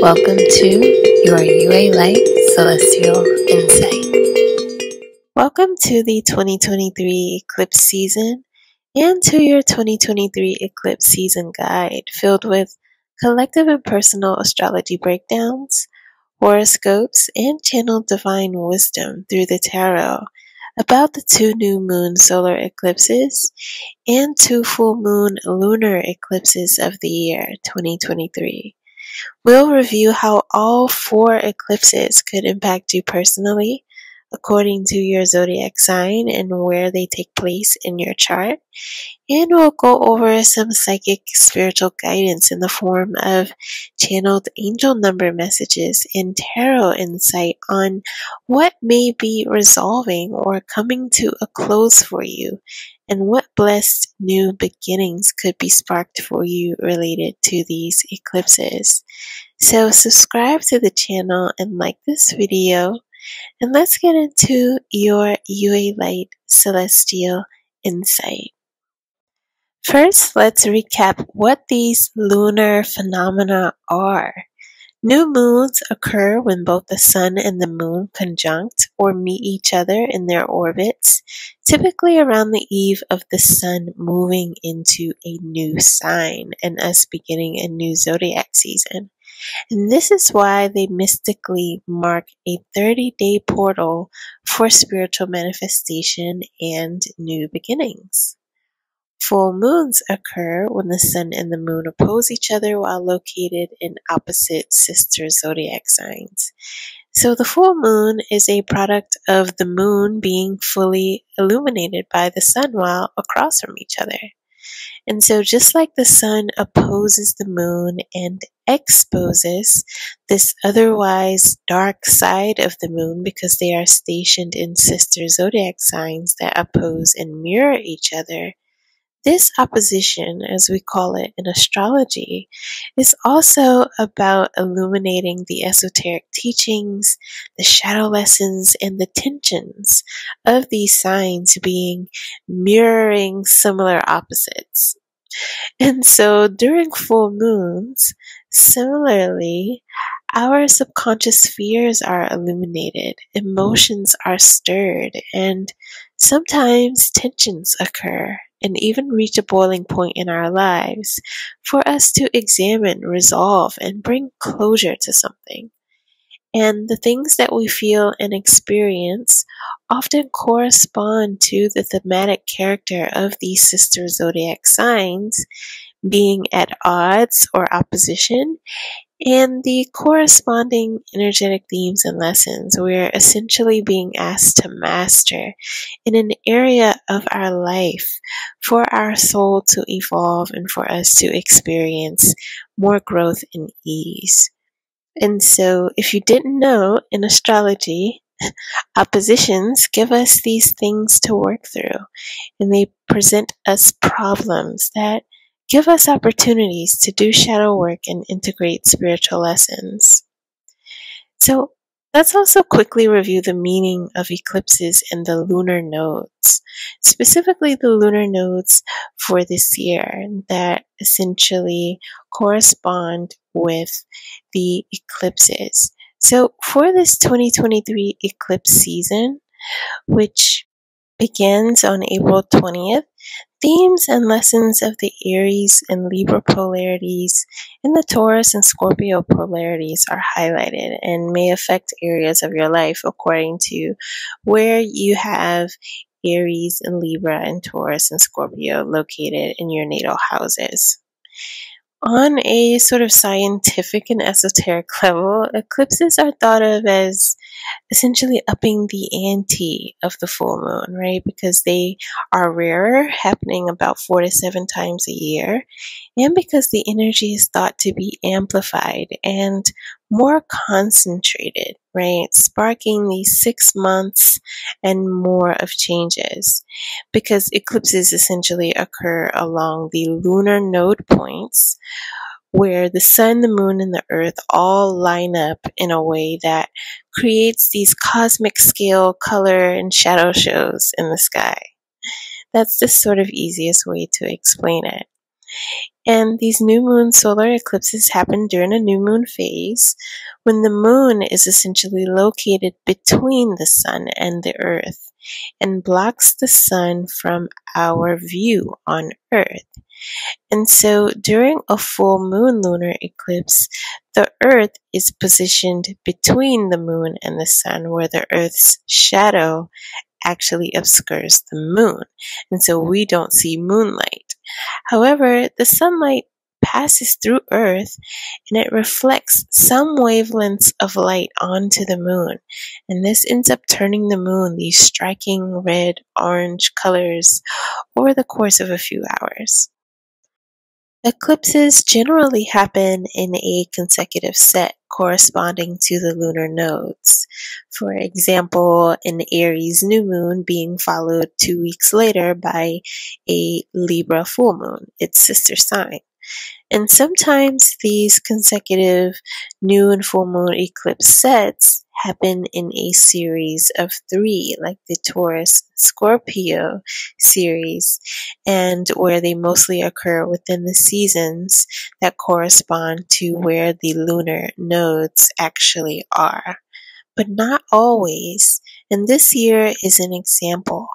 Welcome to your Yué Light Celestial Insight. Welcome to the 2023 eclipse season and to your 2023 eclipse season guide filled with collective and personal astrology breakdowns, horoscopes, and channeled divine wisdom through the tarot about the two new moon solar eclipses and two full moon lunar eclipses of the year 2023. We'll review how all four eclipses could impact you personally according to your zodiac sign and where they take place in your chart. And we'll go over some psychic spiritual guidance in the form of channeled angel number messages and tarot insight on what may be resolving or coming to a close for you and what blessed new beginnings could be sparked for you related to these eclipses. So subscribe to the channel and like this video and let's get into your Yué Light Celestial Insight. First, let's recap what these lunar phenomena are. New moons occur when both the sun and the moon conjunct or meet each other in their orbits, typically around the eve of the sun moving into a new sign and us beginning a new zodiac season. And this is why they mystically mark a 30 day portal for spiritual manifestation and new beginnings. Full moons occur when the sun and the moon oppose each other while located in opposite sister zodiac signs. So the full moon is a product of the moon being fully illuminated by the sun while across from each other. And so, just like the sun opposes the moon and exposes this otherwise dark side of the moon because they are stationed in sister zodiac signs that oppose and mirror each other, this opposition, as we call it in astrology, is also about illuminating the esoteric teachings, the shadow lessons, and the tensions of these signs being mirroring similar opposites. And so during full moons, similarly, our subconscious fears are illuminated, emotions are stirred, and sometimes tensions occur and even reach a boiling point in our lives for us to examine, resolve, and bring closure to something. And the things that we feel and experience often correspond to the thematic character of these sister zodiac signs being at odds or opposition and the corresponding energetic themes and lessons we're essentially being asked to master in an area of our life for our soul to evolve and for us to experience more growth and ease. And so, if you didn't know, in astrology, oppositions give us these things to work through, and they present us problems that give us opportunities to do shadow work and integrate spiritual lessons. So, let's also quickly review the meaning of eclipses and the lunar nodes, specifically the lunar nodes for this year that essentially correspond with the eclipses. So, for this 2023 eclipse season, which begins on April 20th, Themes and lessons of the Aries and Libra polarities and the Taurus and Scorpio polarities are highlighted and may affect areas of your life according to where you have Aries and Libra and Taurus and Scorpio located in your natal houses. On a sort of scientific and esoteric level, eclipses are thought of as essentially upping the ante of the full moon, right? Because they are rarer, happening about four to seven times a year, and because the energy is thought to be amplified and more concentrated, right? Sparking these six months and more of changes because eclipses essentially occur along the lunar node points where the sun, the moon, and the earth all line up in a way that creates these cosmic scale color and shadow shows in the sky. That's the sort of easiest way to explain it. And these new moon solar eclipses happen during a new moon phase when the moon is essentially located between the sun and the earth and blocks the sun from our view on earth. And so during a full moon lunar eclipse, the earth is positioned between the moon and the sun, where the earth's shadow actually obscures the moon. And so we don't see moonlight. However, the sunlight passes through Earth and it reflects some wavelengths of light onto the moon. And this ends up turning the moon these striking red orange colors over the course of a few hours. Eclipses generally happen in a consecutive set corresponding to the lunar nodes. For example, an Aries new moon being followed two weeks later by a Libra full moon, its sister sign. And sometimes these consecutive new and full moon eclipse sets happen in a series of three, like the Taurus Scorpio series, and where they mostly occur within the seasons that correspond to where the lunar nodes actually are. But not always, and this year is an example.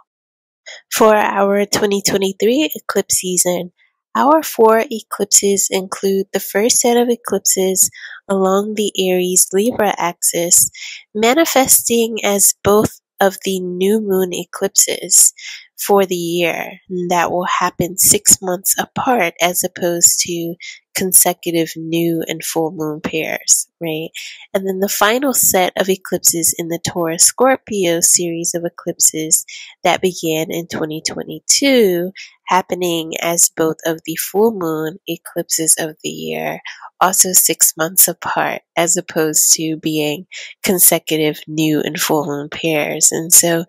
For our 2023 eclipse season, our four eclipses include the first set of eclipses along the Aries Libra axis, manifesting as both of the new moon eclipses for the year that will happen six months apart as opposed to consecutive new and full moon pairs, right? And then the final set of eclipses in the Taurus Scorpio series of eclipses that began in 2022, happening as both of the full moon eclipses of the year, also six months apart, as opposed to being consecutive new and full moon pairs. And so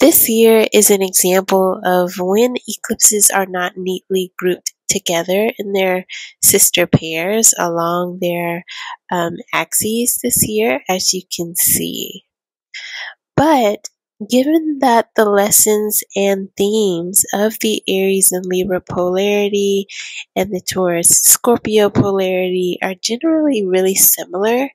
this year is an example of when eclipses are not neatly grouped together in their sister pairs along their um, axes this year, as you can see. But given that the lessons and themes of the Aries and Libra polarity and the Taurus Scorpio polarity are generally really similar,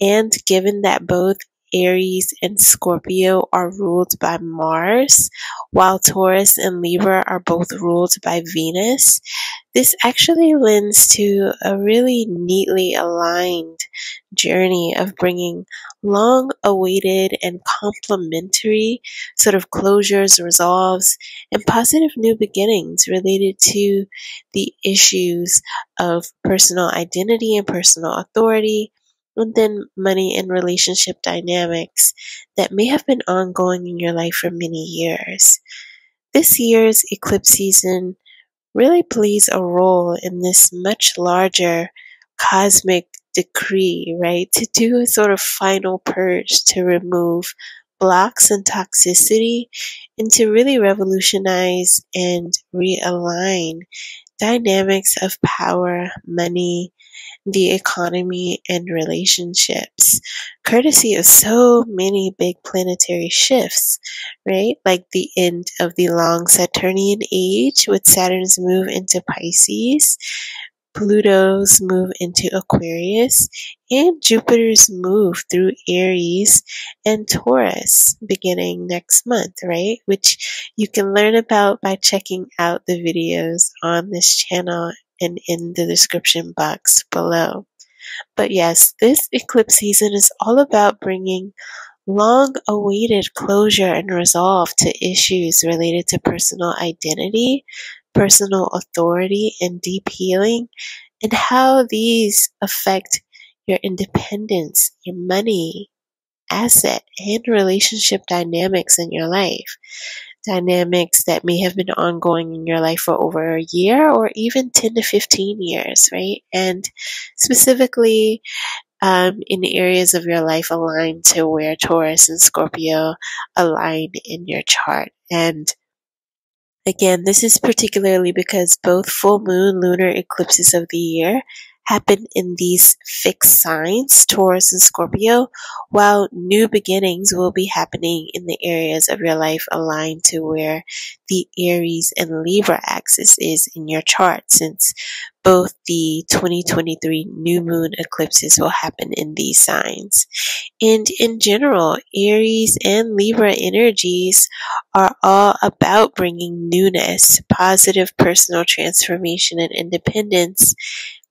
and given that both Aries and Scorpio are ruled by Mars, while Taurus and Libra are both ruled by Venus. This actually lends to a really neatly aligned journey of bringing long awaited and complementary sort of closures, resolves, and positive new beginnings related to the issues of personal identity and personal authority and then money and relationship dynamics that may have been ongoing in your life for many years. This year's eclipse season really plays a role in this much larger cosmic decree, right? To do a sort of final purge to remove blocks and toxicity and to really revolutionize and realign dynamics of power, money, the economy, and relationships, courtesy of so many big planetary shifts, right? Like the end of the long Saturnian age with Saturn's move into Pisces, Pluto's move into Aquarius, and Jupiter's move through Aries and Taurus beginning next month, right? Which you can learn about by checking out the videos on this channel and in the description box below. But yes, this eclipse season is all about bringing long awaited closure and resolve to issues related to personal identity, personal authority, and deep healing, and how these affect your independence, your money, asset, and relationship dynamics in your life dynamics that may have been ongoing in your life for over a year or even 10 to 15 years, right? And specifically, um, in areas of your life aligned to where Taurus and Scorpio align in your chart. And again, this is particularly because both full moon lunar eclipses of the year happen in these fixed signs, Taurus and Scorpio, while new beginnings will be happening in the areas of your life aligned to where the Aries and Libra axis is in your chart, since both the 2023 new moon eclipses will happen in these signs. And in general, Aries and Libra energies are all about bringing newness, positive personal transformation, and independence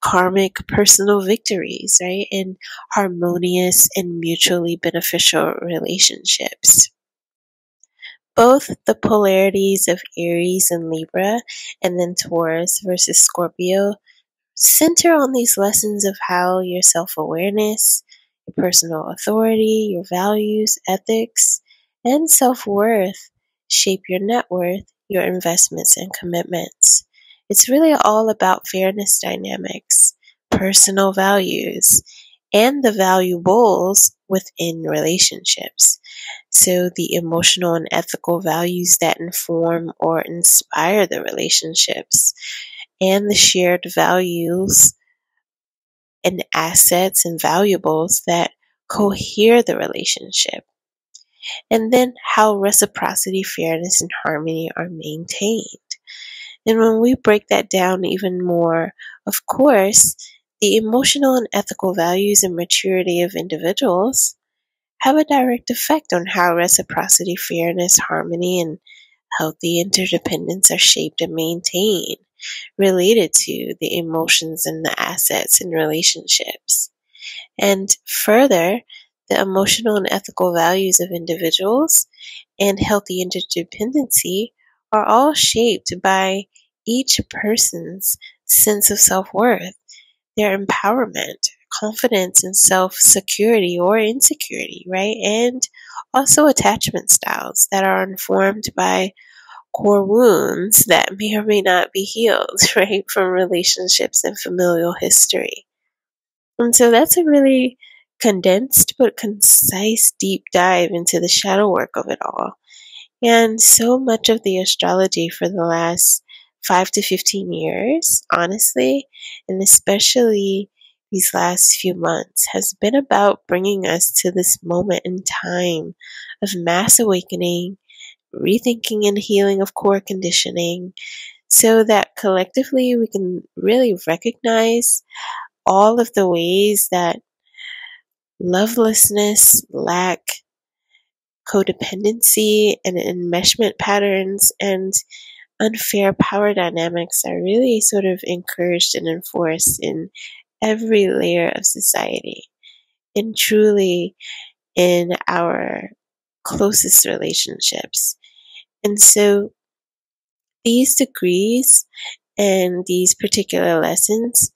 karmic personal victories, right? And harmonious and mutually beneficial relationships. Both the polarities of Aries and Libra, and then Taurus versus Scorpio, center on these lessons of how your self awareness, your personal authority, your values, ethics, and self worth shape your net worth, your investments, and commitments. It's really all about fairness dynamics, personal values, and the valuables within relationships. So, the emotional and ethical values that inform or inspire the relationships, and the shared values and assets and valuables that cohere the relationship. And then how reciprocity, fairness, and harmony are maintained. And when we break that down even more, of course, the emotional and ethical values and maturity of individuals have a direct effect on how reciprocity, fairness, harmony, and healthy interdependence are shaped and maintained, related to the emotions and the assets and relationships. And further, the emotional and ethical values of individuals and healthy interdependency are all shaped by each person's sense of self worth, their empowerment, confidence, and self security or insecurity, right? And also attachment styles that are informed by core wounds that may or may not be healed, right, from relationships and familial history. And so that's a really condensed but concise deep dive into the shadow work of it all. And so much of the astrology for the last five to 15 years, honestly, and especially these last few months, has been about bringing us to this moment in time of mass awakening, rethinking and healing of core conditioning, so that collectively we can really recognize all of the ways that lovelessness, lack, codependency and enmeshment patterns and unfair power dynamics are really sort of encouraged and enforced in every layer of society and truly in our closest relationships. And so these degrees and these particular lessons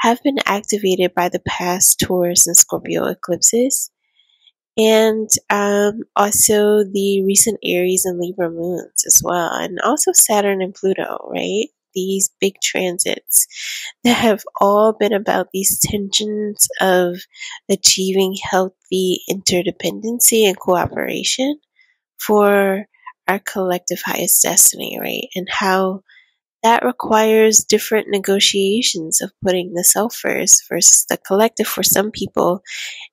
have been activated by the past Taurus and Scorpio eclipses and um, also the recent Aries and Libra moons as well, and also Saturn and Pluto, right? These big transits that have all been about these tensions of achieving healthy interdependency and cooperation for our collective highest destiny, right? And how that requires different negotiations of putting the self first versus the collective for some people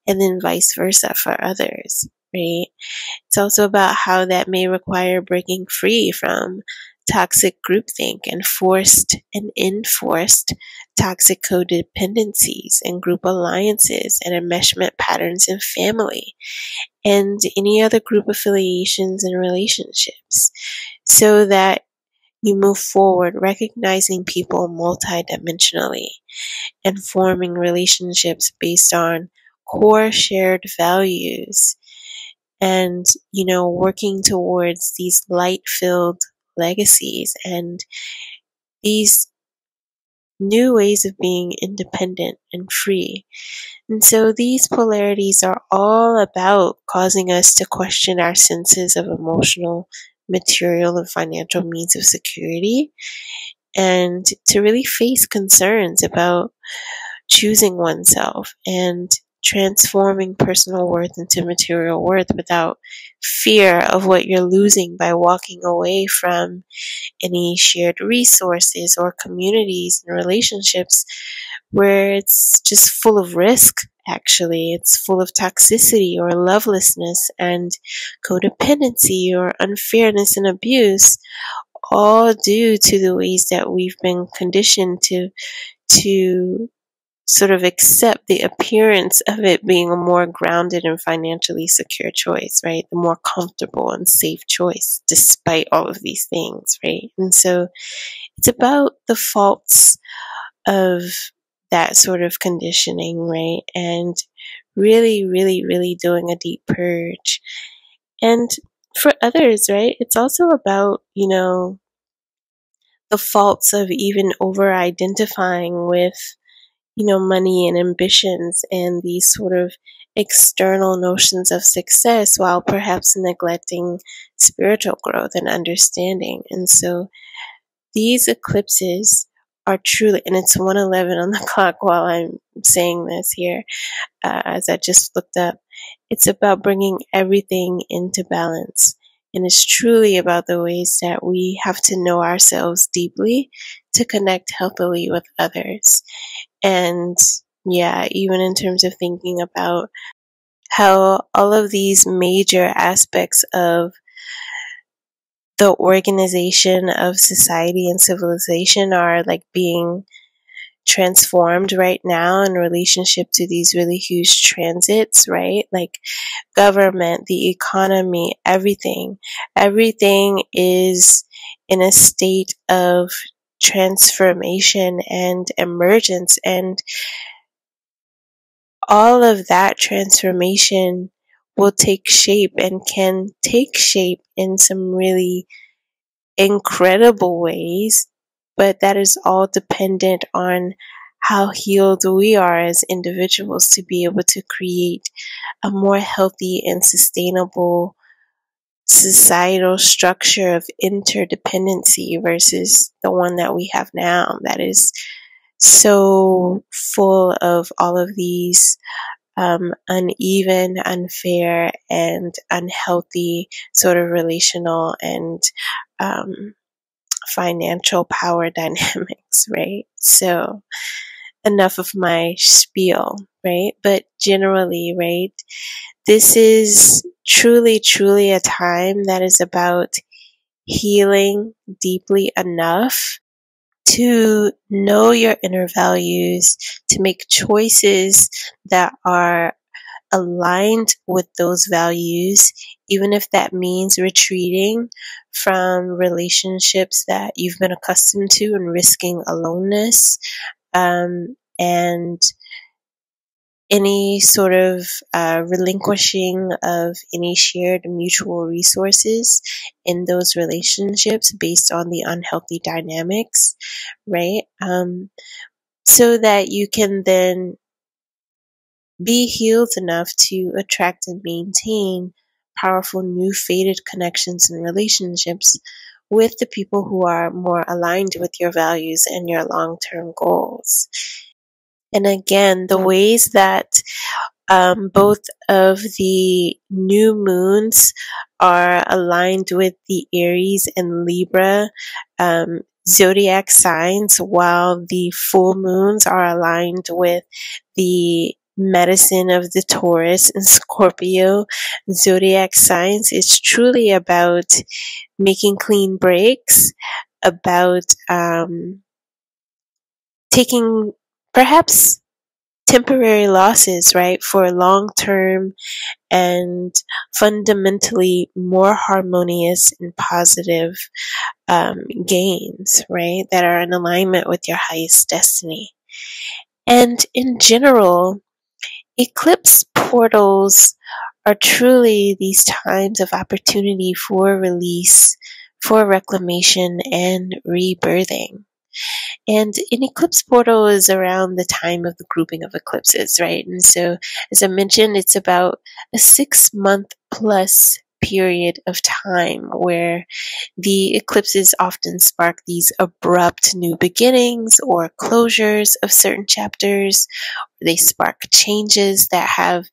and then vice versa for others, right? It's also about how that may require breaking free from toxic groupthink and forced and enforced toxic codependencies and group alliances and enmeshment patterns in family and any other group affiliations and relationships so that you move forward recognizing people multidimensionally and forming relationships based on core shared values and, you know, working towards these light filled legacies and these new ways of being independent and free. And so these polarities are all about causing us to question our senses of emotional, material, and financial means of security and to really face concerns about choosing oneself and transforming personal worth into material worth without fear of what you're losing by walking away from any shared resources or communities and relationships where it's just full of risk actually. It's full of toxicity or lovelessness and codependency or unfairness and abuse all due to the ways that we've been conditioned to to sort of accept the appearance of it being a more grounded and financially secure choice, right? The more comfortable and safe choice, despite all of these things, right? And so it's about the faults of that sort of conditioning, right? And really, really, really doing a deep purge. And for others, right, it's also about, you know, the faults of even over identifying with you know, money and ambitions and these sort of external notions of success while perhaps neglecting spiritual growth and understanding. And so these eclipses are truly, and it's 111 on the clock while I'm saying this here, uh, as I just looked up. It's about bringing everything into balance. And it's truly about the ways that we have to know ourselves deeply to connect healthily with others. And yeah, even in terms of thinking about how all of these major aspects of the organization of society and civilization are like being transformed right now in relationship to these really huge transits, right? Like government, the economy, everything. Everything is in a state of transformation and emergence and all of that transformation will take shape and can take shape in some really incredible ways, but that is all dependent on how healed we are as individuals to be able to create a more healthy and sustainable societal structure of interdependency versus the one that we have now that is so full of all of these um, uneven, unfair, and unhealthy sort of relational and um, financial power dynamics, right? So, enough of my spiel, right? But generally, right, this is truly, truly a time that is about healing deeply enough to know your inner values, to make choices that are aligned with those values, even if that means retreating from relationships that you've been accustomed to and risking aloneness. Um, and any sort of uh, relinquishing of any shared mutual resources in those relationships based on the unhealthy dynamics, right? Um, so that you can then be healed enough to attract and maintain powerful new fated connections and relationships with the people who are more aligned with your values and your long term goals. And again, the ways that um, both of the new moons are aligned with the Aries and Libra um, zodiac signs, while the full moons are aligned with the medicine of the Taurus and Scorpio zodiac signs. It's truly about making clean breaks, about um, taking perhaps temporary losses, right, for long term and fundamentally more harmonious and positive um, gains, right, that are in alignment with your highest destiny. And in general, eclipse portals are truly these times of opportunity for release, for reclamation, and rebirthing. And an eclipse portal is around the time of the grouping of eclipses, right? And so, as I mentioned, it's about a six month plus period of time where the eclipses often spark these abrupt new beginnings or closures of certain chapters. They spark changes that have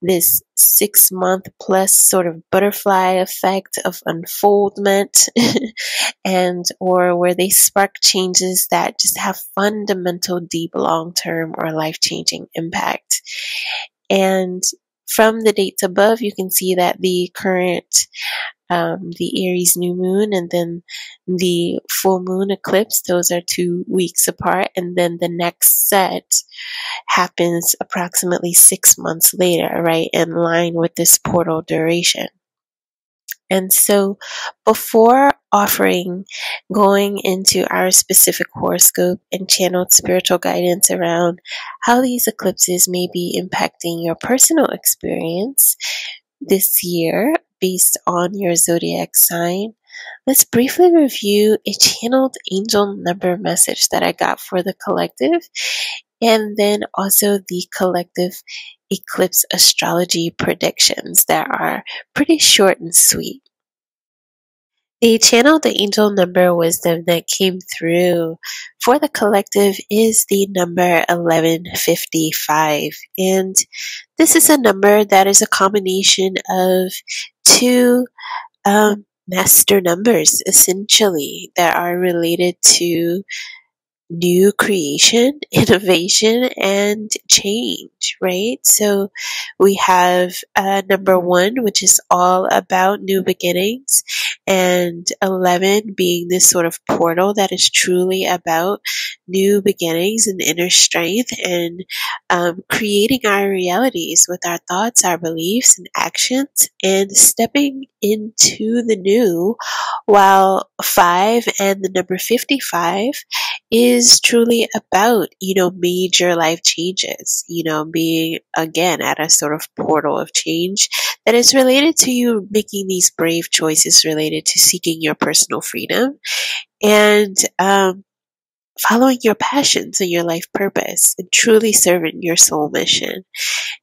this six month plus sort of butterfly effect of unfoldment and or where they spark changes that just have fundamental deep long term or life changing impact and from the dates above, you can see that the current, um, the Aries new moon and then the full moon eclipse, those are two weeks apart. And then the next set happens approximately six months later, right, in line with this portal duration. And so before offering going into our specific horoscope and channeled spiritual guidance around how these eclipses may be impacting your personal experience this year based on your zodiac sign, let's briefly review a channeled angel number message that I got for the collective and then also the collective eclipse astrology predictions that are pretty short and sweet. The channel the angel number wisdom that came through for the collective is the number 1155. And this is a number that is a combination of two um, master numbers essentially that are related to new creation, innovation, and change, right? So we have uh, number one, which is all about new beginnings, and 11 being this sort of portal that is truly about new beginnings and inner strength and um, creating our realities with our thoughts, our beliefs, and actions, and stepping into the new, while five and the number 55 is truly about, you know, major life changes, you know, being again at a sort of portal of change that is related to you making these brave choices related to seeking your personal freedom and um, following your passions and your life purpose and truly serving your soul mission.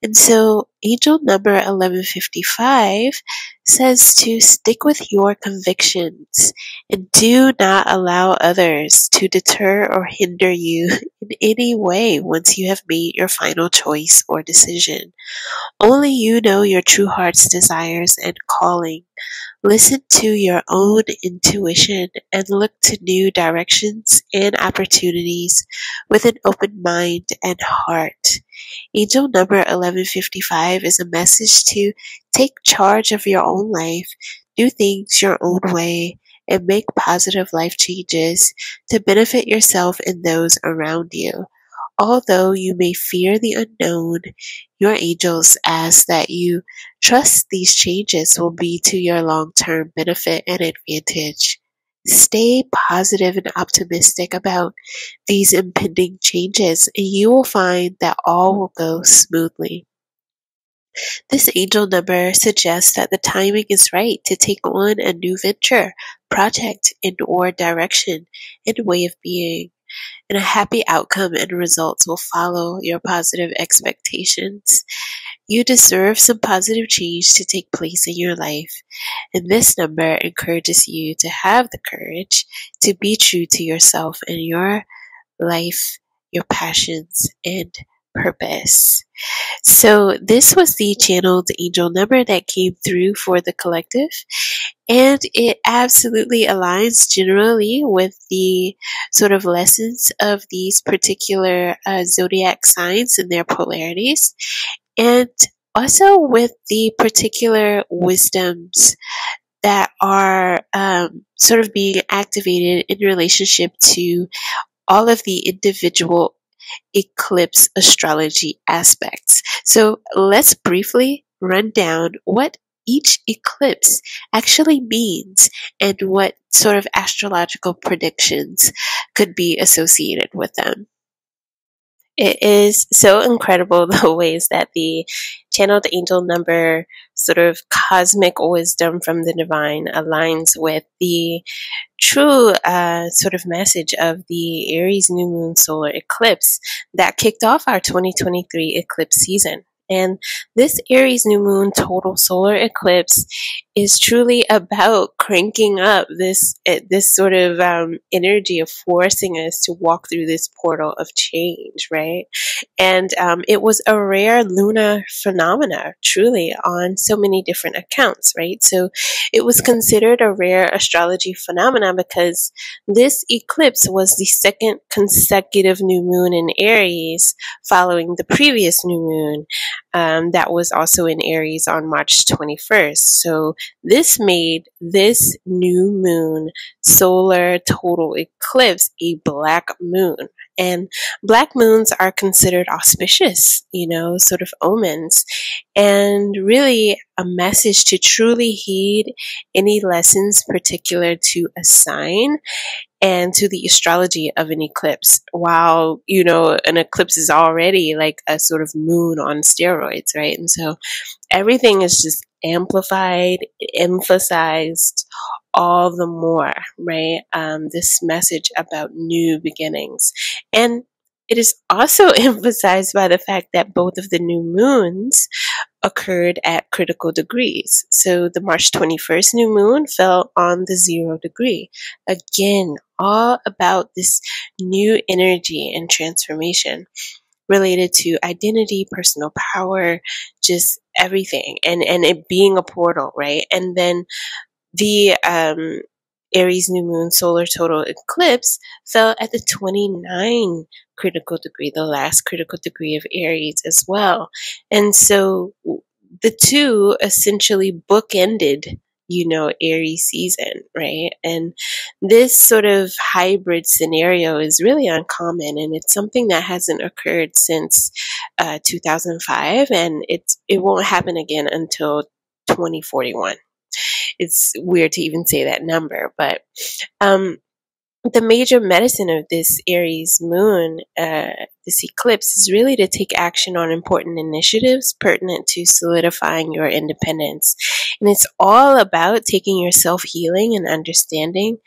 And so, angel number 1155 says to stick with your convictions and do not allow others to deter or hinder you in any way once you have made your final choice or decision. Only you know your true heart's desires and calling. Listen to your own intuition and look to new directions and opportunities with an open mind and heart. Angel number 1155 is a message to take charge of your own life, do things your own way, and make positive life changes to benefit yourself and those around you. Although you may fear the unknown, your angels ask that you trust these changes will be to your long term benefit and advantage. Stay positive and optimistic about these impending changes, and you will find that all will go smoothly. This angel number suggests that the timing is right to take on a new venture, project, and or direction and way of being and a happy outcome and results will follow your positive expectations. You deserve some positive change to take place in your life, and this number encourages you to have the courage to be true to yourself and your life, your passions, and purpose. So, this was the channeled angel number that came through for the collective, and it absolutely aligns generally with the sort of lessons of these particular uh, zodiac signs and their polarities, and also with the particular wisdoms that are um, sort of being activated in relationship to all of the individual eclipse astrology aspects. So let's briefly run down what each eclipse actually means and what sort of astrological predictions could be associated with them. It is so incredible the ways that the channeled angel number sort of cosmic wisdom from the divine aligns with the true uh, sort of message of the Aries new moon solar eclipse that kicked off our 2023 eclipse season. And this Aries new moon total solar eclipse is truly about cranking up this eh, this sort of um, energy of forcing us to walk through this portal of change, right? And um, it was a rare lunar phenomena, truly, on so many different accounts, right? So it was considered a rare astrology phenomena because this eclipse was the second consecutive new moon in Aries, following the previous new moon um, that was also in Aries on March 21st. So this made this new moon solar total eclipse a black moon. And black moons are considered auspicious, you know, sort of omens, and really a message to truly heed any lessons particular to a sign and to the astrology of an eclipse. While, you know, an eclipse is already like a sort of moon on steroids, right? And so everything is just amplified, emphasized all the more, right? Um, this message about new beginnings. And it is also emphasized by the fact that both of the new moons occurred at critical degrees. So the March 21st new moon fell on the zero degree. Again, all about this new energy and transformation related to identity, personal power, just everything, and and it being a portal, right? And then the um, Aries new moon solar total eclipse fell at the 29 critical degree, the last critical degree of Aries as well. And so the two essentially bookended you know, Aries season, right? And this sort of hybrid scenario is really uncommon and it's something that hasn't occurred since uh, 2005 and it's, it won't happen again until 2041. It's weird to even say that number, but um, the major medicine of this Aries moon, uh, this eclipse, is really to take action on important initiatives pertinent to solidifying your independence. And it's all about taking your self healing and understanding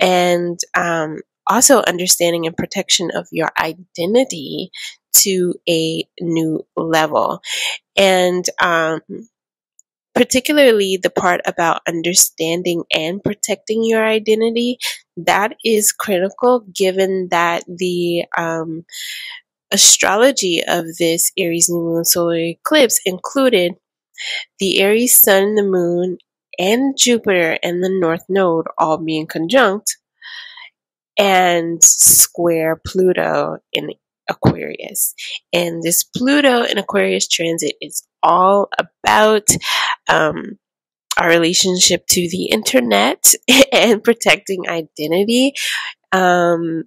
and um, also understanding and protection of your identity to a new level. And um, particularly the part about understanding and protecting your identity, that is critical given that the um, astrology of this Aries new moon solar eclipse included the Aries sun, the moon, and Jupiter and the north node all being conjunct and square Pluto in Aquarius. And this Pluto in Aquarius transit is all about um, our relationship to the internet and protecting identity um,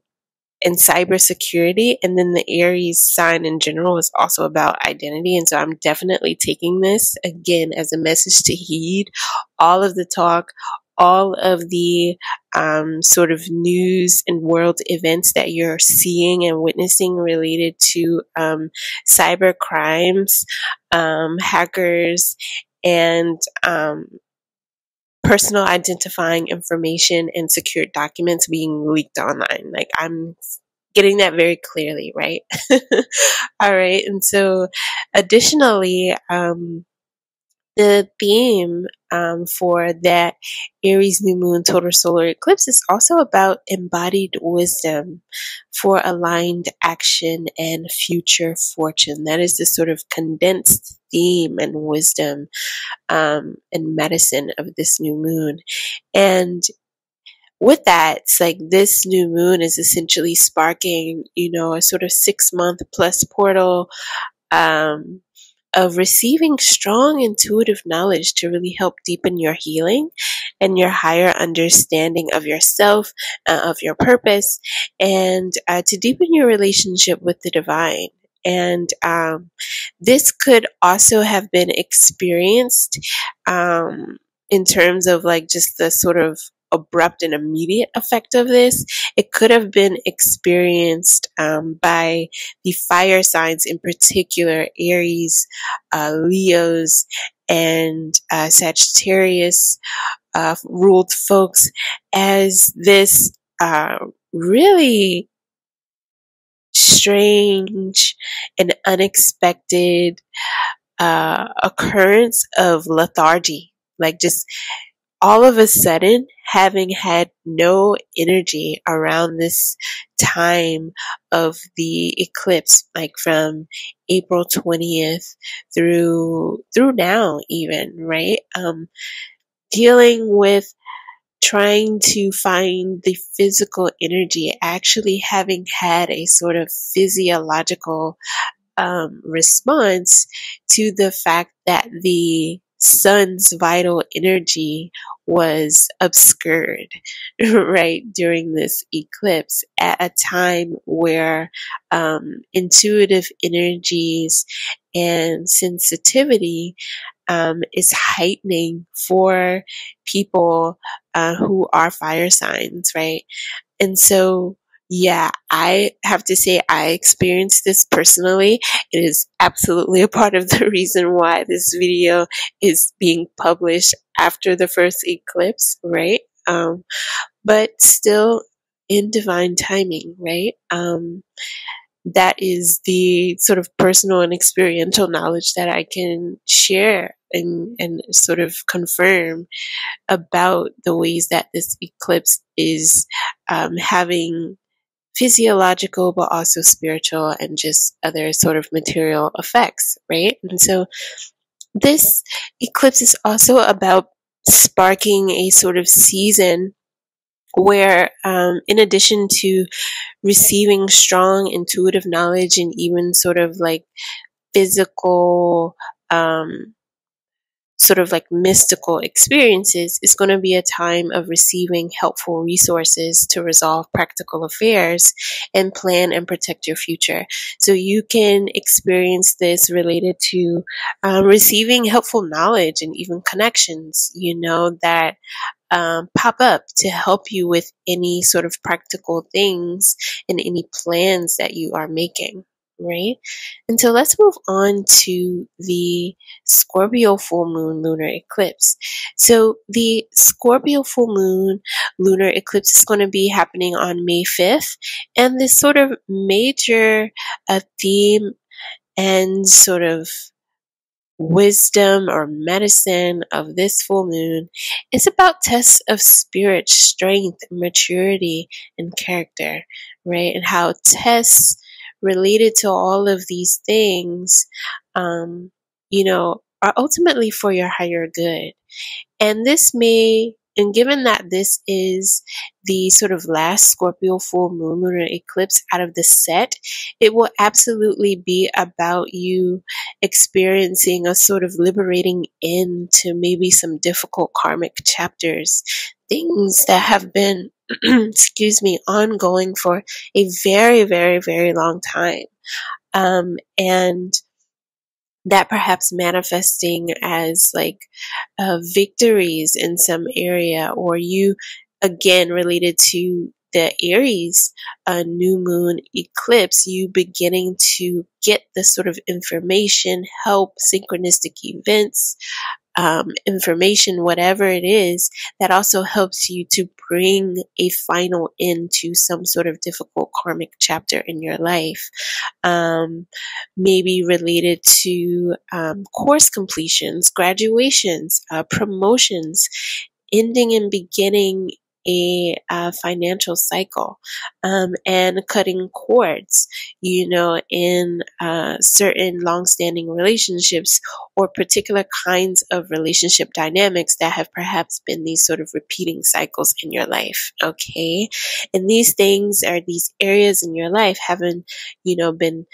and cybersecurity. And then the Aries sign in general is also about identity. And so I'm definitely taking this again as a message to heed all of the talk, all of the um, sort of news and world events that you're seeing and witnessing related to um, cyber crimes, um, hackers, and um, personal identifying information and secured documents being leaked online. Like I'm getting that very clearly, right? All right. And so additionally, um, the theme um, for that Aries new moon total solar eclipse is also about embodied wisdom for aligned action and future fortune. That is the sort of condensed theme and wisdom um, and medicine of this new moon. And with that, it's like this new moon is essentially sparking, you know, a sort of six month plus portal um, of receiving strong intuitive knowledge to really help deepen your healing and your higher understanding of yourself, uh, of your purpose, and uh, to deepen your relationship with the divine. And um, this could also have been experienced um, in terms of like just the sort of abrupt and immediate effect of this. It could have been experienced um, by the fire signs, in particular Aries, uh, Leos, and uh, Sagittarius uh, ruled folks as this uh, really strange and unexpected uh, occurrence of lethargy Like just all of a sudden having had no energy around this time of the eclipse like from April 20th through through now even right? Um dealing with trying to find the physical energy actually having had a sort of physiological um, response to the fact that the sun's vital energy was obscured, right, during this eclipse at a time where um, intuitive energies and sensitivity um, is heightening for people uh, who are fire signs, right? And so yeah, I have to say I experienced this personally. It is absolutely a part of the reason why this video is being published after the first eclipse, right? Um, but still in divine timing, right? Um, that is the sort of personal and experiential knowledge that I can share and, and sort of confirm about the ways that this eclipse is um, having physiological, but also spiritual and just other sort of material effects, right? And so this eclipse is also about sparking a sort of season where, um, in addition to receiving strong intuitive knowledge and even sort of like physical, um, sort of like mystical experiences is going to be a time of receiving helpful resources to resolve practical affairs and plan and protect your future. So you can experience this related to um, receiving helpful knowledge and even connections, you know, that um, pop up to help you with any sort of practical things and any plans that you are making right? And so let's move on to the Scorpio full moon lunar eclipse. So the Scorpio full moon lunar eclipse is going to be happening on May 5th, and this sort of major uh, theme and sort of wisdom or medicine of this full moon is about tests of spirit, strength, maturity, and character, right? And how tests related to all of these things, um, you know, are ultimately for your higher good. And this may, and given that this is the sort of last Scorpio full moon lunar eclipse out of the set, it will absolutely be about you experiencing a sort of liberating end to maybe some difficult karmic chapters, things that have been excuse me, ongoing for a very, very, very long time. Um, and that perhaps manifesting as like uh, victories in some area, or you again related to the Aries uh, new moon eclipse, you beginning to get the sort of information, help, synchronistic events, um, information, whatever it is, that also helps you to bring a final end to some sort of difficult karmic chapter in your life. Um, maybe related to um, course completions, graduations, uh, promotions, ending and beginning a, financial cycle um, and cutting cords, you know, in uh, certain long-standing relationships or particular kinds of relationship dynamics that have perhaps been these sort of repeating cycles in your life. Okay, and these things are these areas in your life haven't, you know, been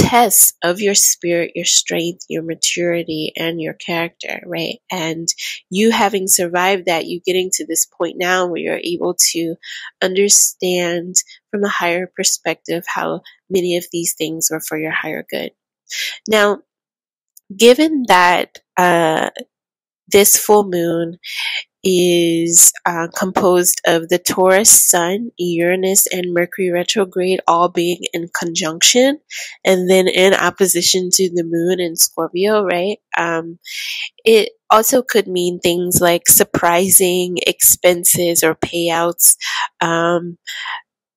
tests of your spirit, your strength, your maturity, and your character, right? And you having survived that, you getting to this point now where you're able to understand from a higher perspective how many of these things were for your higher good. Now, given that uh, this full moon is uh, composed of the Taurus Sun, Uranus, and Mercury retrograde all being in conjunction, and then in opposition to the Moon in Scorpio, right? Um, it also could mean things like surprising expenses or payouts. Um,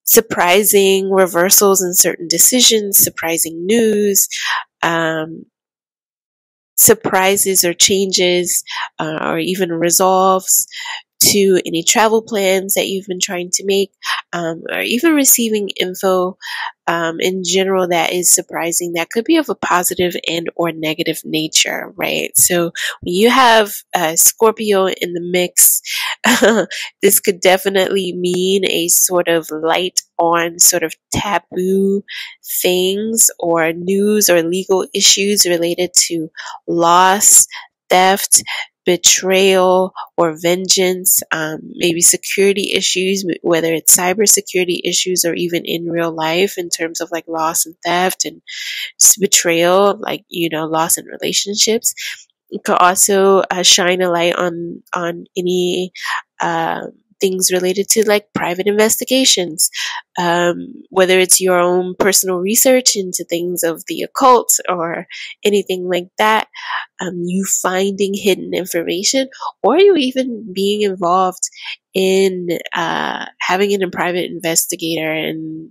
surprising reversals in certain decisions, surprising news, um, surprises or changes uh, or even resolves to any travel plans that you've been trying to make, um, or even receiving info um, in general that is surprising that could be of a positive and or negative nature, right? So when you have uh, Scorpio in the mix, this could definitely mean a sort of light on sort of taboo things or news or legal issues related to loss, theft, betrayal or vengeance, um, maybe security issues, whether it's cybersecurity issues or even in real life in terms of like loss and theft and betrayal, like, you know, loss in relationships. It could also uh, shine a light on, on any, um, things related to like private investigations, um, whether it's your own personal research into things of the occult or anything like that, um, you finding hidden information, or you even being involved in uh, having an, a private investigator and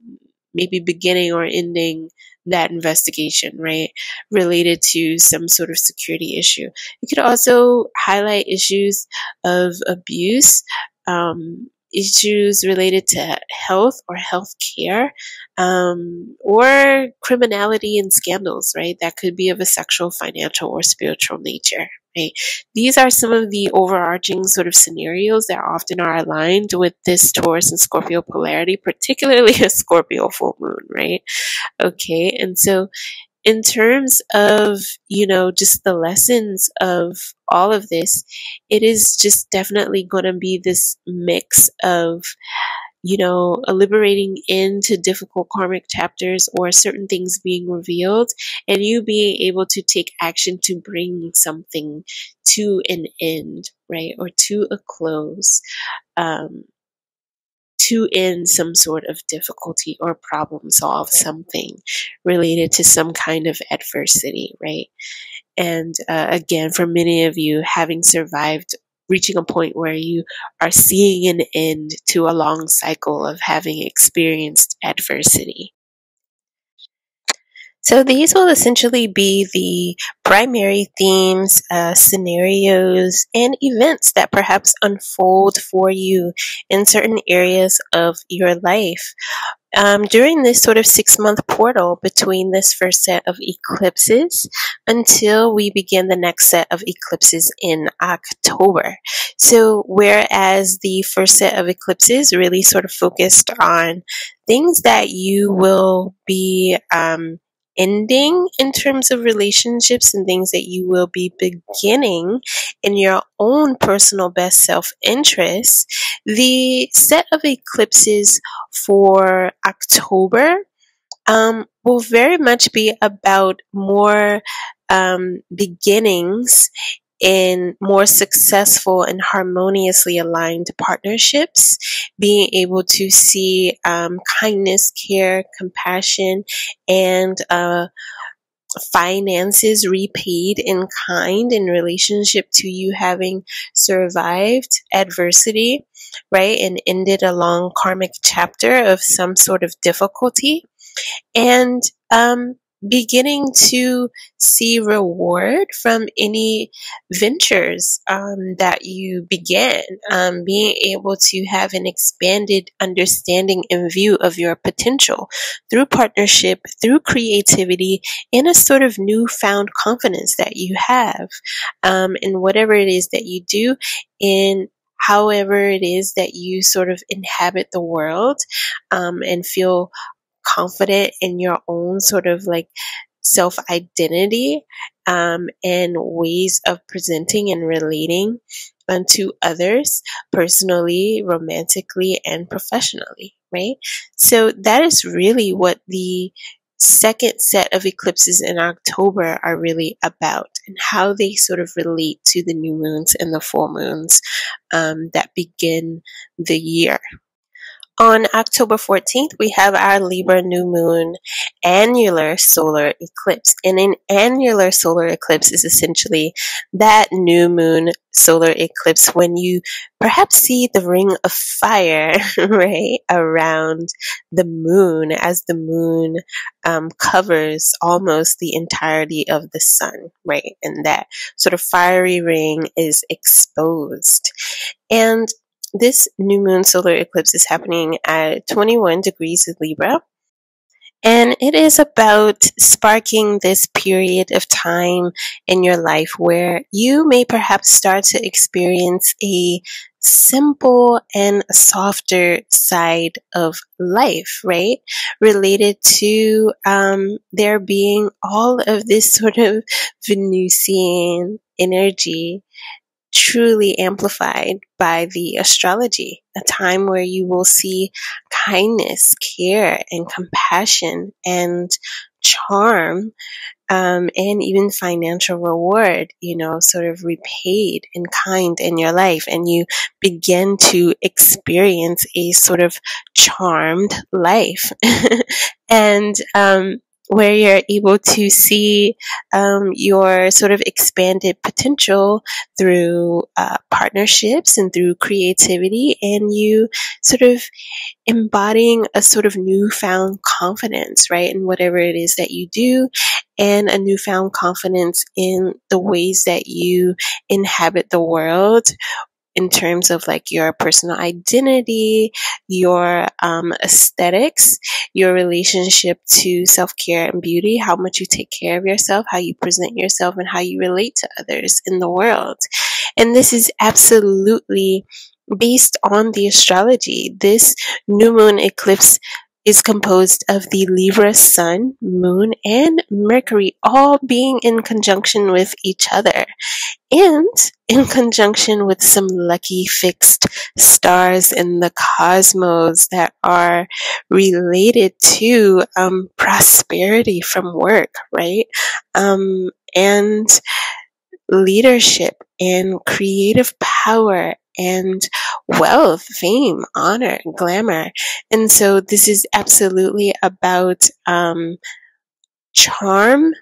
maybe beginning or ending that investigation, right? Related to some sort of security issue. You could also highlight issues of abuse, um, issues related to health or health care, um, or criminality and scandals, right? That could be of a sexual, financial, or spiritual nature. Right? These are some of the overarching sort of scenarios that often are aligned with this Taurus and Scorpio polarity, particularly a Scorpio full moon, right? Okay, and so in terms of, you know, just the lessons of all of this, it is just definitely going to be this mix of, you know, liberating into difficult karmic chapters or certain things being revealed and you being able to take action to bring something to an end, right? Or to a close. Um, to end some sort of difficulty or problem solve something related to some kind of adversity, right? And uh, again, for many of you, having survived reaching a point where you are seeing an end to a long cycle of having experienced adversity. So these will essentially be the primary themes, uh, scenarios, and events that perhaps unfold for you in certain areas of your life. Um, during this sort of six month portal between this first set of eclipses until we begin the next set of eclipses in October. So, whereas the first set of eclipses really sort of focused on things that you will be um, ending in terms of relationships and things that you will be beginning in your own personal best self interest, the set of eclipses for October um, will very much be about more um, beginnings in more successful and harmoniously aligned partnerships, being able to see um, kindness, care, compassion, and uh, finances repaid in kind in relationship to you having survived adversity, right? And ended a long karmic chapter of some sort of difficulty. And um, beginning to see reward from any ventures um, that you begin, um, being able to have an expanded understanding and view of your potential through partnership, through creativity, and a sort of newfound confidence that you have um, in whatever it is that you do in however it is that you sort of inhabit the world um, and feel confident in your own sort of like self identity um, and ways of presenting and relating unto others personally, romantically, and professionally, right? So that is really what the second set of eclipses in October are really about and how they sort of relate to the new moons and the full moons um, that begin the year. On October 14th, we have our Libra new moon annular solar eclipse. And an annular solar eclipse is essentially that new moon solar eclipse when you perhaps see the ring of fire, right, around the moon as the moon um, covers almost the entirety of the sun, right? And that sort of fiery ring is exposed. And this new moon solar eclipse is happening at 21 degrees of Libra. And it is about sparking this period of time in your life where you may perhaps start to experience a simple and softer side of life, right? Related to um, there being all of this sort of Venusian energy truly amplified by the astrology, a time where you will see kindness, care, and compassion and charm um, and even financial reward, you know, sort of repaid in kind in your life. And you begin to experience a sort of charmed life. and um, where you're able to see um, your sort of expanded potential through uh, partnerships and through creativity, and you sort of embodying a sort of newfound confidence, right, in whatever it is that you do, and a newfound confidence in the ways that you inhabit the world in terms of like your personal identity, your um, aesthetics, your relationship to self care and beauty, how much you take care of yourself, how you present yourself, and how you relate to others in the world. And this is absolutely based on the astrology. This new moon eclipse is composed of the Libra sun, moon, and Mercury all being in conjunction with each other and in conjunction with some lucky fixed stars in the cosmos that are related to um, prosperity from work, right? Um, and leadership and creative power and wealth, fame, honor, glamour. And so this is absolutely about um, charm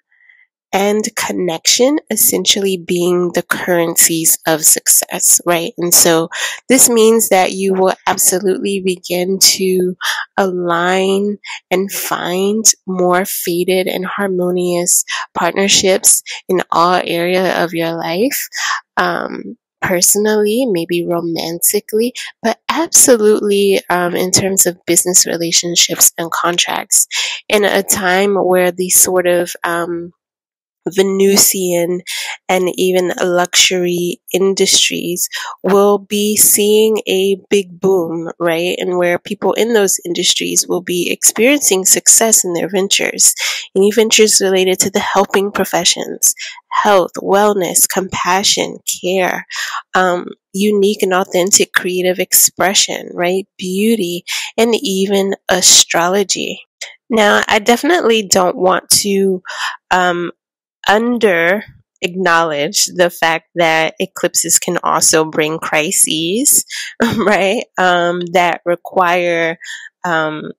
and connection essentially being the currencies of success, right? And so this means that you will absolutely begin to align and find more faded and harmonious partnerships in all area of your life. Um, personally, maybe romantically, but absolutely um, in terms of business relationships and contracts. In a time where these sort of um, Venusian and even luxury industries will be seeing a big boom, right? And where people in those industries will be experiencing success in their ventures. Any ventures related to the helping professions, health, wellness, compassion, care, um, unique and authentic creative expression, right? Beauty, and even astrology. Now, I definitely don't want to um, under acknowledge the fact that eclipses can also bring crises, right? Um, that require, um,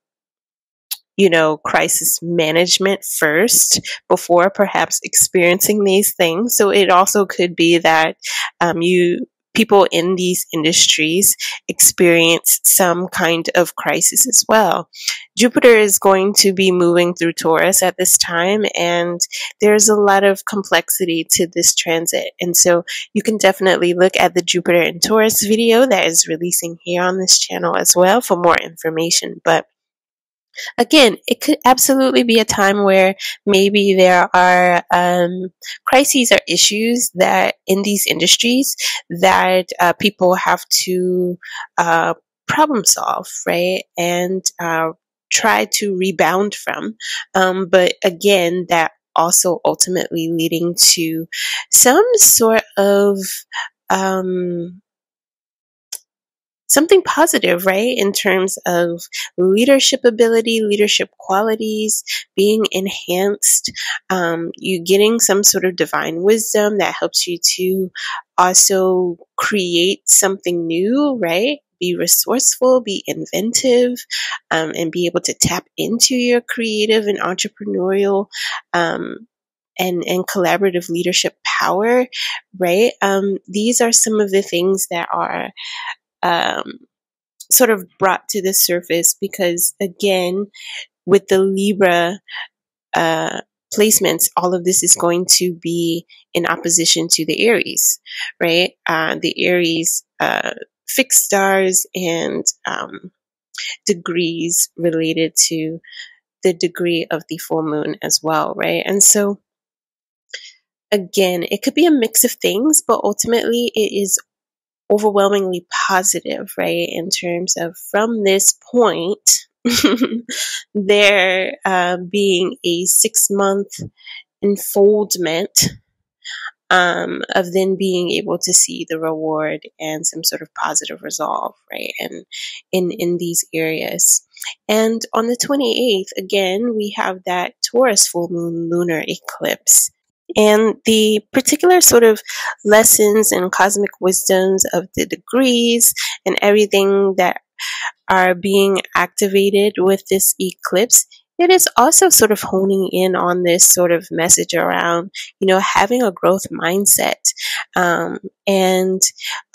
you know, crisis management first before perhaps experiencing these things. So it also could be that um, you people in these industries experience some kind of crisis as well. Jupiter is going to be moving through Taurus at this time, and there's a lot of complexity to this transit. And so you can definitely look at the Jupiter and Taurus video that is releasing here on this channel as well for more information. But again, it could absolutely be a time where maybe there are um, crises or issues that in these industries that uh, people have to uh, problem solve, right? And uh, try to rebound from. Um, but again, that also ultimately leading to some sort of um, something positive, right? In terms of leadership ability, leadership qualities being enhanced, um, you getting some sort of divine wisdom that helps you to also create something new, right? be resourceful, be inventive, um, and be able to tap into your creative and entrepreneurial um, and, and collaborative leadership power, right? Um, these are some of the things that are um, sort of brought to the surface because, again, with the Libra uh, placements, all of this is going to be in opposition to the Aries, right? Uh, the Aries uh, fixed stars and um, degrees related to the degree of the full moon as well, right? And so, again, it could be a mix of things, but ultimately it is overwhelmingly positive, right? In terms of from this point, there uh, being a six month enfoldment um, of then being able to see the reward and some sort of positive resolve, right? And in in these areas. And on the 28th, again, we have that Taurus full moon lunar eclipse. And the particular sort of lessons and cosmic wisdoms of the degrees and everything that are being activated with this eclipse, it is also sort of honing in on this sort of message around, you know, having a growth mindset um, and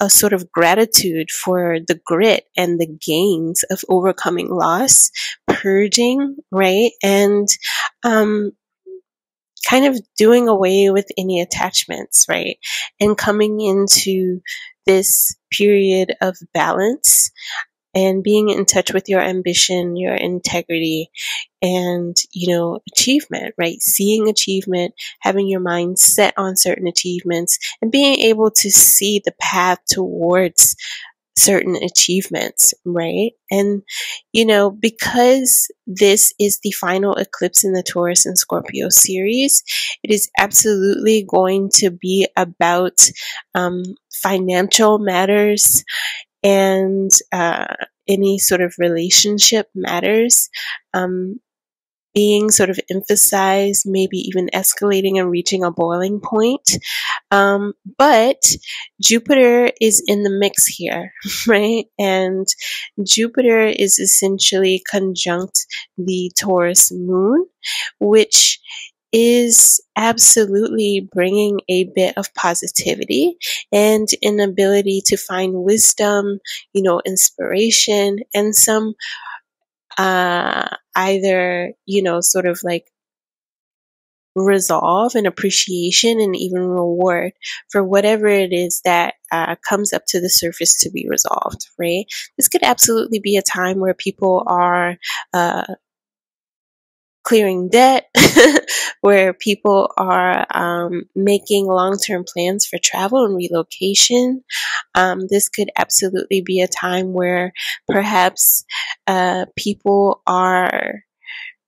a sort of gratitude for the grit and the gains of overcoming loss, purging, right? And um, kind of doing away with any attachments, right? And coming into this period of balance and being in touch with your ambition, your integrity, and, you know, achievement, right? Seeing achievement, having your mind set on certain achievements, and being able to see the path towards certain achievements, right? And, you know, because this is the final eclipse in the Taurus and Scorpio series, it is absolutely going to be about um, financial matters and uh, any sort of relationship matters um, being sort of emphasized, maybe even escalating and reaching a boiling point. Um, but Jupiter is in the mix here, right? And Jupiter is essentially conjunct the Taurus moon, which is absolutely bringing a bit of positivity and an ability to find wisdom, you know, inspiration and some uh, either, you know, sort of like resolve and appreciation and even reward for whatever it is that uh, comes up to the surface to be resolved, right? This could absolutely be a time where people are uh, clearing debt, where people are um, making long term plans for travel and relocation. Um, this could absolutely be a time where perhaps uh, people are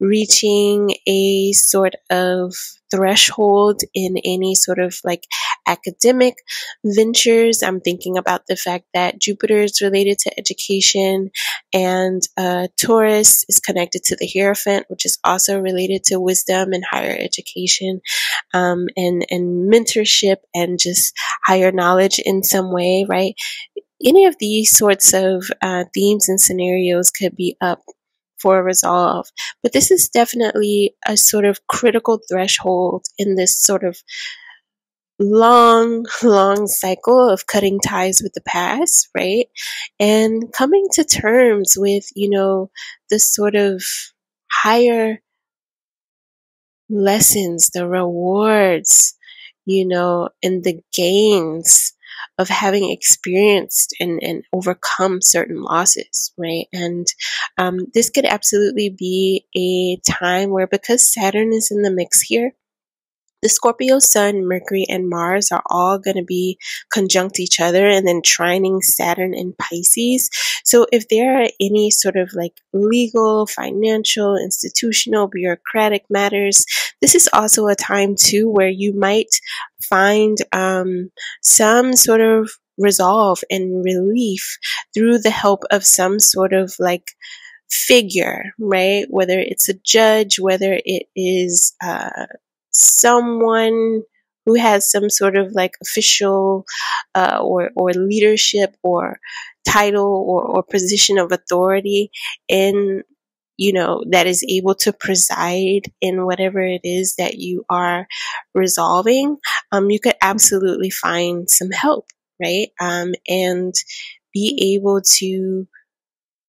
reaching a sort of threshold in any sort of like academic ventures. I'm thinking about the fact that Jupiter is related to education and uh, Taurus is connected to the Hierophant, which is also related to wisdom and higher education um, and, and mentorship and just higher knowledge in some way, right? Any of these sorts of uh, themes and scenarios could be up for resolve. But this is definitely a sort of critical threshold in this sort of long, long cycle of cutting ties with the past, right? And coming to terms with, you know, the sort of higher lessons, the rewards, you know, and the gains of having experienced and, and overcome certain losses, right? And um, this could absolutely be a time where, because Saturn is in the mix here, the Scorpio Sun, Mercury, and Mars are all going to be conjunct each other and then trining Saturn in Pisces. So if there are any sort of like legal, financial, institutional, bureaucratic matters, this is also a time too where you might find um, some sort of resolve and relief through the help of some sort of like figure, right? Whether it's a judge, whether it is uh, someone who has some sort of like official uh, or or leadership or title or, or position of authority in you know, that is able to preside in whatever it is that you are resolving, um, you could absolutely find some help, right? Um, and be able to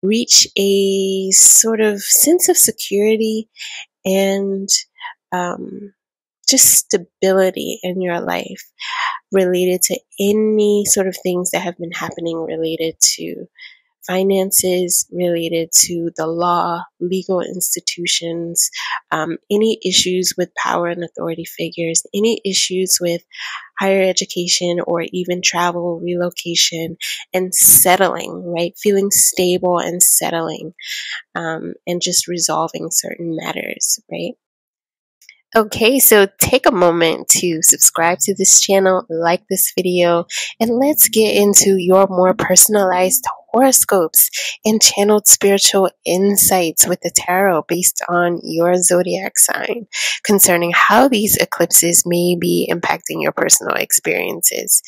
reach a sort of sense of security and um, just stability in your life related to any sort of things that have been happening related to finances related to the law, legal institutions, um, any issues with power and authority figures, any issues with higher education or even travel, relocation, and settling, right? Feeling stable and settling, um, and just resolving certain matters, right? Okay, so take a moment to subscribe to this channel, like this video, and let's get into your more personalized horoscopes and channeled spiritual insights with the tarot based on your zodiac sign concerning how these eclipses may be impacting your personal experiences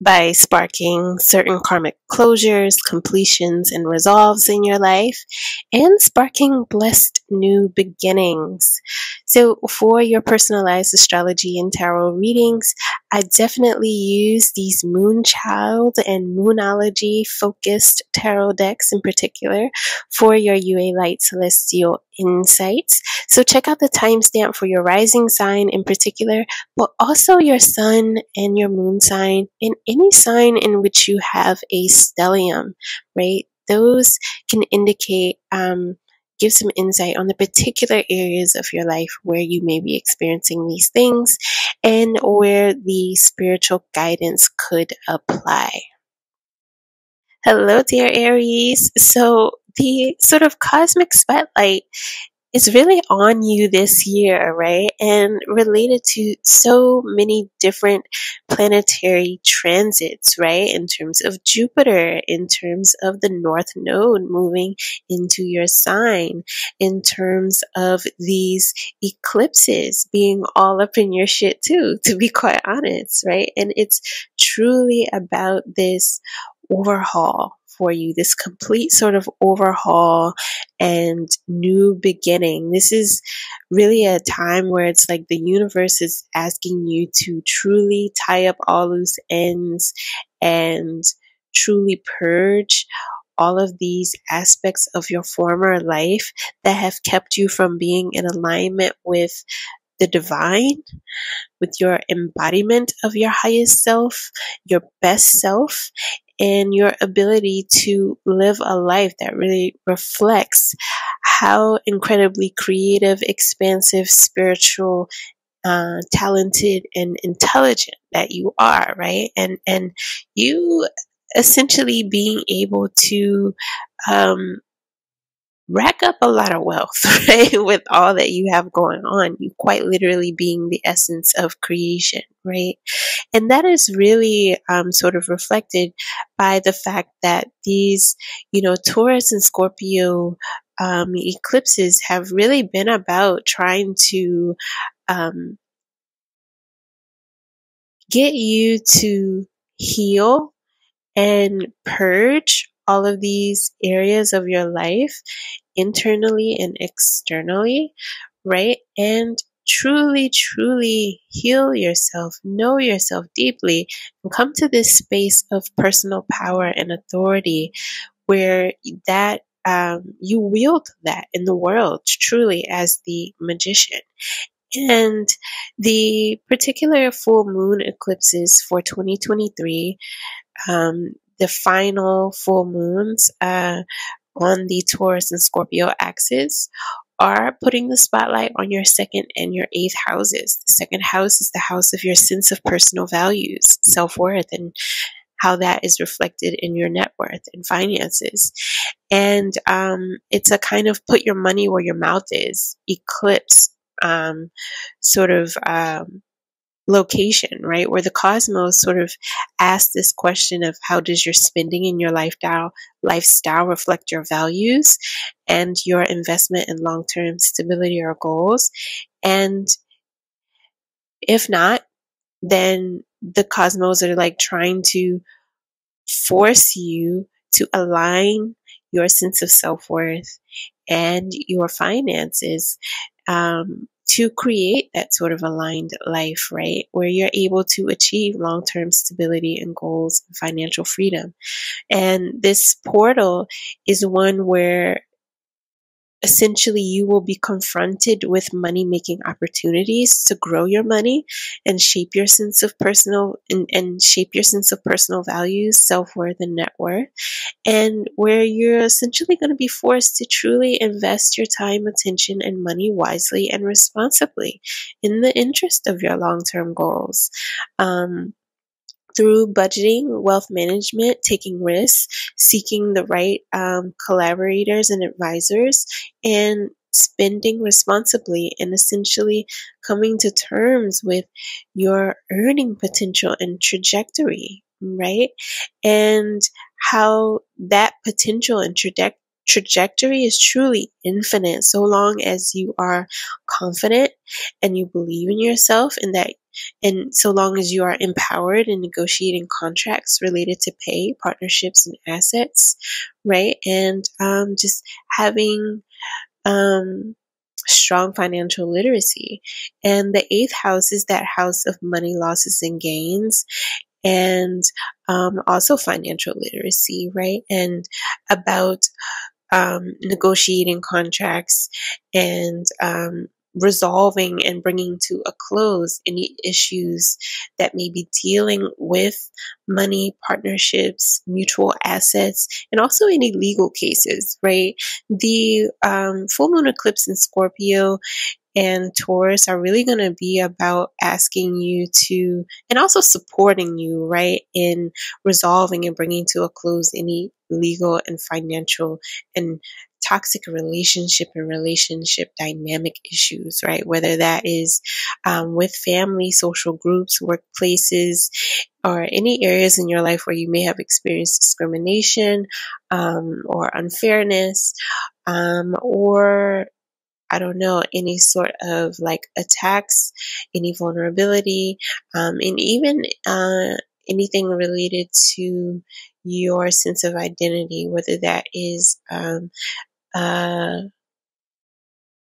by sparking certain karmic closures, completions, and resolves in your life, and sparking blessed new beginnings. So, for your personalized astrology and tarot readings, I definitely use these Moonchild and Moonology focused tarot decks in particular for your Yué Light Celestial insights. So, check out the timestamp for your rising sign in particular, but also your sun and your moon sign and any sign in which you have a stellium, right? Those can indicate um, give some insight on the particular areas of your life where you may be experiencing these things and where the spiritual guidance could apply. Hello, dear Aries. So, the sort of cosmic spotlight is really on you this year, right? And related to so many different planetary transits, right? In terms of Jupiter, in terms of the North Node moving into your sign, in terms of these eclipses being all up in your shit too, to be quite honest, right? And it's truly about this overhaul for you, this complete sort of overhaul and new beginning. This is really a time where it's like the universe is asking you to truly tie up all loose ends and truly purge all of these aspects of your former life that have kept you from being in alignment with the divine, with your embodiment of your highest self, your best self, and your ability to live a life that really reflects how incredibly creative, expansive, spiritual, uh, talented, and intelligent that you are, right? And and you essentially being able to um, rack up a lot of wealth, right? With all that you have going on, you quite literally being the essence of creation, right? And that is really um, sort of reflected by the fact that these, you know, Taurus and Scorpio um, eclipses have really been about trying to um, get you to heal and purge all of these areas of your life internally and externally, right? And truly, truly heal yourself, know yourself deeply, and come to this space of personal power and authority where that um, you wield that in the world truly as the magician. And the particular full moon eclipses for 2023 um, the final full moons uh, on the Taurus and Scorpio axis are putting the spotlight on your second and your eighth houses. The second house is the house of your sense of personal values, self worth, and how that is reflected in your net worth and finances. And um, it's a kind of put your money where your mouth is eclipse um, sort of um, location, right? Where the cosmos sort of asks this question of how does your spending in your lifestyle lifestyle reflect your values and your investment in long-term stability or goals? And if not, then the cosmos are like trying to force you to align your sense of self worth and your finances um, to create that sort of aligned life, right? Where you're able to achieve long term stability and goals and financial freedom. And this portal is one where essentially you will be confronted with money making opportunities to grow your money and shape your sense of personal and, and shape your sense of personal values self-worth and net worth and where you're essentially going to be forced to truly invest your time attention and money wisely and responsibly in the interest of your long-term goals. Um, through budgeting, wealth management, taking risks, seeking the right um, collaborators and advisors, and spending responsibly and essentially coming to terms with your earning potential and trajectory, right? And how that potential and trajectory trajectory is truly infinite so long as you are confident and you believe in yourself and that and so long as you are empowered in negotiating contracts related to pay, partnerships, and assets, right? And um, just having um, strong financial literacy. And the eighth house is that house of money losses and gains. And um, also financial literacy, right? And about um, negotiating contracts and um, resolving and bringing to a close any issues that may be dealing with money, partnerships, mutual assets, and also any legal cases, right? The um, full moon eclipse in Scorpio and Taurus are really going to be about asking you to, and also supporting you, right, in resolving and bringing to a close any legal and financial and toxic relationship and relationship dynamic issues, right? Whether that is um, with family, social groups, workplaces, or any areas in your life where you may have experienced discrimination um, or unfairness, um, or I don't know, any sort of like attacks, any vulnerability, um, and even uh, anything related to your sense of identity, whether that is um, uh,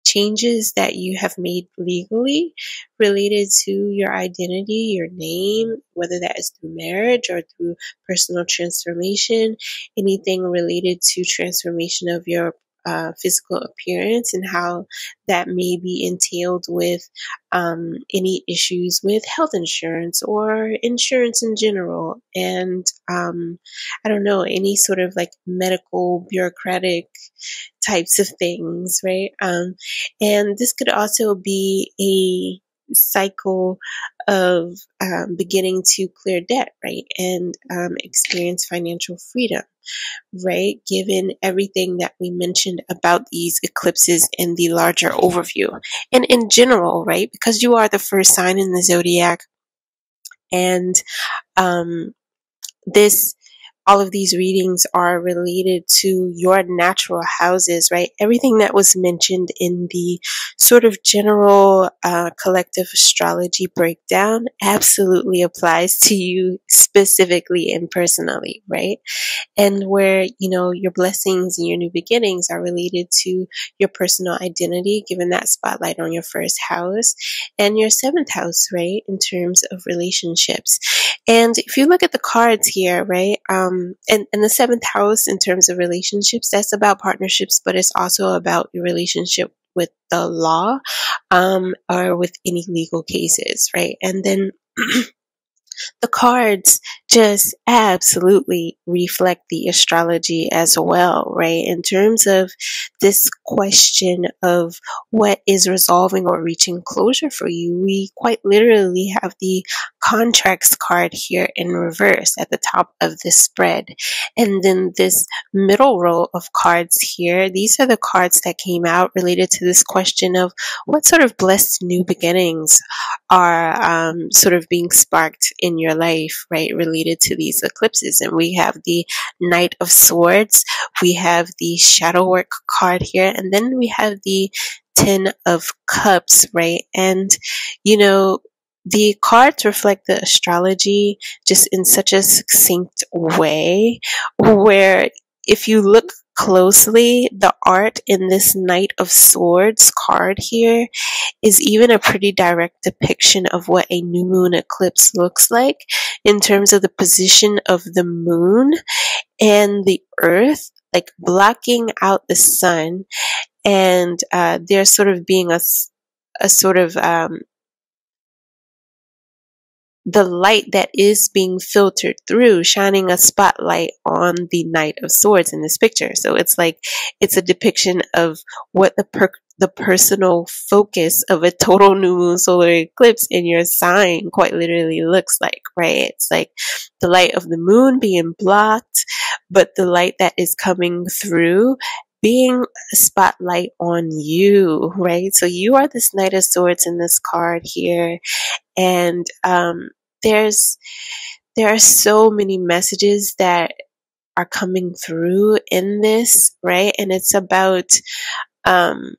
changes that you have made legally related to your identity, your name, whether that is through marriage or through personal transformation, anything related to transformation of your uh, physical appearance and how that may be entailed with um, any issues with health insurance or insurance in general. And um, I don't know, any sort of like medical bureaucratic types of things, right? Um, and this could also be a cycle of um, beginning to clear debt, right? And um, experience financial freedom, right? Given everything that we mentioned about these eclipses in the larger overview. And in general, right? Because you are the first sign in the zodiac. And um, this all of these readings are related to your natural houses, right? Everything that was mentioned in the sort of general uh, collective astrology breakdown absolutely applies to you specifically and personally, right? And where, you know, your blessings and your new beginnings are related to your personal identity, given that spotlight on your first house and your seventh house, right? In terms of relationships. And if you look at the cards here, right? Um, um, and, and the seventh house in terms of relationships, that's about partnerships, but it's also about your relationship with the law um, or with any legal cases, right? And then the cards just absolutely reflect the astrology as well, right? In terms of this question of what is resolving or reaching closure for you, we quite literally have the contracts card here in reverse at the top of this spread. And then this middle row of cards here, these are the cards that came out related to this question of what sort of blessed new beginnings are um, sort of being sparked in your life, right? Related to these eclipses. And we have the Knight of Swords, we have the Shadow Work card here, and then we have the Ten of Cups, right? And, you know, the cards reflect the astrology just in such a succinct way where if you look closely, the art in this Knight of Swords card here is even a pretty direct depiction of what a new moon eclipse looks like in terms of the position of the moon and the earth, like blocking out the sun, and uh, there sort of being a, a sort of um, the light that is being filtered through, shining a spotlight on the Knight of Swords in this picture. So it's like it's a depiction of what the per- the personal focus of a total new moon solar eclipse in your sign quite literally looks like, right? It's like the light of the moon being blocked, but the light that is coming through being a spotlight on you, right? So you are this Knight of Swords in this card here, and um, there's there are so many messages that are coming through in this, right? And it's about, um,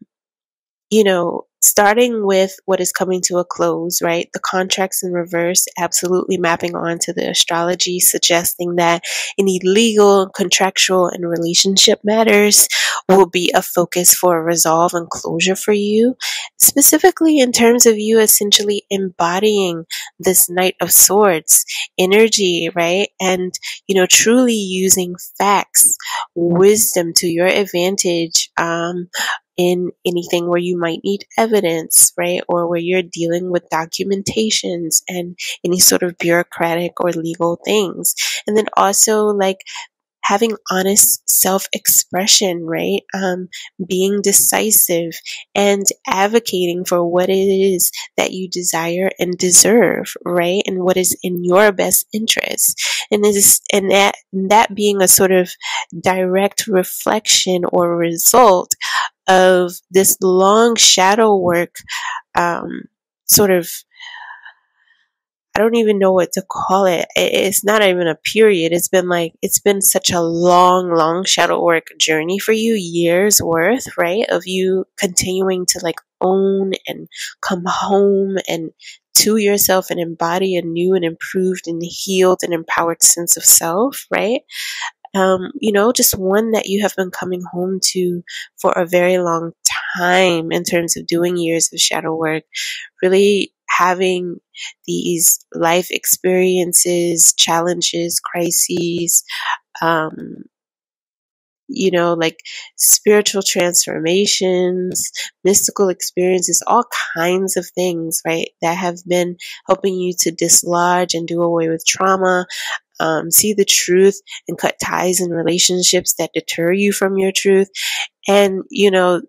you know, starting with what is coming to a close, right? The contracts in reverse absolutely mapping onto the astrology, suggesting that any legal, contractual, and relationship matters will be a focus for resolve and closure for you, specifically in terms of you essentially embodying this Knight of Swords energy, right? And, you know, truly using facts, wisdom to your advantage, um, in anything where you might need evidence, right? Or where you're dealing with documentations and any sort of bureaucratic or legal things. And then also like having honest self expression, right? Um, being decisive and advocating for what it is that you desire and deserve, right? And what is in your best interest. And this, and that, that being a sort of direct reflection or result of this long shadow work, um, sort of I don't even know what to call it. It's not even a period. It's been like, it's been such a long, long shadow work journey for you, years worth, right? Of you continuing to like own and come home and to yourself and embody a new and improved and healed and empowered sense of self, right? Um, you know, just one that you have been coming home to for a very long time in terms of doing years of shadow work, really having these life experiences, challenges, crises, um, you know, like spiritual transformations, mystical experiences, all kinds of things, right, that have been helping you to dislodge and do away with trauma, um, see the truth and cut ties in relationships that deter you from your truth. And, you know,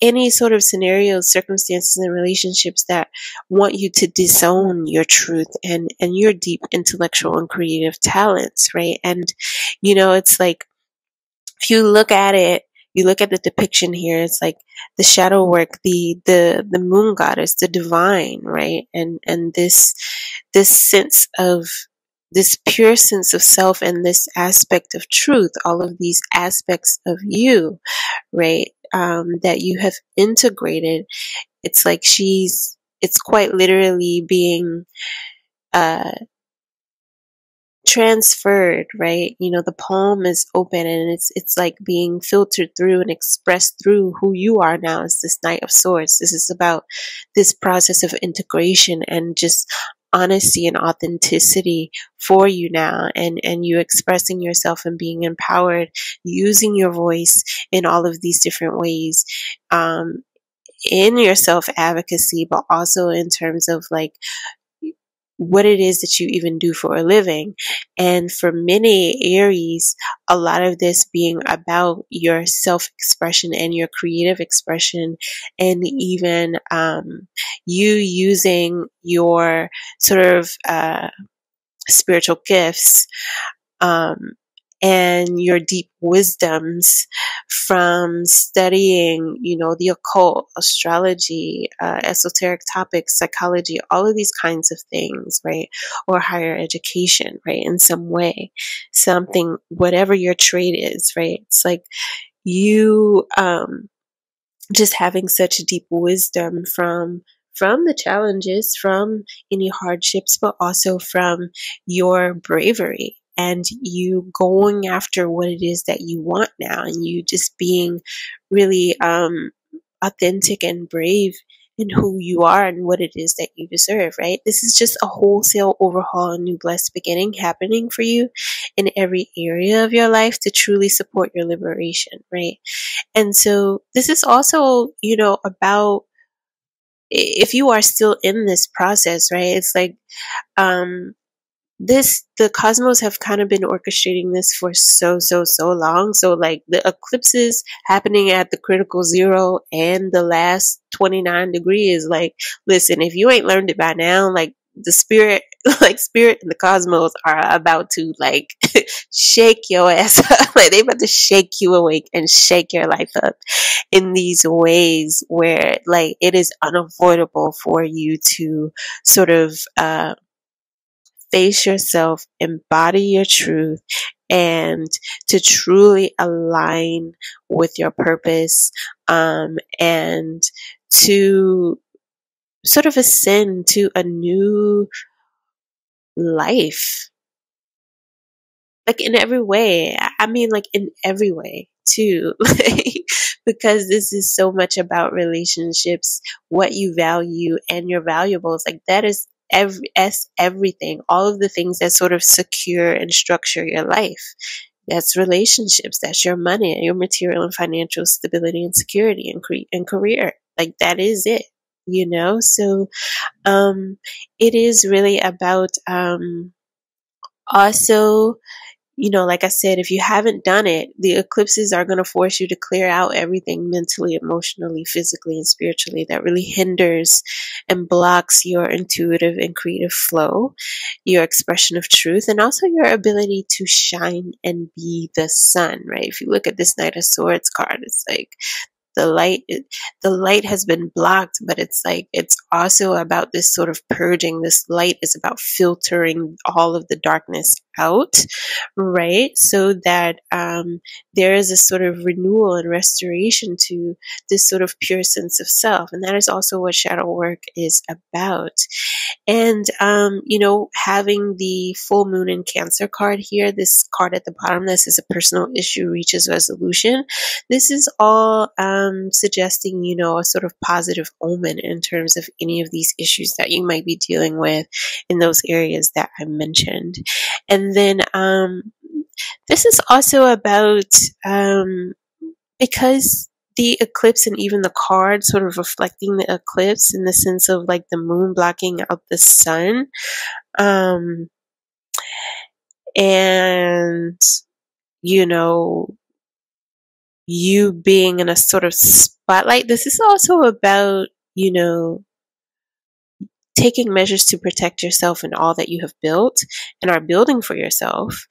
any sort of scenarios, circumstances, and relationships that want you to disown your truth and, and your deep intellectual and creative talents, right? And, you know, it's like, if you look at it, you look at the depiction here, it's like the shadow work, the, the, the moon goddess, the divine, right? And, and this, this sense of, this pure sense of self and this aspect of truth, all of these aspects of you, right? um, that you have integrated. It's like she's, it's quite literally being uh, transferred, right? You know, the palm is open and it's it's like being filtered through and expressed through who you are now as this Knight of Swords. This is about this process of integration and just honesty and authenticity for you now and and you expressing yourself and being empowered using your voice in all of these different ways um, in your self advocacy but also in terms of like what it is that you even do for a living. And for many Aries, a lot of this being about your self expression and your creative expression, and even um, you using your sort of uh, spiritual gifts um, and your deep wisdoms from studying, you know, the occult, astrology, uh, esoteric topics, psychology, all of these kinds of things, right? Or higher education, right? In some way, something, whatever your trade is, right? It's like you, um, just having such deep wisdom from from the challenges, from any hardships, but also from your bravery and you going after what it is that you want now and you just being really um, authentic and brave in who you are and what it is that you deserve, right? This is just a wholesale overhaul, a new blessed beginning happening for you in every area of your life to truly support your liberation, right? And so this is also, you know, about if you are still in this process, right? It's like, um, this the cosmos have kind of been orchestrating this for so so so long. So like the eclipses happening at the critical zero and the last 29 degrees like listen if you ain't learned it by now like the spirit like spirit and the cosmos are about to like shake your ass up. Like they about to shake you awake and shake your life up in these ways where like it is unavoidable for you to sort of uh face yourself, embody your truth, and to truly align with your purpose um, and to sort of ascend to a new life. Like in every way. I mean, like in every way too. because this is so much about relationships, what you value, and your valuables. Like that is every as everything, all of the things that sort of secure and structure your life. That's relationships, that's your money, your material and financial stability and security and, cre- and career. Like that is it, you know? So, um, it is really about, um, also you know, like I said, if you haven't done it, the eclipses are going to force you to clear out everything mentally, emotionally, physically, and spiritually that really hinders and blocks your intuitive and creative flow, your expression of truth, and also your ability to shine and be the sun, right? If you look at this Knight of Swords card, it's like the light the light has been blocked but it's like it's also about this sort of purging this light is about filtering all of the darkness out right? So that um, there is a sort of renewal and restoration to this sort of pure sense of self. And that is also what shadow work is about. And um, you know having the full moon in cancer card here this card at the bottom this is a personal issue reaches resolution. This is all um, suggesting, you know, a sort of positive omen in terms of any of these issues that you might be dealing with in those areas that I mentioned. And then um, this is also about um, because the eclipse and even the card sort of reflecting the eclipse in the sense of like the moon blocking out the sun. Um, and, you know, you being in a sort of spotlight. This is also about, you know, taking measures to protect yourself and all that you have built and are building for yourself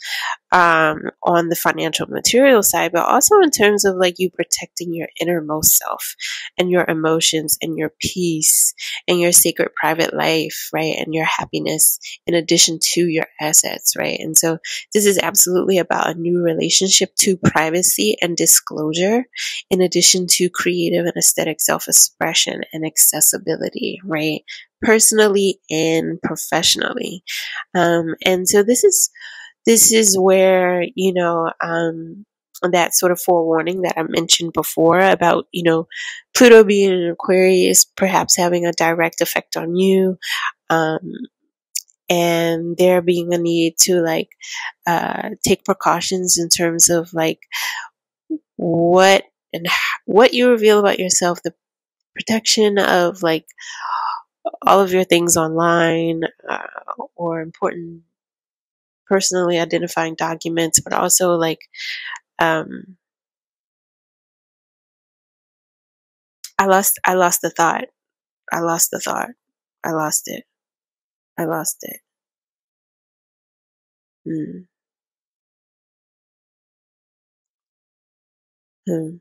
um, on the financial material side, but also in terms of like you protecting your innermost self and your emotions and your peace and your sacred private life, right? And your happiness in addition to your assets, right? And so this is absolutely about a new relationship to privacy and disclosure in addition to creative and aesthetic self expression and accessibility, right? Personally and professionally. Um, and so this is this is where, you know, um, that sort of forewarning that I mentioned before about, you know, Pluto being an Aquarius, perhaps having a direct effect on you, um, and there being a need to like uh, take precautions in terms of like what and what you reveal about yourself, the protection of like all of your things online uh, or important personally identifying documents, but also like um, I lost I lost the thought. I lost the thought. I lost it. I lost it. Hmm. Hmm.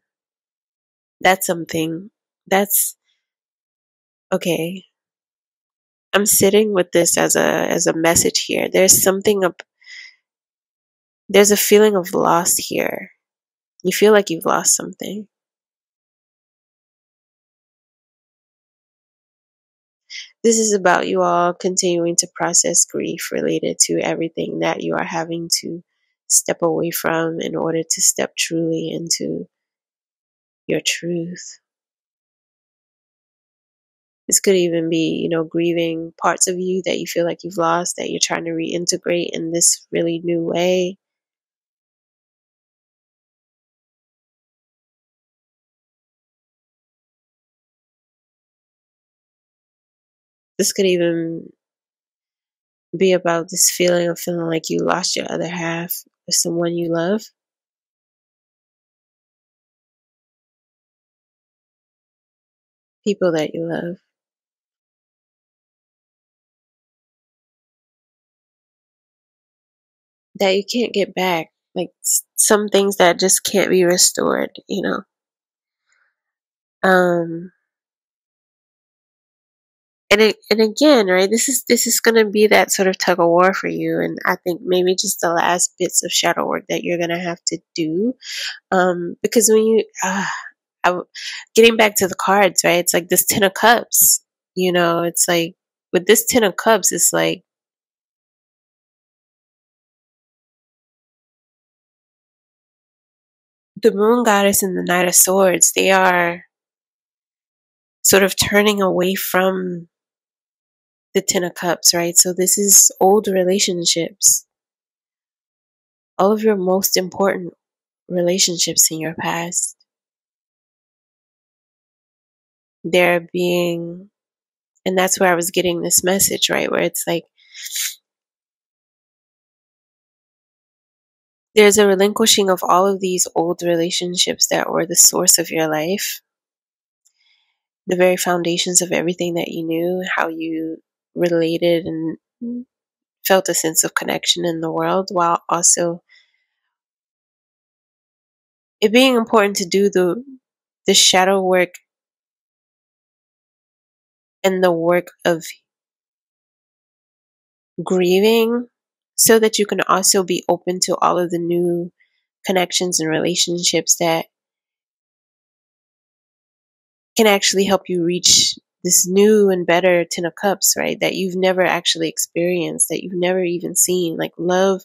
That's something. That's okay. I'm sitting with this as a as a message here. There's something up there's a feeling of loss here. You feel like you've lost something. this is about you all continuing to process grief related to everything that you are having to step away from in order to step truly into your truth. This could even be, you know, grieving parts of you that you feel like you've lost, that you're trying to reintegrate in this really new way. This could even be about this feeling of feeling like you lost your other half or someone you love. People that you love. That you can't get back. Like some things that just can't be restored, you know. Um, and it, and again, right? This is this is going to be that sort of tug of war for you, and I think maybe just the last bits of shadow work that you're going to have to do, um, because when you, uh, I, getting back to the cards, right? It's like this ten of cups. You know, it's like with this ten of cups, it's like the moon goddess and the knight of swords. They are sort of turning away from the Ten of Cups, right? So this is old relationships. All of your most important relationships in your past. They're being, and that's where I was getting this message, right? Where it's like, there's a relinquishing of all of these old relationships that were the source of your life, the very foundations of everything that you knew, how you related and felt a sense of connection in the world while also it being important to do the the shadow work and the work of grieving so that you can also be open to all of the new connections and relationships that can actually help you reach this new and better Ten of Cups, right? That you've never actually experienced, that you've never even seen. Like love,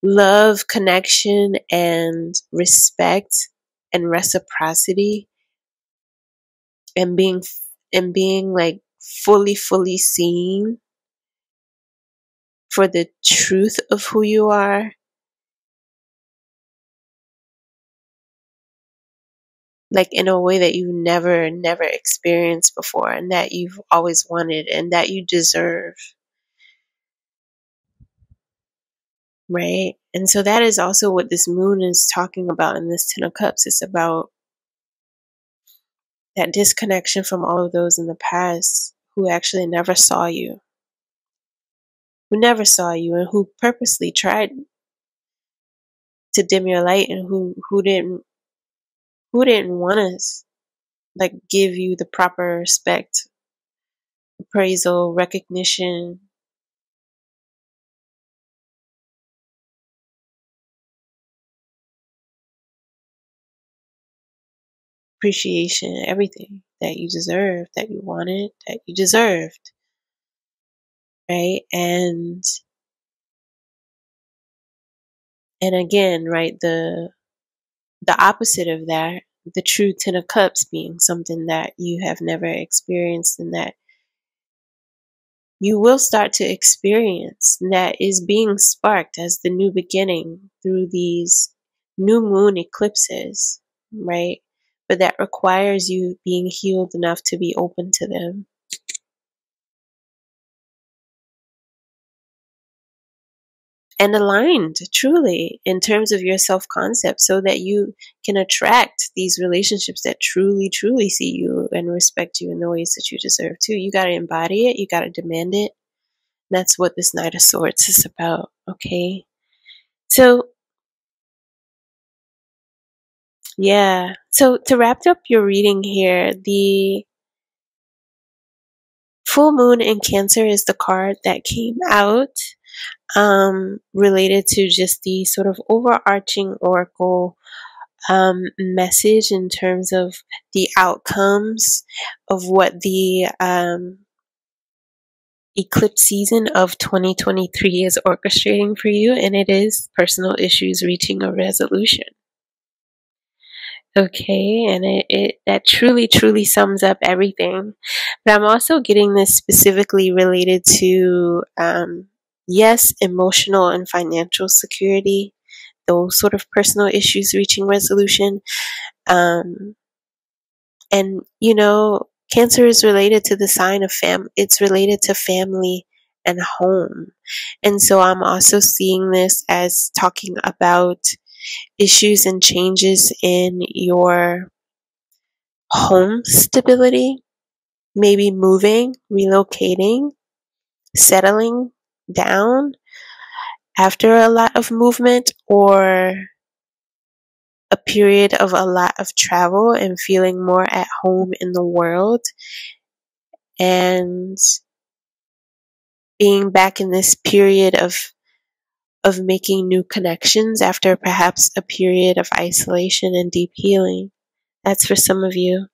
love, connection, and respect and reciprocity and being and being like fully fully seen for the truth of who you are like in a way that you've never, never experienced before and that you've always wanted and that you deserve. Right? And so that is also what this moon is talking about in this Ten of Cups. It's about that disconnection from all of those in the past who actually never saw you, who never saw you, and who purposely tried to dim your light and who, who didn't who didn't want to like give you the proper respect, appraisal, recognition? Appreciation, everything that you deserve, that you wanted, that you deserved. Right? And and again, right, the the opposite of that, the true Ten of Cups being something that you have never experienced and that you will start to experience that is being sparked as the new beginning through these new moon eclipses, right? But that requires you being healed enough to be open to them. And aligned truly in terms of your self concept so that you can attract these relationships that truly, truly see you and respect you in the ways that you deserve to. You got to embody it, you got to demand it. That's what this Knight of Swords is about, okay? So, yeah. So, to wrap up your reading here, the full moon in Cancer is the card that came out um, related to just the sort of overarching oracle um, message in terms of the outcomes of what the um, eclipse season of 2023 is orchestrating for you, and it is personal issues reaching a resolution. Okay, and it, it that truly, truly sums up everything. But I'm also getting this specifically related to um, yes, emotional and financial security, those sort of personal issues reaching resolution. Um, and you know, Cancer is related to the sign of fam. It's related to family and home. And so I'm also seeing this as talking about issues and changes in your home stability, maybe moving, relocating, settling down after a lot of movement or a period of a lot of travel and feeling more at home in the world and being back in this period of of making new connections after perhaps a period of isolation and deep healing. That's for some of you.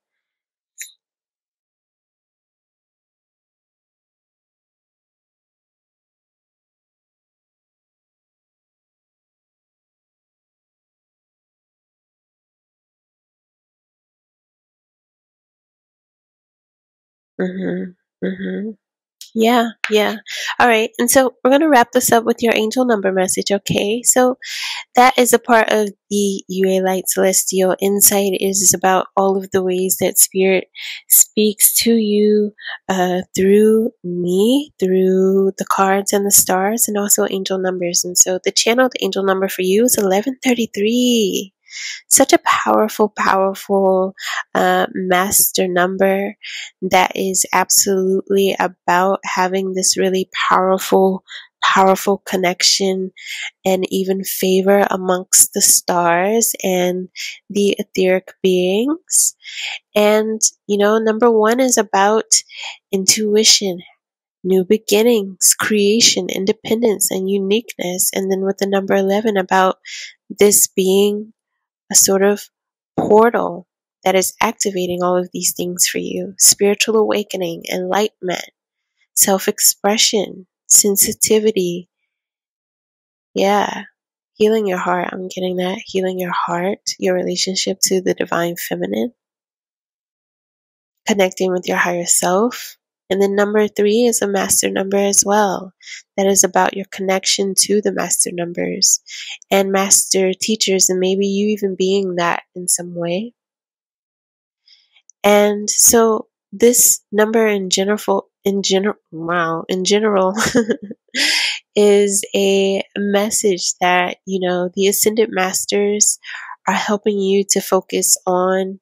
Mhm. Mhm. Yeah, yeah. All right. And so we're going to wrap this up with your angel number message, okay? So that is a part of the Yué Light Celestial Insight. It is about all of the ways that Spirit speaks to you uh, through me, through the cards and the stars, and also angel numbers. And so the channel, the angel number for you is 1133 such a powerful, powerful uh, master number that is absolutely about having this really powerful, powerful connection and even favor amongst the stars and the etheric beings. And, you know, number one is about intuition, new beginnings, creation, independence, and uniqueness. And then with the number 11 about this being a sort of portal that is activating all of these things for you spiritual awakening, enlightenment, self expression, sensitivity. Yeah, healing your heart. I'm getting that. Healing your heart, your relationship to the divine feminine, connecting with your higher self, and then number three is a master number as well. That is about your connection to the master numbers and master teachers, and maybe you even being that in some way. And so this number in general, in general, wow, in general, is a message that, you know, the ascended masters are helping you to focus on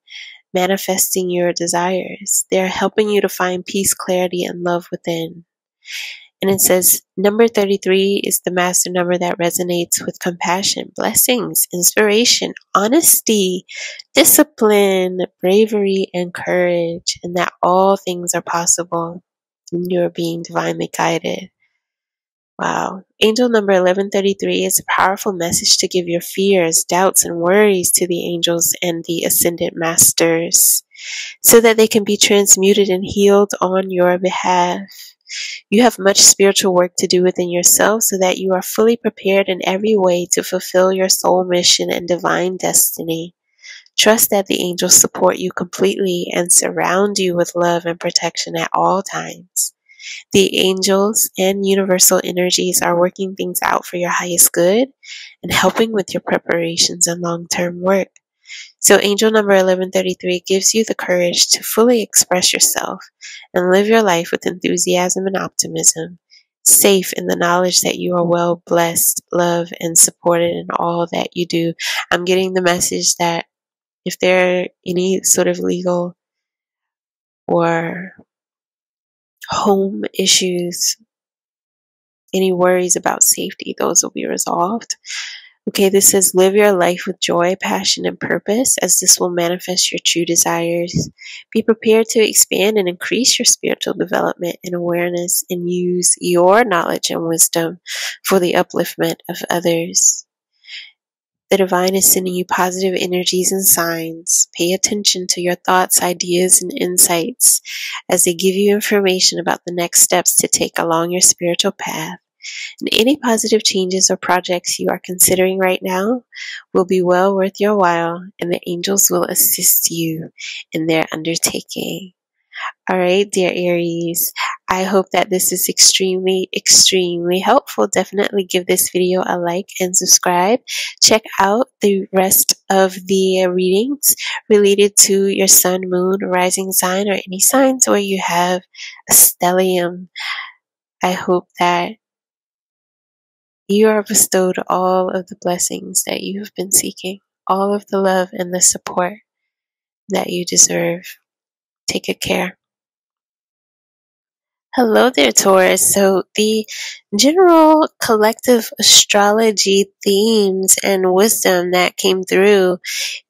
manifesting your desires. They're helping you to find peace, clarity, and love within. And it says number 33 is the master number that resonates with compassion, blessings, inspiration, honesty, discipline, bravery, and courage, and that all things are possible when you're being divinely guided. Wow. Angel number 1133 is a powerful message to give your fears, doubts, and worries to the angels and the ascended masters so that they can be transmuted and healed on your behalf. You have much spiritual work to do within yourself so that you are fully prepared in every way to fulfill your soul mission and divine destiny. Trust that the angels support you completely and surround you with love and protection at all times. The angels and universal energies are working things out for your highest good and helping with your preparations and long term work. So, angel number 1133 gives you the courage to fully express yourself and live your life with enthusiasm and optimism, safe in the knowledge that you are well blessed, loved, and supported in all that you do. I'm getting the message that if there are any sort of legal or home issues, any worries about safety, those will be resolved. Okay, this says live your life with joy, passion, and purpose, as this will manifest your true desires. Be prepared to expand and increase your spiritual development and awareness, and use your knowledge and wisdom for the upliftment of others. The divine is sending you positive energies and signs. Pay attention to your thoughts, ideas, and insights as they give you information about the next steps to take along your spiritual path. And any positive changes or projects you are considering right now will be well worth your while, and the angels will assist you in their undertaking. All right, dear Aries, I hope that this is extremely, extremely helpful. Definitely give this video a like and subscribe. Check out the rest of the uh, readings related to your sun, moon, rising sign, or any signs where you have a stellium. I hope that you are bestowed all of the blessings that you have been seeking, all of the love and the support that you deserve. Take good care. Hello there, Taurus. So, the general collective astrology themes and wisdom that came through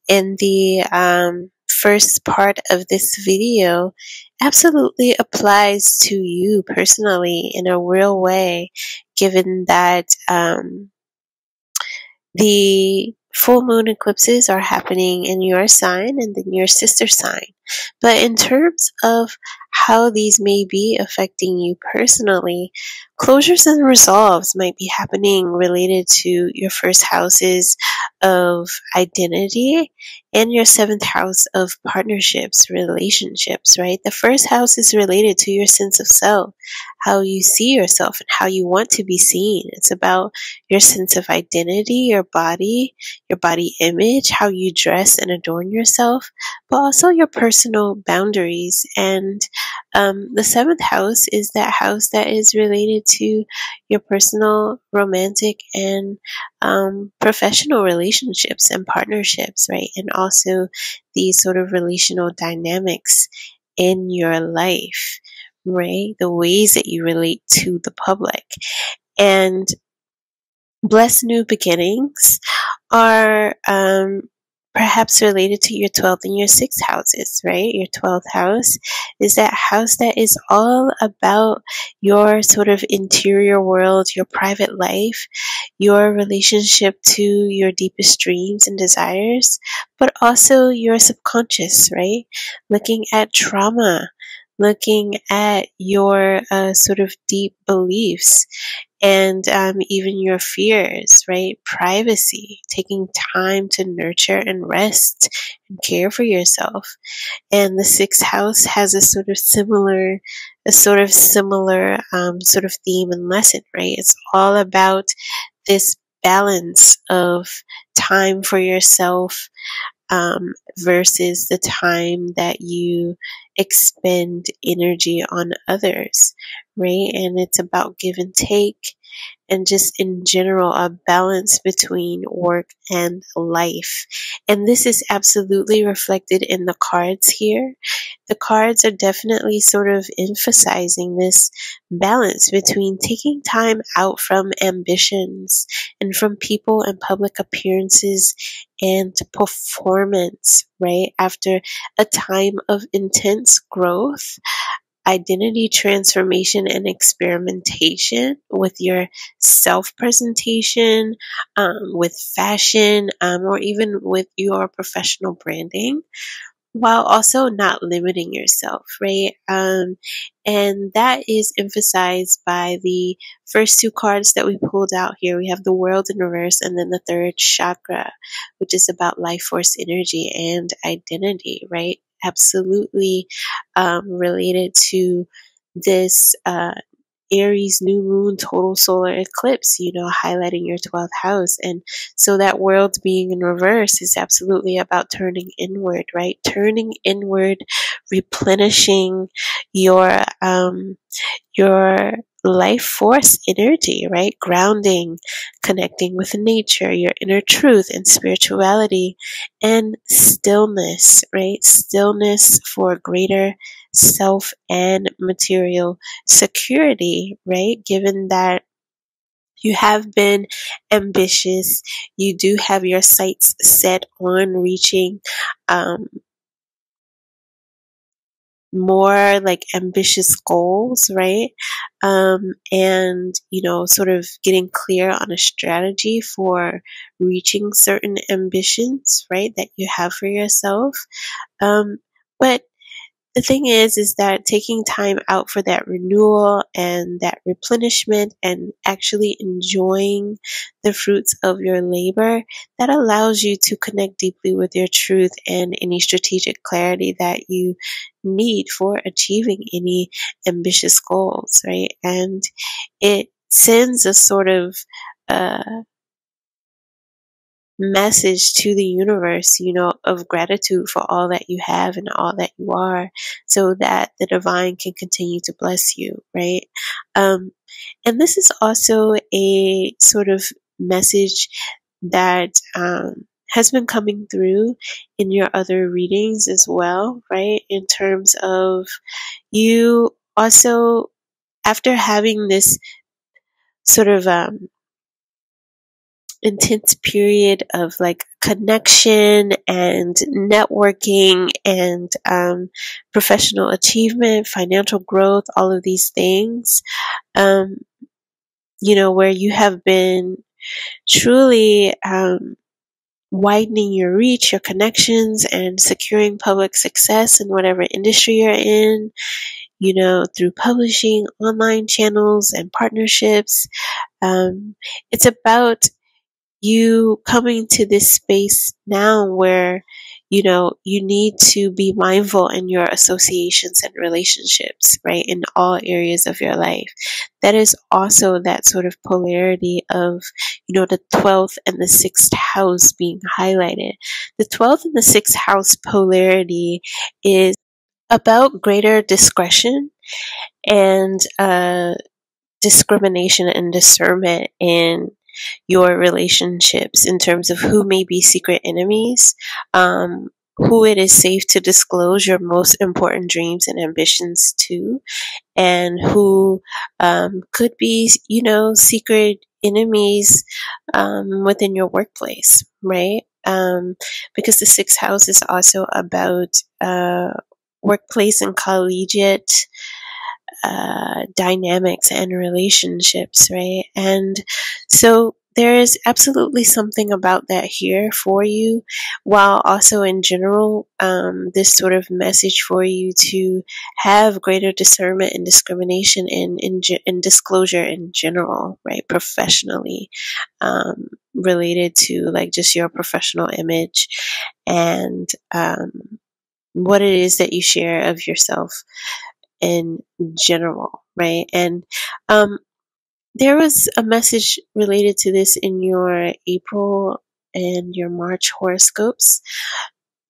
in the um, first part of this video absolutely applies to you personally in a real way, given that um, the full moon eclipses are happening in your sign and then your sister sign. But in terms of how these may be affecting you personally, closures and resolves might be happening related to your first houses of identity and your seventh house of partnerships, relationships, right? The first house is related to your sense of self, how you see yourself and how you want to be seen. It's about your sense of identity, your body, your body image, how you dress and adorn yourself, but also your personal boundaries. And um, the seventh house is that house that is related to your personal, romantic, and um, professional relationships and partnerships, right? And also the sort of relational dynamics in your life, right? The ways that you relate to the public. And blessed new beginnings are um, perhaps related to your 12th and your 6th houses, right? Your 12th house is that house that is all about your sort of interior world, your private life, your relationship to your deepest dreams and desires, but also your subconscious, right? Looking at trauma, looking at your uh, sort of deep beliefs and um, even your fears, right? Privacy, taking time to nurture and rest and care for yourself. And the sixth house has a sort of similar, a sort of similar um, sort of theme and lesson, right? It's all about this balance of time for yourself um, versus the time that you expend energy on others, right? And it's about give and take and just in general a balance between work and life. And this is absolutely reflected in the cards here. The cards are definitely sort of emphasizing this balance between taking time out from ambitions and from people and public appearances and performance, right? After a time of intense growth, identity transformation and experimentation with your self presentation, um, with fashion, um, or even with your professional branding. While also not limiting yourself, right? Um, and that is emphasized by the first two cards that we pulled out here. We have the world in reverse and then the third chakra, which is about life force energy and identity, right? Absolutely um, related to this uh, Aries new moon total solar eclipse, you know, highlighting your 12th house. And so that world being in reverse is absolutely about turning inward, right? Turning inward, replenishing your, um, your life force energy, right? Grounding, connecting with nature, your inner truth and spirituality, and stillness, right? Stillness for greater self and material security, right? Given that you have been ambitious, you do have your sights set on reaching um, more like ambitious goals, right? Um, and, you know, sort of getting clear on a strategy for reaching certain ambitions, right, that you have for yourself. Um, but the thing is is that taking time out for that renewal and that replenishment and actually enjoying the fruits of your labor that allows you to connect deeply with your truth and any strategic clarity that you need for achieving any ambitious goals right? And it sends a sort of uh, message to the universe, you know, of gratitude for all that you have and all that you are, so that the divine can continue to bless you, right? Um, and this is also a sort of message that um, has been coming through in your other readings as well, right? In terms of you also, after having this sort of um, intense period of like connection and networking and um, professional achievement, financial growth, all of these things, um, you know, where you have been truly um, widening your reach, your connections, and securing public success in whatever industry you're in. You know, through publishing, online channels, and partnerships. Um, it's about you coming to this space now where you know you need to be mindful in your associations and relationships right in all areas of your life. That is also that sort of polarity of you know the 12th and the 6th house being highlighted. The 12th and the 6th house polarity is about greater discretion and uh discrimination and discernment in your relationships in terms of who may be secret enemies, um, who it is safe to disclose your most important dreams and ambitions to, and who um, could be, you know, secret enemies um, within your workplace, right? Um, because the sixth house is also about uh, workplace and collegiate uh, dynamics and relationships, right? And so there is absolutely something about that here for you, while also in general, um, this sort of message for you to have greater discernment and discrimination in in, in disclosure in general, right? Professionally, um, related to like just your professional image and um, what it is that you share of yourself in general, right? And um, there was a message related to this in your April and your March horoscopes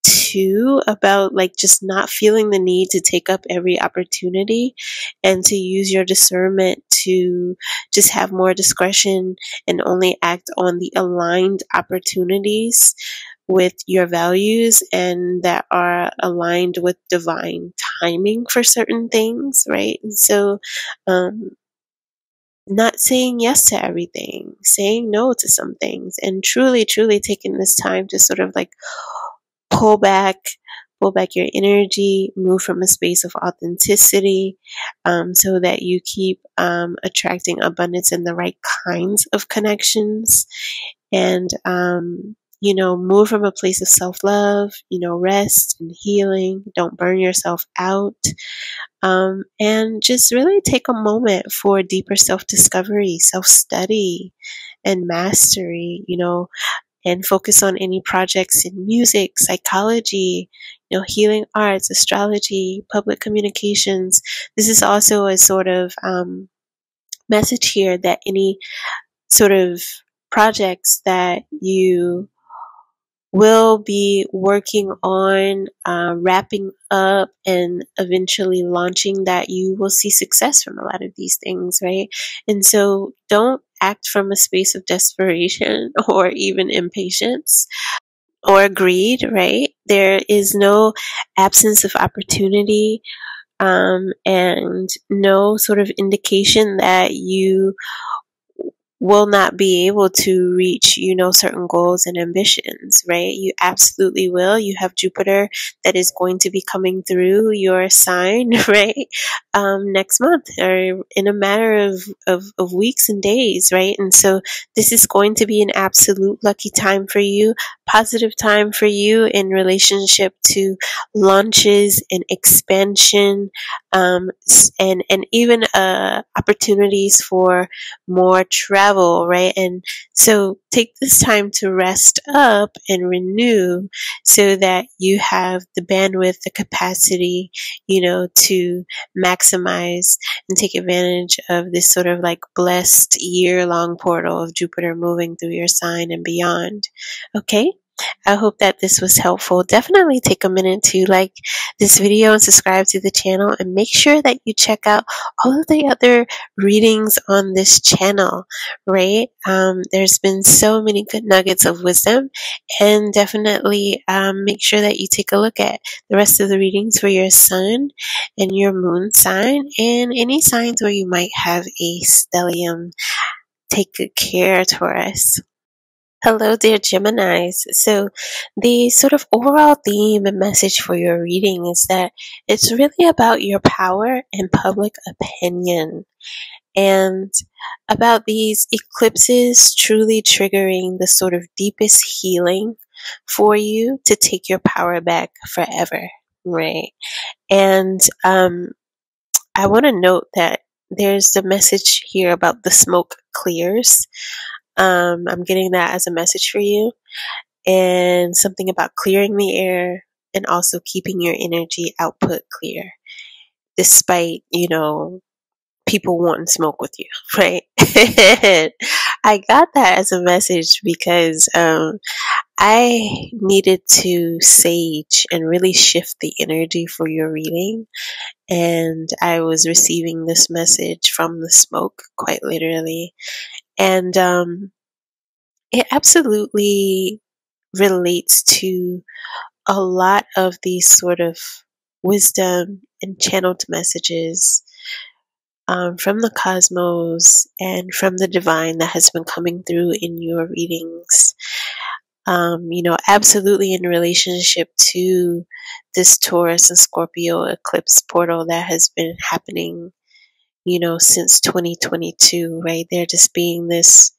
too about like just not feeling the need to take up every opportunity and to use your discernment to just have more discretion and only act on the aligned opportunities with your values and that are aligned with divine timing for certain things, right? And so, um, not saying yes to everything, saying no to some things, and truly, truly taking this time to sort of like pull back, pull back your energy, move from a space of authenticity, um, so that you keep um, attracting abundance in the right kinds of connections, and um, you know, move from a place of self love, you know, rest and healing. Don't burn yourself out. Um, and just really take a moment for deeper self discovery, self study, and mastery, you know, and focus on any projects in music, psychology, you know, healing arts, astrology, public communications. This is also a sort of um, message here that any sort of projects that you will be working on uh, wrapping up and eventually launching that you will see success from a lot of these things, right? And so don't act from a space of desperation or even impatience or greed, right? There is no absence of opportunity um, and no sort of indication that you will not be able to reach, you know, certain goals and ambitions, right? You absolutely will. You have Jupiter that is going to be coming through your sign, right? Um, next month or in a matter of, of, of weeks and days, right? And so this is going to be an absolute lucky time for you, positive time for you in relationship to launches and expansion, um, and, and even, uh, opportunities for more travel, right? And so take this time to rest up and renew so that you have the bandwidth, the capacity, you know, to maximize and take advantage of this sort of like blessed year long portal of Jupiter moving through your sign and beyond. Okay? I hope that this was helpful. Definitely take a minute to like this video and subscribe to the channel and make sure that you check out all of the other readings on this channel, right? Um, there's been so many good nuggets of wisdom and definitely um, make sure that you take a look at the rest of the readings for your sun and your moon sign and any signs where you might have a stellium. Take good care, Taurus. Hello, dear Geminis. So, the sort of overall theme and message for your reading is that it's really about your power and public opinion and about these eclipses truly triggering the sort of deepest healing for you to take your power back forever, right? And um, I want to note that there's a message here about the smoke clears. Um, I'm getting that as a message for you. And something about clearing the air and also keeping your energy output clear, despite, you know, people wanting smoke with you, right? I got that as a message because um, I needed to sage and really shift the energy for your reading. And I was receiving this message from the smoke, quite literally. And um, it absolutely relates to a lot of these sort of wisdom and channeled messages um, from the cosmos and from the divine that has been coming through in your readings. Um, you know, absolutely in relationship to this Taurus and Scorpio eclipse portal that has been happening you know, since 2022, right? There just being this,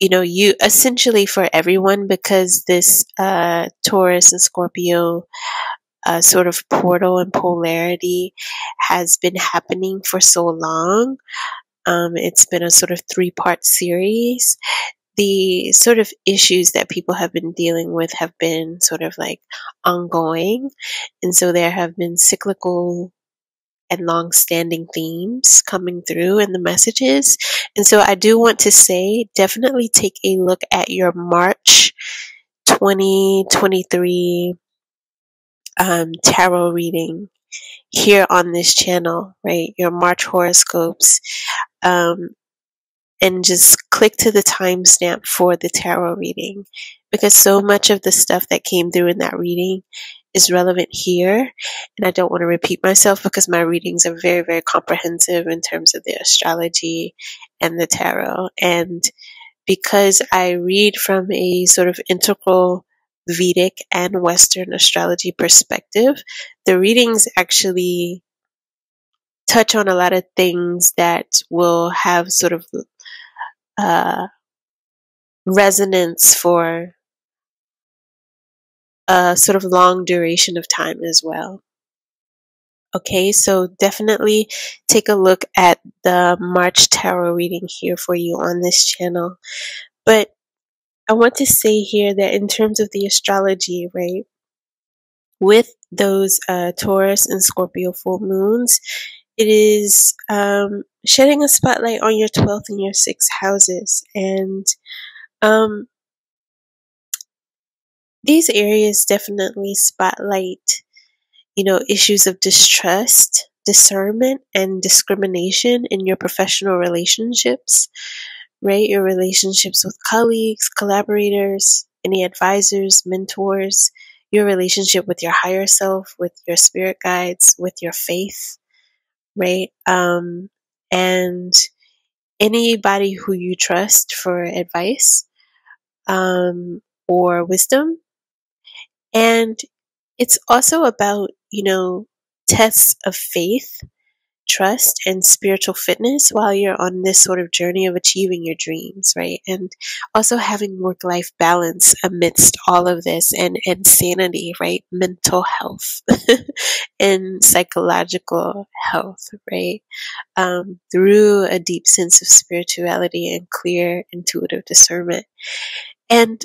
you know, you essentially for everyone because this uh, Taurus and Scorpio uh, sort of portal and polarity has been happening for so long. Um, it's been a sort of three part series. The sort of issues that people have been dealing with have been sort of like ongoing. And so there have been cyclical and long-standing themes coming through in the messages. And so I do want to say definitely take a look at your March 2023 um, tarot reading here on this channel, right? Your March horoscopes. Um, and just click to the timestamp for the tarot reading because so much of the stuff that came through in that reading is relevant here. And I don't want to repeat myself because my readings are very, very comprehensive in terms of the astrology and the tarot. And because I read from a sort of integral Vedic and Western astrology perspective, the readings actually touch on a lot of things that will have sort of uh, resonance for a sort of long duration of time as well. Okay, so definitely take a look at the March tarot reading here for you on this channel. But I want to say here that in terms of the astrology, right, with those uh, Taurus and Scorpio full moons, it is um, shedding a spotlight on your 12th and your 6th houses. And um, these areas definitely spotlight, you know, issues of distrust, discernment, and discrimination in your professional relationships, right? Your relationships with colleagues, collaborators, any advisors, mentors, your relationship with your higher self, with your spirit guides, with your faith, right? Um, and anybody who you trust for advice um, or wisdom. And it's also about, you know, tests of faith trust and spiritual fitness while you're on this sort of journey of achieving your dreams, right? And also having work life balance amidst all of this and, and sanity, right? Mental health and psychological health, right? Um, through a deep sense of spirituality and clear intuitive discernment. And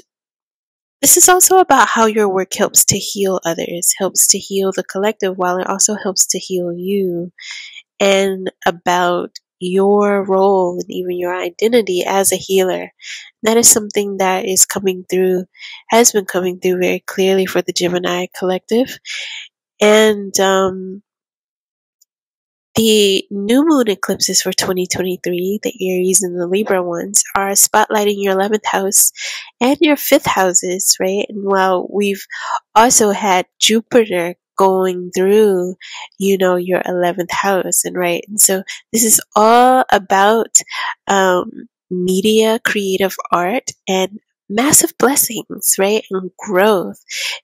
this is also about how your work helps to heal others, helps to heal the collective, while it also helps to heal you and about your role and even your identity as a healer. That is something that is coming through, has been coming through very clearly for the Gemini collective. And um, the new moon eclipses for 2023, the Aries and the Libra ones, are spotlighting your 11th house and your 5th houses, right? And while we've also had Jupiter going through, you know, your 11th house. And right. And so this is all about, um, media, creative art, and massive blessings, right? And growth.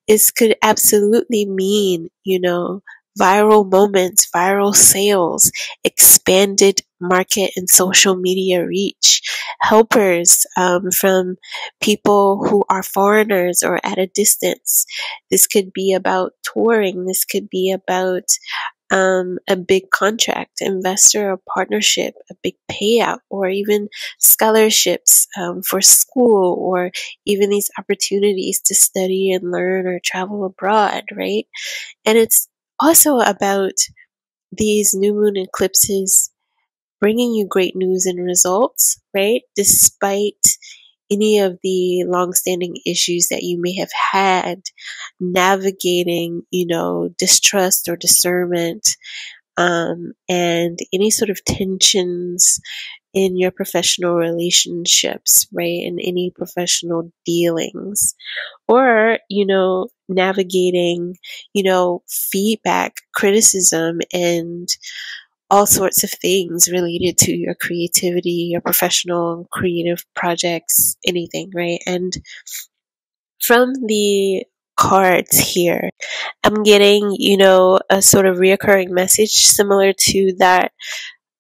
This could absolutely mean, you know, viral moments, viral sales, expanded market and social media reach, helpers um, from people who are foreigners or at a distance. This could be about touring. This could be about um, a big contract, investor or partnership, a big payout, or even scholarships um, for school, or even these opportunities to study and learn or travel abroad, right? And it's also about these new moon eclipses bringing you great news and results, right? Despite any of the long-standing issues that you may have had navigating, you know, distrust or discernment, um, and any sort of tensions in your professional relationships, right? In any professional dealings or, you know, navigating, you know, feedback, criticism and all sorts of things related to your creativity, your professional creative projects, anything, right? And from the cards here, I'm getting, you know, a sort of reoccurring message similar to that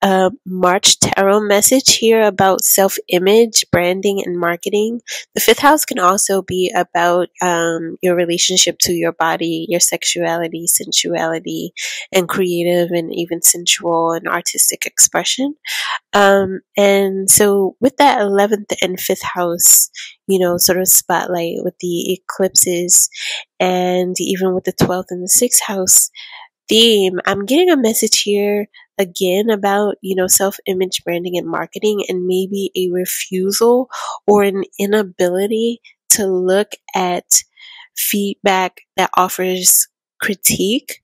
uh, March tarot message here about self image, branding, and marketing. The fifth house can also be about um, your relationship to your body, your sexuality, sensuality, and creative and even sensual and artistic expression. Um, and so, with that 11th and 5th house, you know, sort of spotlight with the eclipses, and even with the 12th and the 6th house theme, I'm getting a message here again about, you know, self image branding and marketing, and maybe a refusal or an inability to look at feedback that offers critique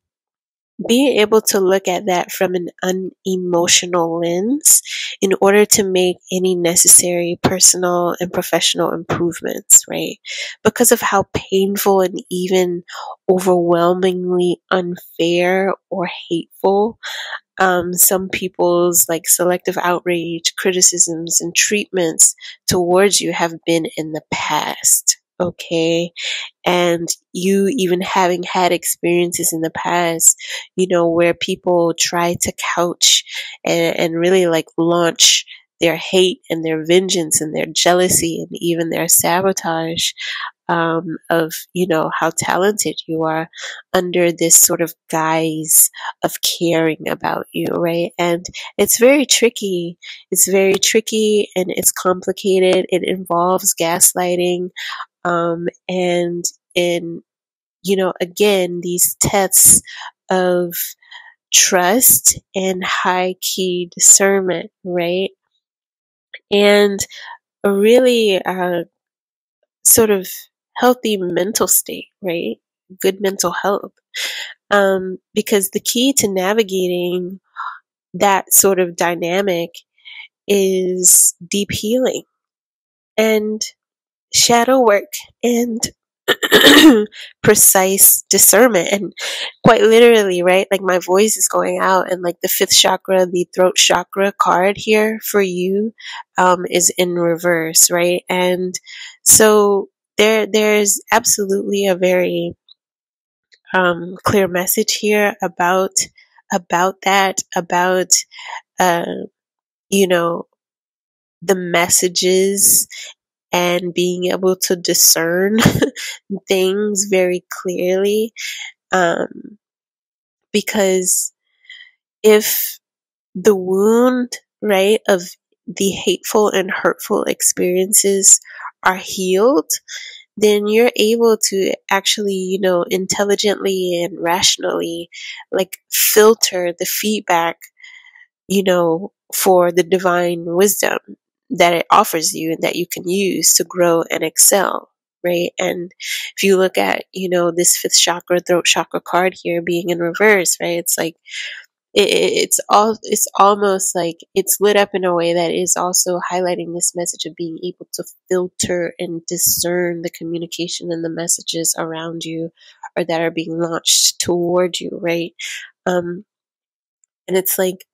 being able to look at that from an unemotional lens in order to make any necessary personal and professional improvements, right? Because of how painful and even overwhelmingly unfair or hateful um, some people's like selective outrage, criticisms, and treatments towards you have been in the past okay? And you even having had experiences in the past you know where people try to couch and, and really like launch their hate and their vengeance and their jealousy and even their sabotage um, of you know how talented you are under this sort of guise of caring about you right? And it's very tricky. It's very tricky and it's complicated. It involves gaslighting um, and in, you know, again, these tests of trust and high key discernment, right? And a really uh, sort of healthy mental state, right? Good mental health. Um, because the key to navigating that sort of dynamic is deep healing. And shadow work and precise discernment. And quite literally right like my voice is going out and like the fifth chakra the throat chakra card here for you um, is in reverse right? And so there there's absolutely a very um, clear message here about about that about uh, you know the messages and being able to discern things very clearly. Um, because if the wound, right, of the hateful and hurtful experiences are healed, then you're able to actually, you know, intelligently and rationally, like, filter the feedback, you know, for the divine wisdom that it offers you and that you can use to grow and excel right? And if you look at you know this fifth chakra throat chakra card here being in reverse right? It's like it, it's all it's almost like it's lit up in a way that is also highlighting this message of being able to filter and discern the communication and the messages around you or that are being launched toward you right? Um and it's like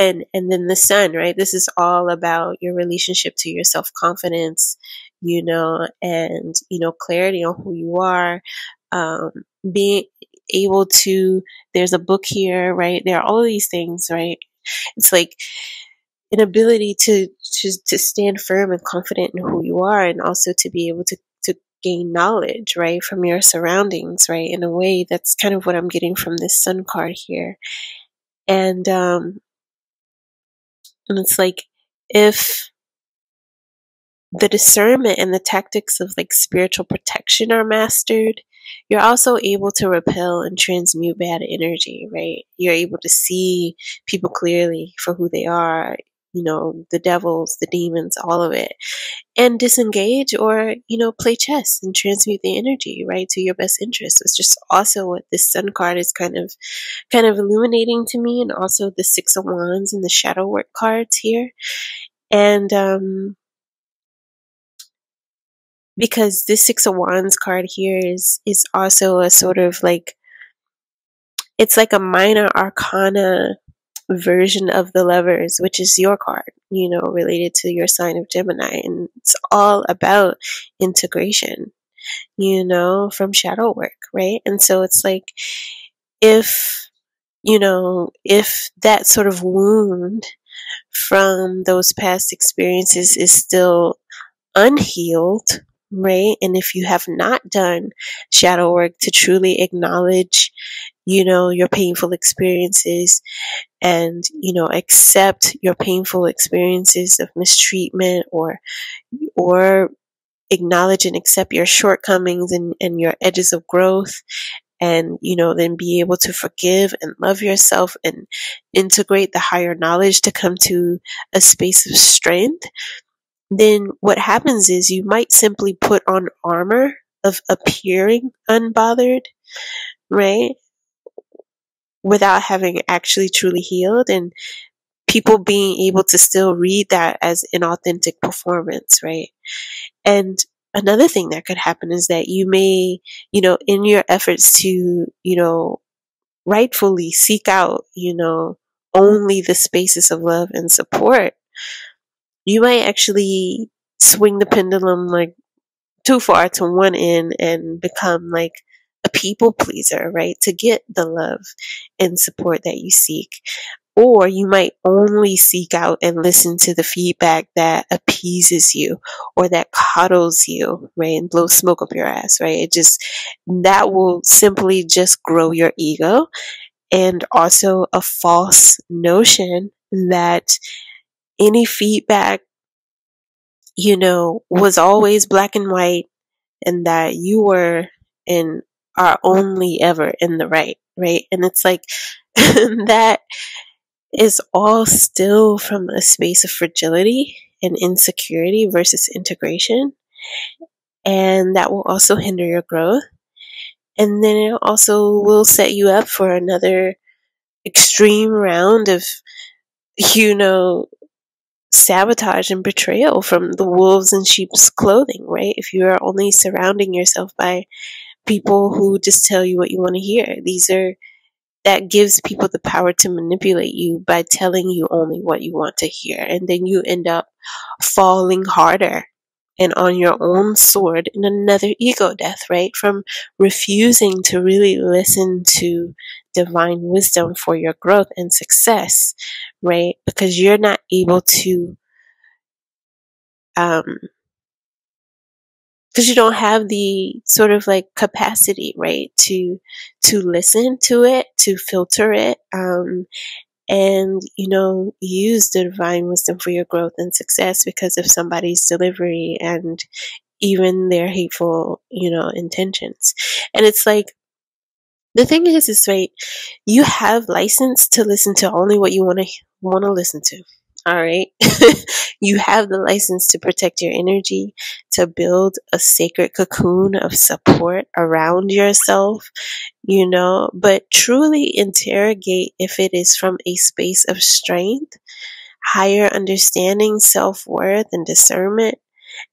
and and then the sun right? This is all about your relationship to your self-confidence you know and you know clarity on who you are um, being able to there's a book here right? There are all these things right? It's like an ability to to to stand firm and confident in who you are and also to be able to to gain knowledge right from your surroundings right in a way that's kind of what i'm getting from this sun card here. And um and it's like if the discernment and the tactics of like spiritual protection are mastered, you're also able to repel and transmute bad energy, right? You're able to see people clearly for who they are, you know, the devils, the demons, all of it, and disengage or, you know, play chess and transmute the energy, right, to your best interest. It's just also what this sun card is kind of, kind of illuminating to me, and also the six of wands and the shadow work cards here. And, um, because this six of wands card here is, is also a sort of like, it's like a minor arcana version of the lovers, which is your card, you know, related to your sign of Gemini. And it's all about integration, you know, from shadow work, right? And so it's like, if, you know, if that sort of wound from those past experiences is still unhealed, right? And if you have not done shadow work to truly acknowledge, you know, your painful experiences and you know accept your painful experiences of mistreatment or or acknowledge and accept your shortcomings and, and your edges of growth and you know then be able to forgive and love yourself and integrate the higher knowledge to come to a space of strength then what happens is you might simply put on armor of appearing unbothered right without having actually truly healed and people being able to still read that as an authentic performance, right? And another thing that could happen is that you may, you know, in your efforts to, you know, rightfully seek out, you know, only the spaces of love and support, you might actually swing the pendulum like too far to one end and become like people pleaser, right? To get the love and support that you seek. Or you might only seek out and listen to the feedback that appeases you or that coddles you, right? And blows smoke up your ass, right? It just, that will simply just grow your ego and also a false notion that any feedback, you know, was always black and white and that you were in are only ever in the right, right? And it's like that is all still from a space of fragility and insecurity versus integration. And that will also hinder your growth. And then it also will set you up for another extreme round of, you know, sabotage and betrayal from the wolves in sheep's clothing, right? If you are only surrounding yourself by people who just tell you what you want to hear, these are that gives people the power to manipulate you by telling you only what you want to hear. And then you end up falling harder and on your own sword in another ego death, right? From refusing to really listen to divine wisdom for your growth and success, right? Because you're not able to, um, because you don't have the sort of like capacity, right, to to listen to it, to filter it, um, and you know use the divine wisdom for your growth and success because of somebody's delivery and even their hateful, you know, intentions. And it's like the thing is, is right. You have license to listen to only what you want to want to listen to. All right. you have the license to protect your energy, to build a sacred cocoon of support around yourself, you know, but truly interrogate if it is from a space of strength, higher understanding, self worth, and discernment,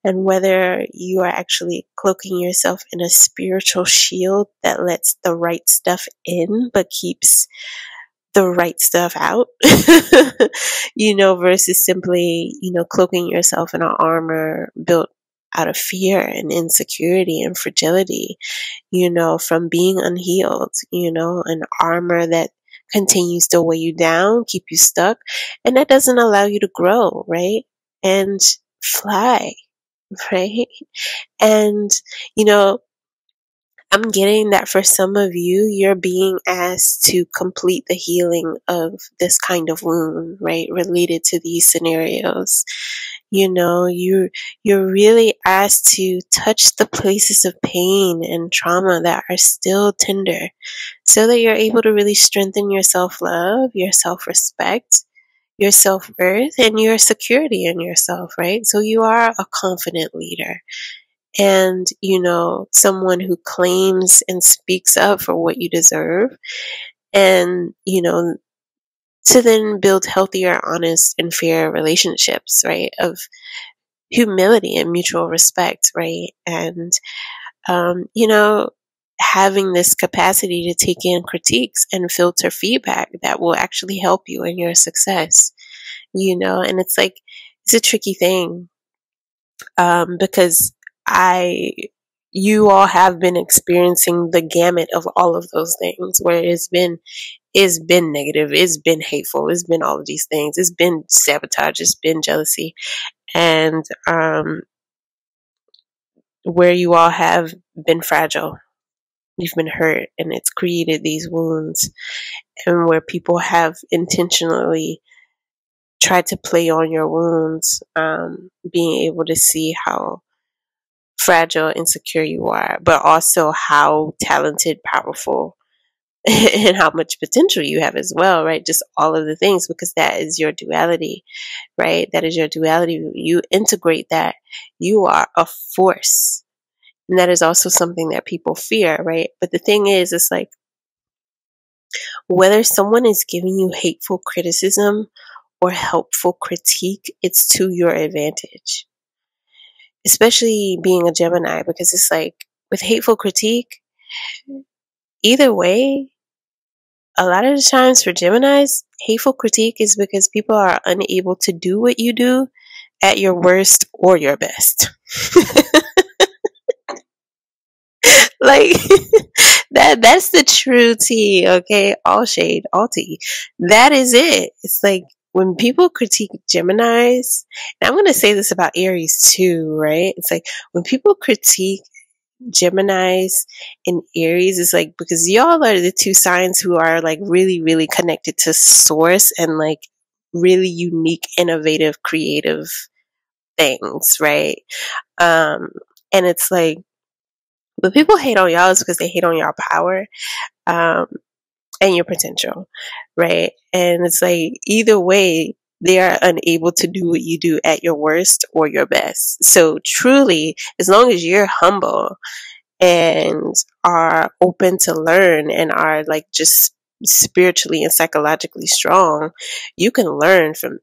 and whether you are actually cloaking yourself in a spiritual shield that lets the right stuff in but keeps the right stuff out, you know, versus simply, you know, cloaking yourself in an armor built out of fear and insecurity and fragility, you know, from being unhealed, you know, an armor that continues to weigh you down, keep you stuck, and that doesn't allow you to grow, right? And fly, right? And, you know, I'm getting that for some of you, you're being asked to complete the healing of this kind of wound, right? Related to these scenarios. You know, you, you're really asked to touch the places of pain and trauma that are still tender so that you're able to really strengthen your self love, your self respect, your self worth, and your security in yourself, right? So you are a confident leader and you know someone who claims and speaks up for what you deserve and you know to then build healthier honest and fair relationships right of humility and mutual respect right? And um, you know having this capacity to take in critiques and filter feedback that will actually help you in your success you know? And it's like it's a tricky thing um, because I, you all have been experiencing the gamut of all of those things where it's been, it's been negative, it's been hateful, it's been all of these things, it's been sabotage, it's been jealousy, and um, where you all have been fragile, you've been hurt, and it's created these wounds, and where people have intentionally tried to play on your wounds, um, being able to see how fragile, insecure you are, but also how talented, powerful, and how much potential you have as well, right? Just all of the things because that is your duality, right? That is your duality. You integrate that. You are a force. And that is also something that people fear, right? But the thing is, it's like whether someone is giving you hateful criticism or helpful critique, it's to your advantage especially being a Gemini, because it's like with hateful critique, either way, a lot of the times for Geminis, hateful critique is because people are unable to do what you do at your worst or your best. like that that's the true tea, okay? All shade, all tea. That is it. It's like when people critique Geminis, and I'm going to say this about Aries too, right? It's like when people critique Geminis and Aries, it's like because y'all are the two signs who are like really, really connected to source and like really unique, innovative, creative things, right? Um, and it's like, but people hate on y'all is because they hate on y'all power. Um, and your potential, right? And it's like either way, they are unable to do what you do at your worst or your best. So truly, as long as you're humble and are open to learn and are like just spiritually and psychologically strong, you can learn from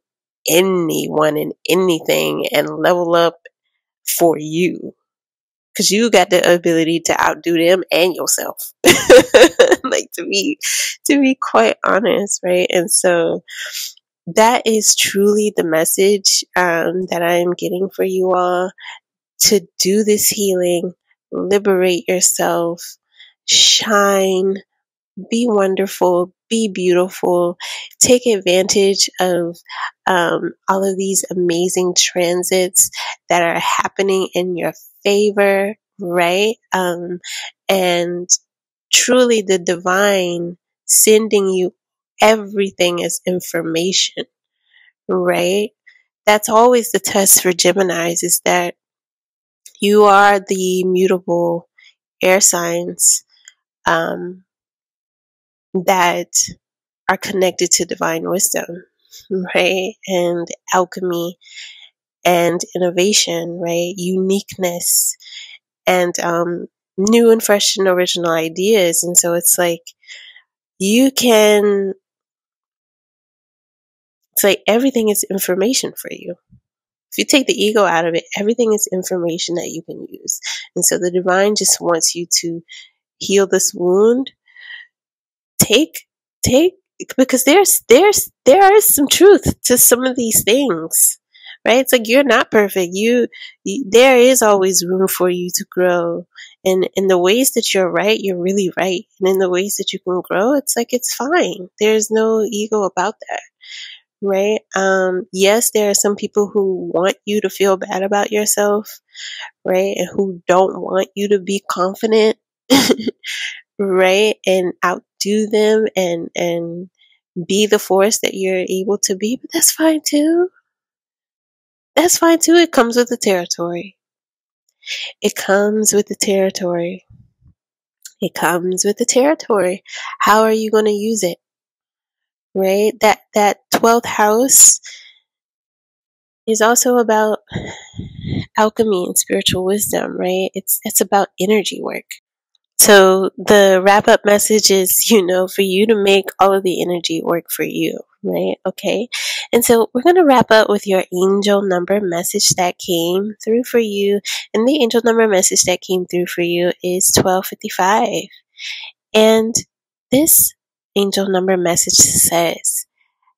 anyone and anything and level up for you because you got the ability to outdo them and yourself. Like to be to be quite honest right? And so that is truly the message um, that i am getting for you all. To do this healing liberate yourself shine be wonderful be beautiful take advantage of um, all of these amazing transits that are happening in your favor, right? Um, and truly the divine sending you everything as information, right? That's always the test for Geminis is that you are the mutable air signs um, that are connected to divine wisdom, right? And alchemy and innovation, right? Uniqueness and um, new and fresh and original ideas. And so it's like you can, it's like everything is information for you. If you take the ego out of it, everything is information that you can use. And so the divine just wants you to heal this wound. Take, take, because there's, there's, there is some truth to some of these things right? It's like you're not perfect. You, you, there is always room for you to grow. And in the ways that you're right, you're really right. And in the ways that you can grow, it's like it's fine. There's no ego about that. Right? Um, yes, there are some people who want you to feel bad about yourself, right? And who don't want you to be confident, right? And outdo them and, and be the force that you're able to be, but that's fine too that's fine too. It comes with the territory. It comes with the territory. It comes with the territory. How are you going to use it? Right? That that 12th house is also about alchemy and spiritual wisdom, right? It's it's about energy work. So the wrap up message is, you know, for you to make all of the energy work for you, right? Okay. And so we're going to wrap up with your angel number message that came through for you. And the angel number message that came through for you is 1255. And this angel number message says,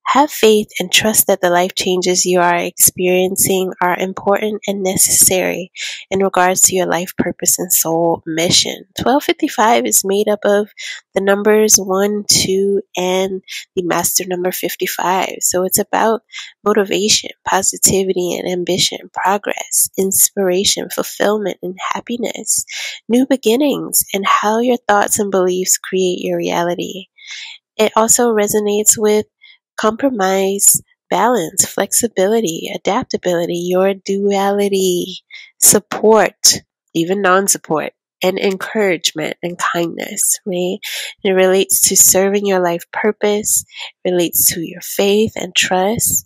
have faith and trust that the life changes you are experiencing are important and necessary in regards to your life purpose and soul mission. 1255 is made up of the numbers 1, 2, and the master number 55. So it's about motivation, positivity, and ambition, progress, inspiration, fulfillment, and happiness, new beginnings, and how your thoughts and beliefs create your reality. It also resonates with compromise, balance, flexibility, adaptability, your duality, support, even non support, and encouragement and kindness, right? It relates to serving your life purpose, relates to your faith and trust,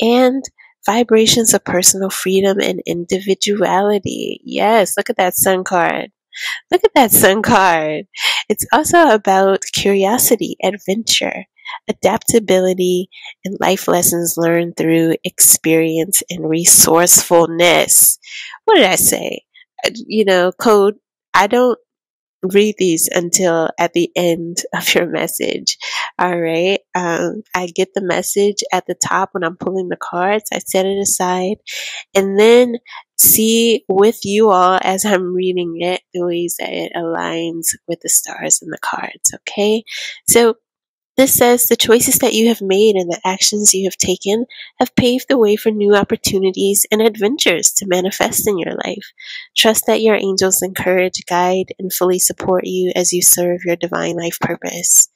and vibrations of personal freedom and individuality. Yes, look at that sun card. Look at that sun card. It's also about curiosity, adventure, adaptability, and life lessons learned through experience and resourcefulness. What did I say? You know, code, I don't read these until at the end of your message. All right. Um, I get the message at the top when I'm pulling the cards. I set it aside and then see with you all as I'm reading it the ways that it aligns with the stars and the cards. Okay. So this says the choices that you have made and the actions you have taken have paved the way for new opportunities and adventures to manifest in your life. Trust that your angels encourage, guide, and fully support you as you serve your divine life purpose.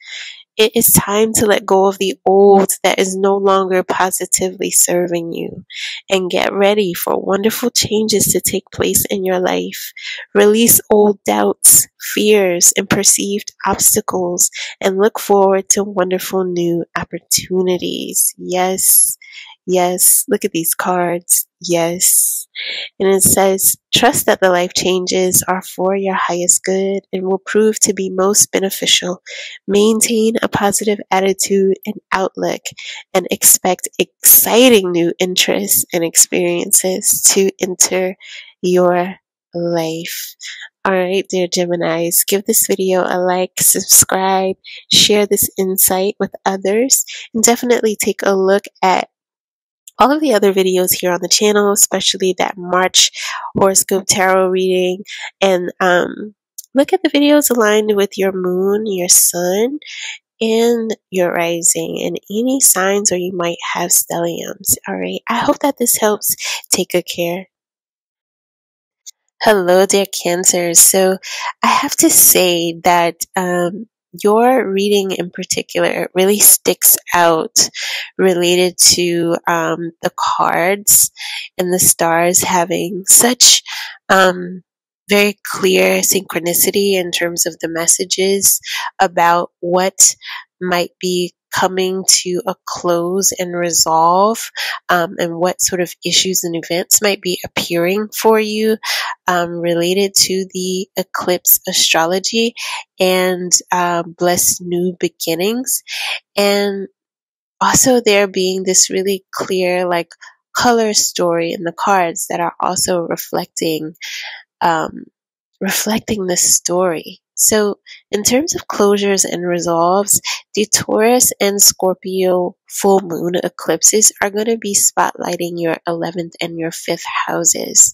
It is time to let go of the old that is no longer positively serving you and get ready for wonderful changes to take place in your life. Release old doubts, fears, and perceived obstacles and look forward to wonderful new opportunities. Yes. Yes. Look at these cards. Yes. And it says, trust that the life changes are for your highest good and will prove to be most beneficial. Maintain a positive attitude and outlook and expect exciting new interests and experiences to enter your life. All right, dear Geminis, give this video a like, subscribe, share this insight with others, and definitely take a look at all of the other videos here on the channel, especially that March horoscope tarot reading, and um, look at the videos aligned with your moon, your sun, and your rising, and any signs or you might have stelliums. All right, I hope that this helps. Take good care. Hello, dear Cancer. So, I have to say that um, your reading in particular really sticks out related to um, the cards and the stars having such um, very clear synchronicity in terms of the messages about what might be coming to a close and resolve, um, and what sort of issues and events might be appearing for you um, related to the eclipse astrology and uh, blessed new beginnings. And also, there being this really clear, like, color story in the cards that are also reflecting um, reflecting the story so, in terms of closures and resolves, the Taurus and Scorpio full moon eclipses are going to be spotlighting your 11th and your 5th houses,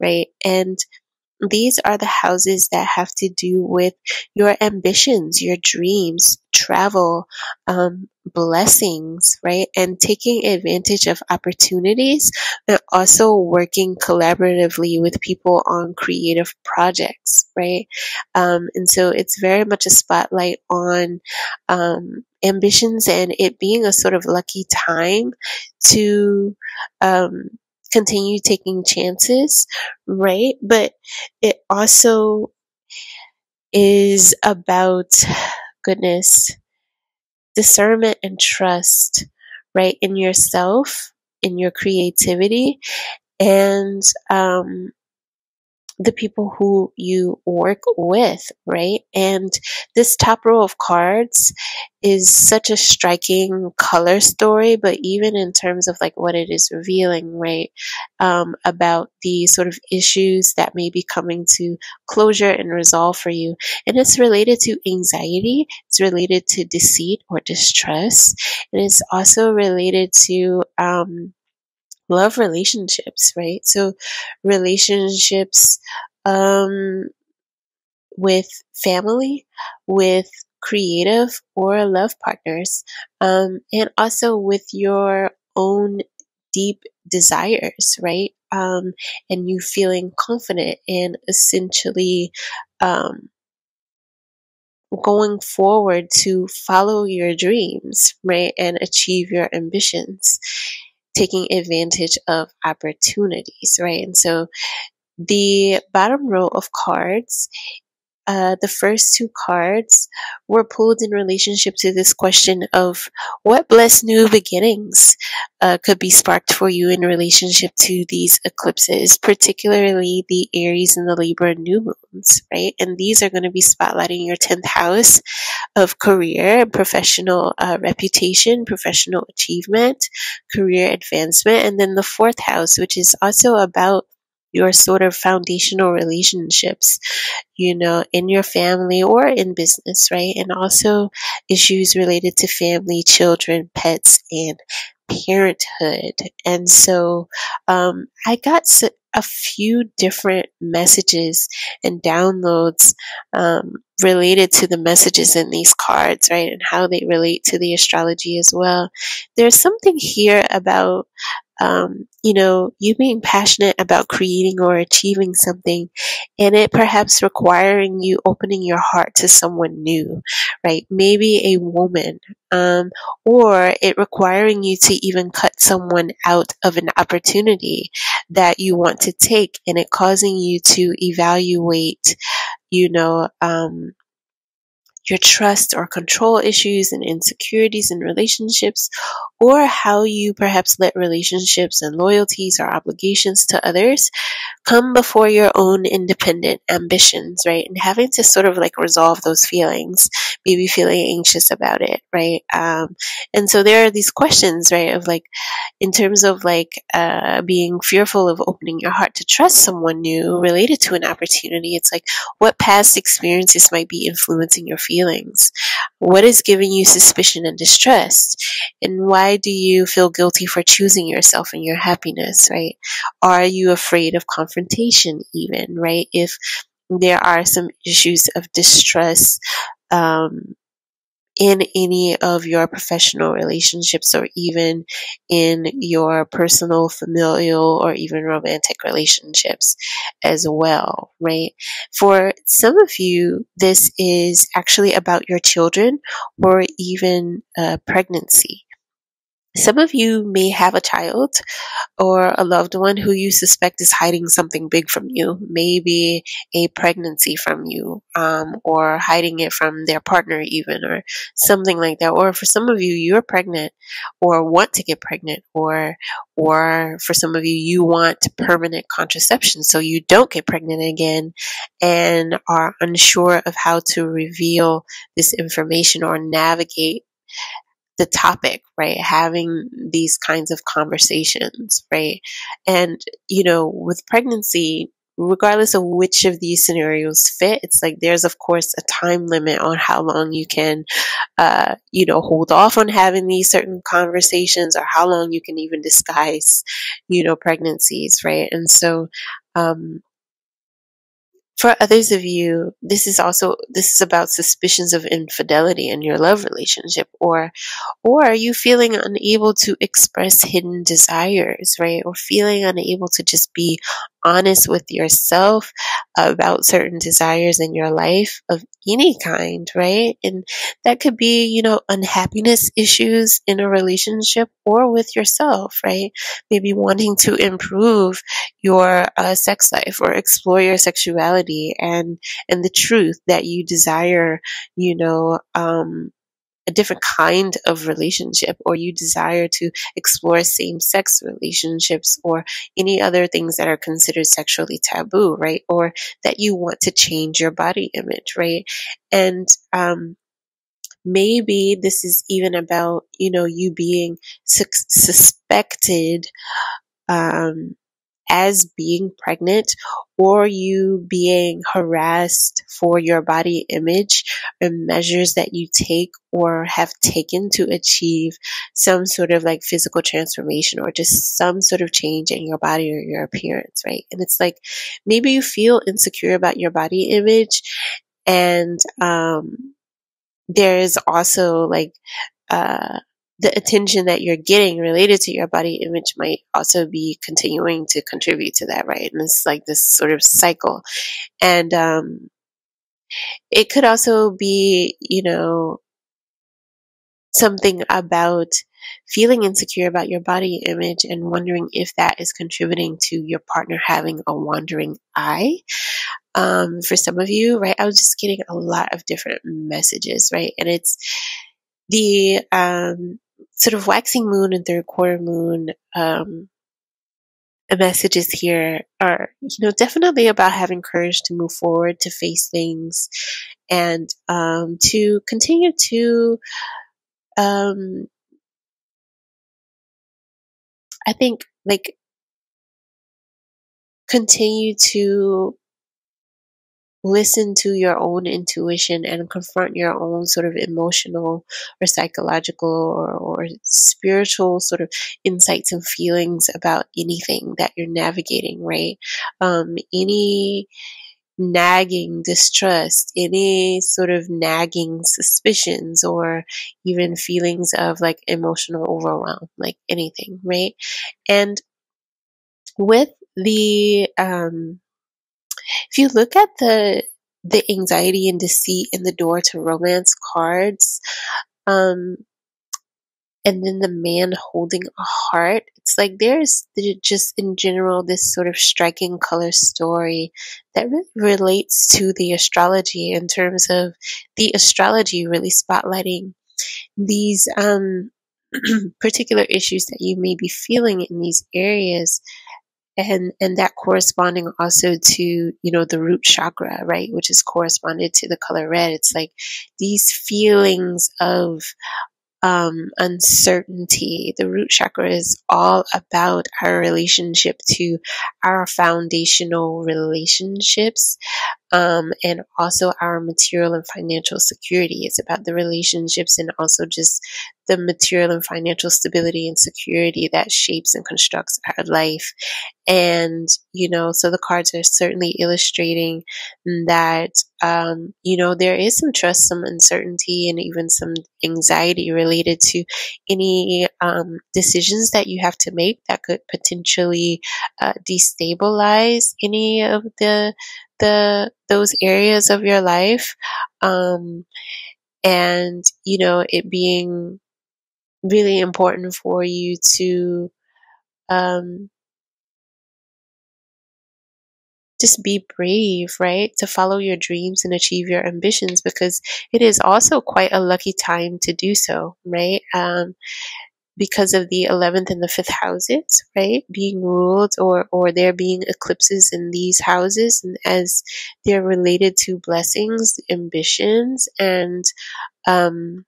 right? And these are the houses that have to do with your ambitions, your dreams, travel, um, blessings, right? And taking advantage of opportunities and also working collaboratively with people on creative projects, right? Um, and so it's very much a spotlight on um, ambitions and it being a sort of lucky time to um, continue taking chances, right? But it also is about goodness, discernment and trust, right? In yourself, in your creativity, and um, the people who you work with, right? And this top row of cards is such a striking color story, but even in terms of like what it is revealing, right? Um, about the sort of issues that may be coming to closure and resolve for you. And it's related to anxiety, it's related to deceit or distrust, and it's also related to, um, love relationships, right? So relationships um, with family, with creative or love partners, um, and also with your own deep desires, right? Um, and you feeling confident and essentially um, going forward to follow your dreams, right? And achieve your ambitions taking advantage of opportunities, right? And so the bottom row of cards, uh, the first two cards were pulled in relationship to this question of what blessed new beginnings uh, could be sparked for you in relationship to these eclipses, particularly the Aries and the Libra new moons, right? And these are going to be spotlighting your 10th house of career, professional uh, reputation, professional achievement, career advancement, and then the fourth house, which is also about your sort of foundational relationships, you know, in your family or in business, right? And also issues related to family, children, pets, and parenthood. And so um, I got a few different messages and downloads um, related to the messages in these cards, right? And how they relate to the astrology as well. There's something here about um, you know, you being passionate about creating or achieving something and it perhaps requiring you opening your heart to someone new, right? Maybe a woman, um, or it requiring you to even cut someone out of an opportunity that you want to take and it causing you to evaluate, you know, um, your trust or control issues and insecurities in relationships, or how you perhaps let relationships and loyalties or obligations to others come before your own independent ambitions, right? And having to sort of like resolve those feelings, maybe feeling anxious about it, right? Um, and so there are these questions, right, of like, in terms of like uh, being fearful of opening your heart to trust someone new related to an opportunity, it's like, what past experiences might be influencing your feelings? What is giving you suspicion and distrust? And why do you feel guilty for choosing yourself and your happiness, right? Are you afraid of confrontation, even, right? If there are some issues of distrust, um, in any of your professional relationships or even in your personal, familial, or even romantic relationships as well, right? For some of you, this is actually about your children or even uh, pregnancy. Some of you may have a child or a loved one who you suspect is hiding something big from you, maybe a pregnancy from you, um, or hiding it from their partner, even, or something like that. Or for some of you, you're pregnant or want to get pregnant, or or for some of you, you want permanent contraception so you don't get pregnant again and are unsure of how to reveal this information or navigate the topic, right? Having these kinds of conversations, right? And, you know, with pregnancy, regardless of which of these scenarios fit, it's like there's, of course, a time limit on how long you can, uh, you know, hold off on having these certain conversations or how long you can even disguise, you know, pregnancies, right? And so, um, for others of you, this is also this is about suspicions of infidelity in your love relationship, or or are you feeling unable to express hidden desires, right? Or feeling unable to just be honest with yourself about certain desires in your life of any kind, right? And that could be, you know, unhappiness issues in a relationship or with yourself, right? Maybe wanting to improve your uh, sex life or explore your sexuality and and the truth that you desire, you know, um, a different kind of relationship or you desire to explore same sex relationships or any other things that are considered sexually taboo, right? Or that you want to change your body image, right? And, um, maybe this is even about, you know, you being su- suspected, um, as being pregnant or you being harassed for your body image and measures that you take or have taken to achieve some sort of like physical transformation or just some sort of change in your body or your appearance, right? And it's like maybe you feel insecure about your body image and um there is also like uh the attention that you're getting related to your body image might also be continuing to contribute to that, right? And it's like this sort of cycle. And um, it could also be, you know, something about feeling insecure about your body image and wondering if that is contributing to your partner having a wandering eye. Um, for some of you, right? I was just getting a lot of different messages, right? And it's the um, sort of waxing moon and third quarter moon um, messages here are, you know, definitely about having courage to move forward, to face things, and um, to continue to, um, I think, like, continue to listen to your own intuition and confront your own sort of emotional or psychological or, or spiritual sort of insights and feelings about anything that you're navigating, right? Um, any nagging distrust, any sort of nagging suspicions, or even feelings of like emotional overwhelm, like anything, right? And with the um, if you look at the the anxiety and deceit in the door to romance cards, um, and then the man holding a heart. It's like there's just in general this sort of striking color story that really relates to the astrology in terms of the astrology really spotlighting these um, particular issues that you may be feeling in these areas and and that corresponding also to you know the root chakra right which is corresponded to the color red it's like these feelings of um, uncertainty. The root chakra is all about our relationship to our foundational relationships um, and also our material and financial security. It's about the relationships and also just the material and financial stability and security that shapes and constructs our life. And, you know, so the cards are certainly illustrating that, um, you know, there is some trust, some uncertainty, and even some anxiety related to any um, decisions that you have to make that could potentially uh, destabilize any of the the those areas of your life um, and you know it being really important for you to um, just be brave, right? To follow your dreams and achieve your ambitions because it is also quite a lucky time to do so, right? Um, because of the 11th and the 5th houses, right? Being ruled or, or there being eclipses in these houses and as they're related to blessings, ambitions, and, um,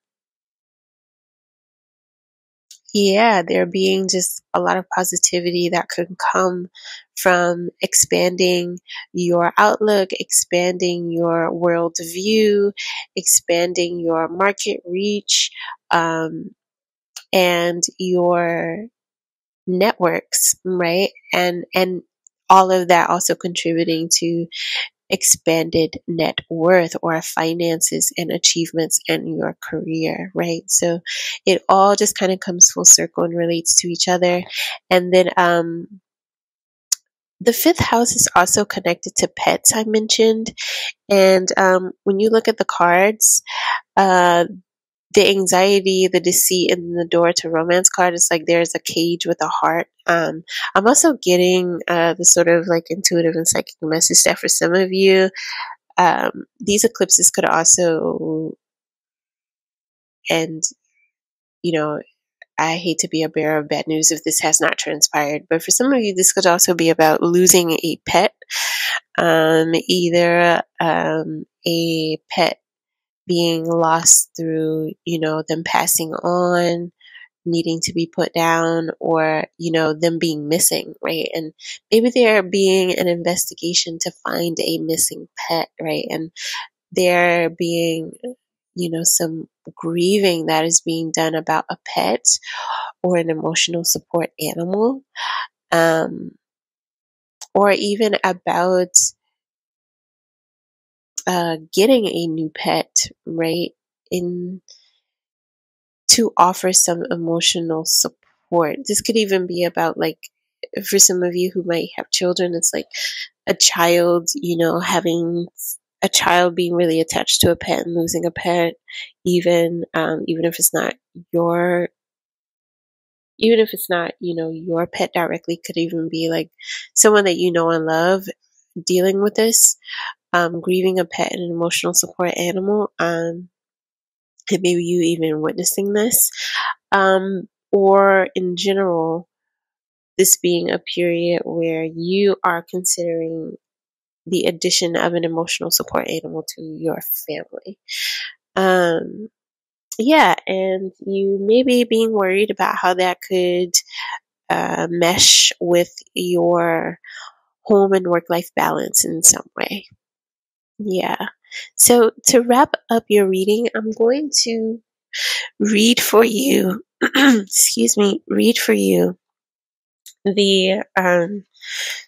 yeah, there being just a lot of positivity that can come from expanding your outlook, expanding your worldview, expanding your market reach, um, and your networks, right? And, and all of that also contributing to expanded net worth or finances and achievements in your career, right? So it all just kind of comes full circle and relates to each other. And then, um, the fifth house is also connected to pets, I mentioned. And um, when you look at the cards, uh, the anxiety, the deceit, and the door to romance card is like there's a cage with a heart. Um, I'm also getting uh, the sort of like intuitive and psychic message that for some of you, um, these eclipses could also, and you know, I hate to be a bearer of bad news if this has not transpired, but for some of you, this could also be about losing a pet, um, either um, a pet being lost through, you know, them passing on, needing to be put down, or, you know, them being missing, right? And maybe there being an investigation to find a missing pet, right? And there being, you know, some grieving that is being done about a pet or an emotional support animal. Um, or even about uh, getting a new pet, right? In to offer some emotional support. This could even be about like for some of you who might have children, it's like a child, you know, having a child being really attached to a pet and losing a pet, even um, even if it's not your even if it's not you know your pet directly could even be like someone that you know and love dealing with this um, grieving a pet and an emotional support animal, um, and maybe you even witnessing this, um, or in general, this being a period where you are considering the addition of an emotional support animal to your family. Um, yeah, and you may be being worried about how that could uh, mesh with your home and work life balance in some way. Yeah. So to wrap up your reading, I'm going to read for you, excuse me, read for you the um,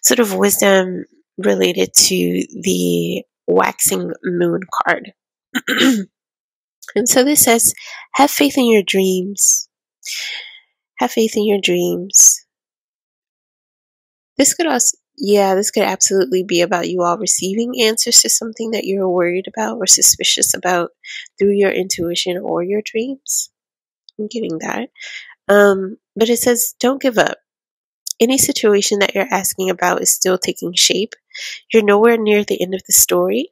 sort of wisdom related to the waxing moon card. and so this says, have faith in your dreams. Have faith in your dreams. This could also yeah, this could absolutely be about you all receiving answers to something that you're worried about or suspicious about through your intuition or your dreams. I'm getting that. Um, but it says, don't give up. Any situation that you're asking about is still taking shape. You're nowhere near the end of the story.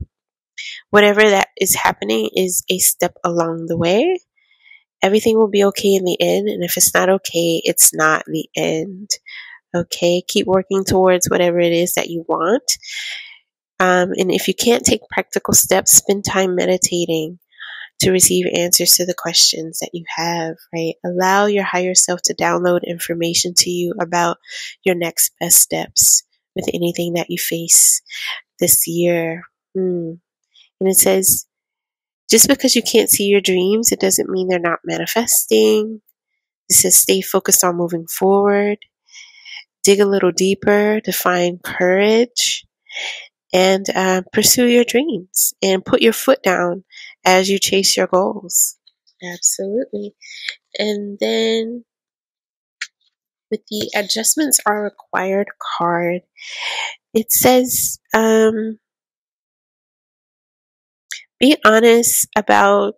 Whatever that is happening is a step along the way. Everything will be okay in the end, and if it's not okay, it's not the end. Okay, keep working towards whatever it is that you want. Um, and if you can't take practical steps, spend time meditating to receive answers to the questions that you have, right? Allow your higher self to download information to you about your next best steps with anything that you face this year. Hmm. And it says, just because you can't see your dreams, it doesn't mean they're not manifesting. It says, stay focused on moving forward. Dig a little deeper to find courage and uh, pursue your dreams and put your foot down as you chase your goals. Absolutely. And then with the adjustments are required card, it says, um, be honest about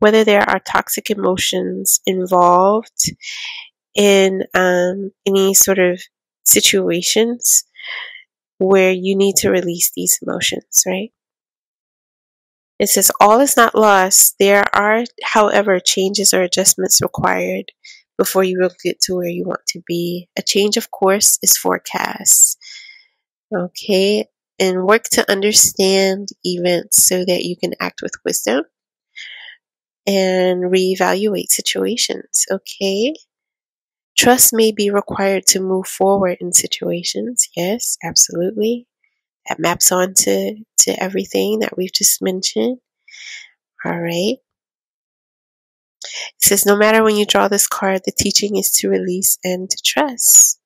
whether there are toxic emotions involved in um, any sort of situations where you need to release these emotions, right? It says, All is not lost. There are, however, changes or adjustments required before you will get to where you want to be. A change of course is forecast. Okay, and work to understand events so that you can act with wisdom and reevaluate situations. Okay, trust may be required to move forward in situations. Yes, absolutely. That maps on to to everything that we've just mentioned. All right. It says, no matter when you draw this card, the teaching is to release and to trust.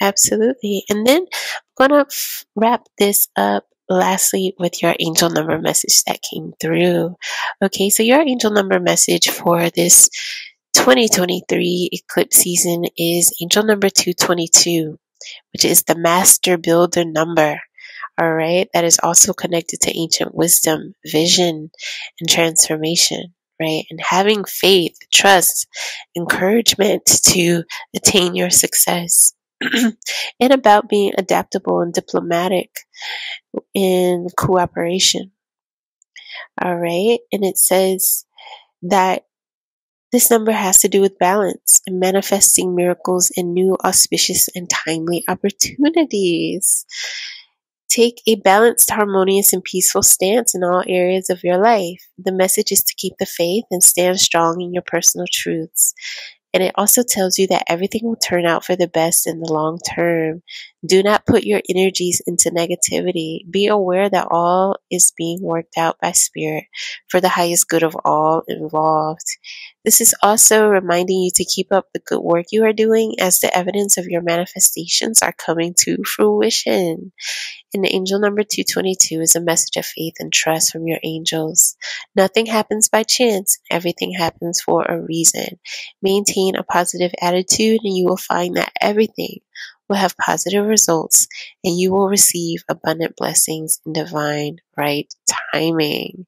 Absolutely. And then I'm going to wrap this up lastly with your angel number message that came through. Okay, so your angel number message for this 2023 eclipse season is angel number 222, which is the master builder number. All right, that is also connected to ancient wisdom, vision, and transformation right? And having faith, trust, encouragement to attain your success. and about being adaptable and diplomatic in cooperation. All right. And it says that this number has to do with balance and manifesting miracles and new auspicious and timely opportunities. Take a balanced, harmonious, and peaceful stance in all areas of your life. The message is to keep the faith and stand strong in your personal truths. And it also tells you that everything will turn out for the best in the long term. Do not put your energies into negativity. Be aware that all is being worked out by spirit for the highest good of all involved. This is also reminding you to keep up the good work you are doing as the evidence of your manifestations are coming to fruition. And angel number 222 is a message of faith and trust from your angels. Nothing happens by chance, everything happens for a reason. Maintain a positive attitude, and you will find that everything will have positive results and you will receive abundant blessings in divine right timing.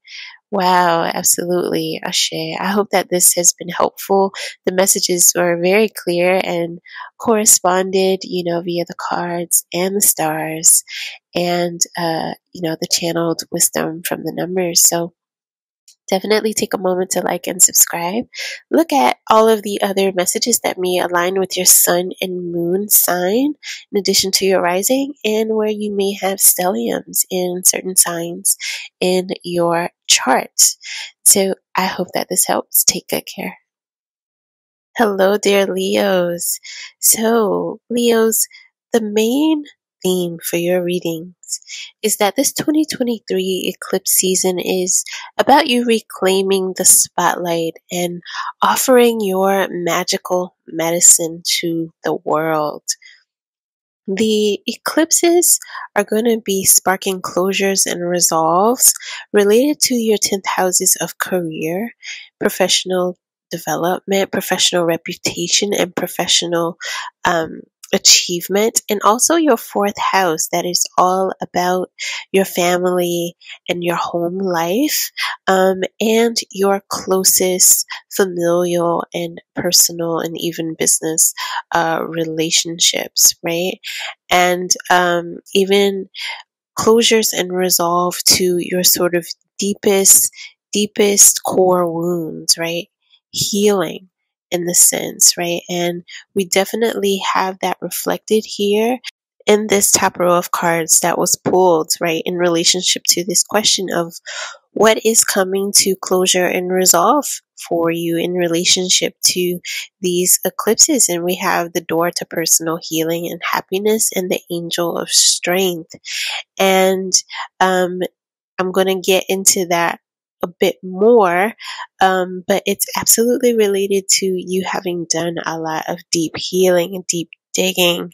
Wow, absolutely, Ashe. I hope that this has been helpful. The messages were very clear and corresponded, you know, via the cards and the stars and, uh, you know, the channeled wisdom from the numbers. So, definitely take a moment to like and subscribe. Look at all of the other messages that may align with your sun and moon sign, in addition to your rising, and where you may have stelliums in certain signs in your chart. So I hope that this helps. Take good care. Hello, dear Leos. So, Leos, the main theme for your readings is that this 2023 eclipse season is about you reclaiming the spotlight and offering your magical medicine to the world. The eclipses are going to be sparking closures and resolves related to your 10th houses of career, professional development, professional reputation, and professional um, achievement and also your fourth house that is all about your family and your home life um, and your closest familial and personal and even business uh, relationships right? And um, even closures and resolve to your sort of deepest deepest core wounds right? Healing in the sense, right? And we definitely have that reflected here in this top row of cards that was pulled, right, in relationship to this question of what is coming to closure and resolve for you in relationship to these eclipses. And we have the door to personal healing and happiness and the angel of strength. And um, I'm going to get into that a bit more, um, but it's absolutely related to you having done a lot of deep healing and deep digging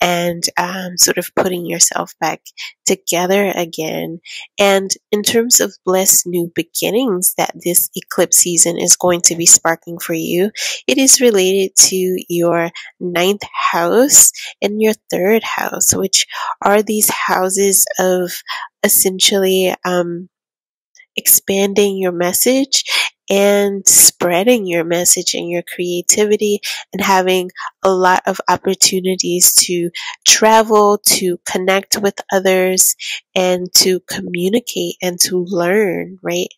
and um, sort of putting yourself back together again. And in terms of blessed new beginnings that this eclipse season is going to be sparking for you, it is related to your ninth house and your third house, which are these houses of essentially um, expanding your message and spreading your message and your creativity and having a lot of opportunities to travel, to connect with others and to communicate and to learn, right?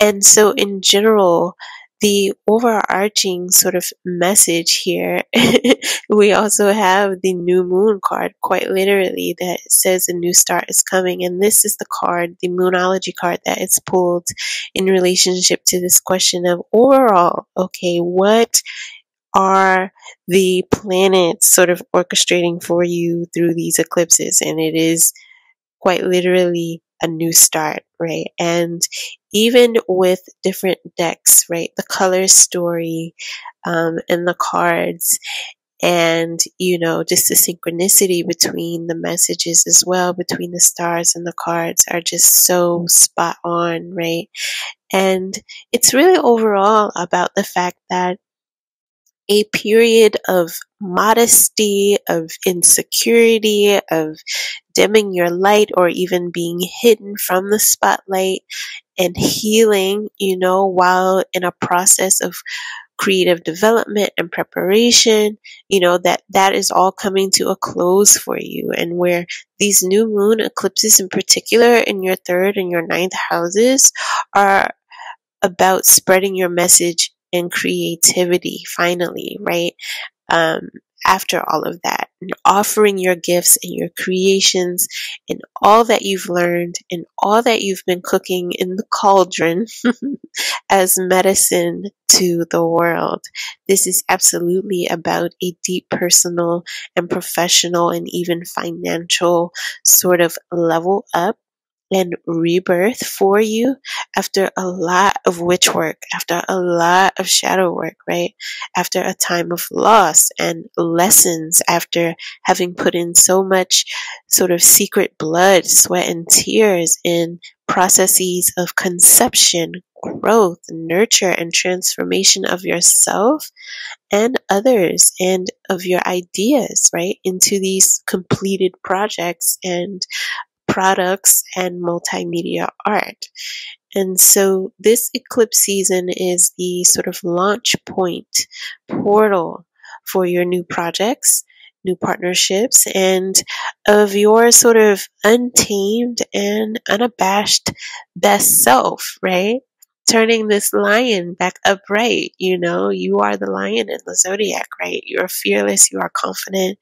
And so in general, the overarching sort of message here, we also have the new moon card, quite literally, that says a new start is coming. And this is the card, the moonology card that is pulled in relationship to this question of overall, okay, what are the planets sort of orchestrating for you through these eclipses? And it is quite literally a new start, right? And even with different decks, right? The color story um, and the cards, and you know, just the synchronicity between the messages as well, between the stars and the cards are just so spot on, right? And it's really overall about the fact that a period of modesty, of insecurity, of dimming your light, or even being hidden from the spotlight and healing, you know, while in a process of creative development and preparation, you know, that that is all coming to a close for you. And where these new moon eclipses in particular in your third and your ninth houses are about spreading your message and creativity finally, right? Um, after all of that, and offering your gifts and your creations and all that you've learned and all that you've been cooking in the cauldron as medicine to the world. This is absolutely about a deep personal and professional and even financial sort of level up and rebirth for you after a lot of witch work, after a lot of shadow work, right? After a time of loss and lessons, after having put in so much sort of secret blood, sweat, and tears in processes of conception, growth, nurture, and transformation of yourself and others and of your ideas, right? Into these completed projects and products and multimedia art. And so this eclipse season is the sort of launch point portal for your new projects, new partnerships, and of your sort of untamed and unabashed best self, right? Turning this lion back upright, you know, you are the lion in the zodiac, right? You're fearless, you are confident,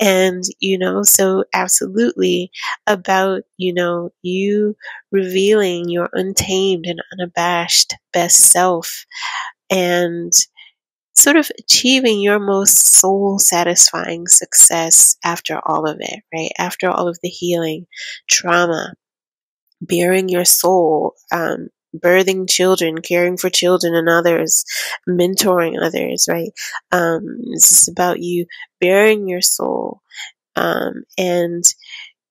and, you know, so absolutely about, you know, you revealing your untamed and unabashed best self and sort of achieving your most soul satisfying success after all of it, right? After all of the healing, trauma, baring your soul, um, birthing children, caring for children and others, mentoring others, right? Um, this is about you baring your soul um, and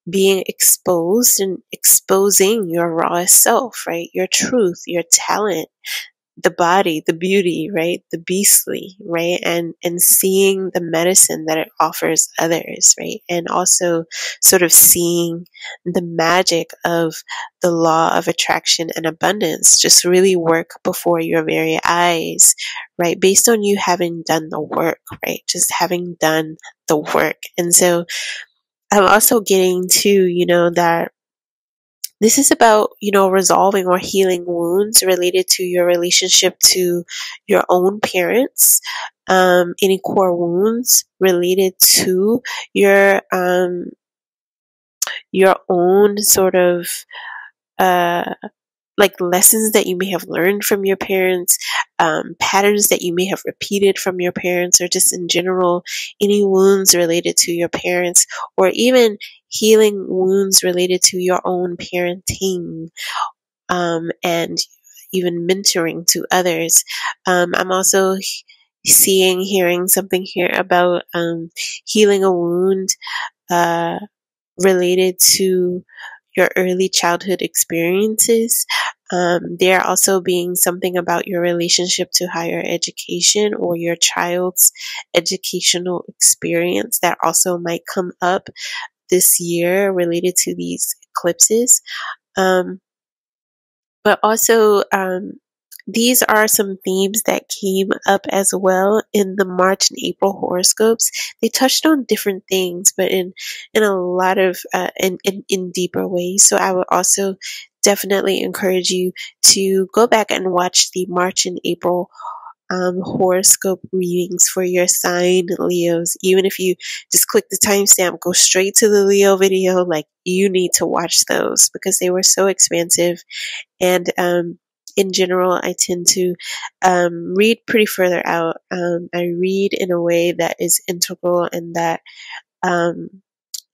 being exposed and exposing your rawest self, right? Your truth, your talent, the body, the beauty, right? The beastly, right? And, and seeing the medicine that it offers others, right? And also sort of seeing the magic of the law of attraction and abundance just really work before your very eyes, right? Based on you having done the work, right? Just having done the work. And so I'm also getting to, you know, that this is about, you know, resolving or healing wounds related to your relationship to your own parents, um, any core wounds related to your, um, your own sort of, uh, like lessons that you may have learned from your parents, um, patterns that you may have repeated from your parents, or just in general, any wounds related to your parents, or even healing wounds related to your own parenting um, and even mentoring to others. Um, I'm also seeing, hearing something here about um, healing a wound uh, related to your early childhood experiences. Um, there also being something about your relationship to higher education or your child's educational experience that also might come up this year related to these eclipses. Um, but also, um, these are some themes that came up as well in the March and April horoscopes. They touched on different things, but in in a lot of uh, in, in in deeper ways. So I would also definitely encourage you to go back and watch the March and April um, horoscope readings for your sign, Leos. Even if you just click the timestamp, go straight to the Leo video, like you need to watch those because they were so expansive. And um, in general, I tend to um, read pretty further out. Um, I read in a way that is integral and that um,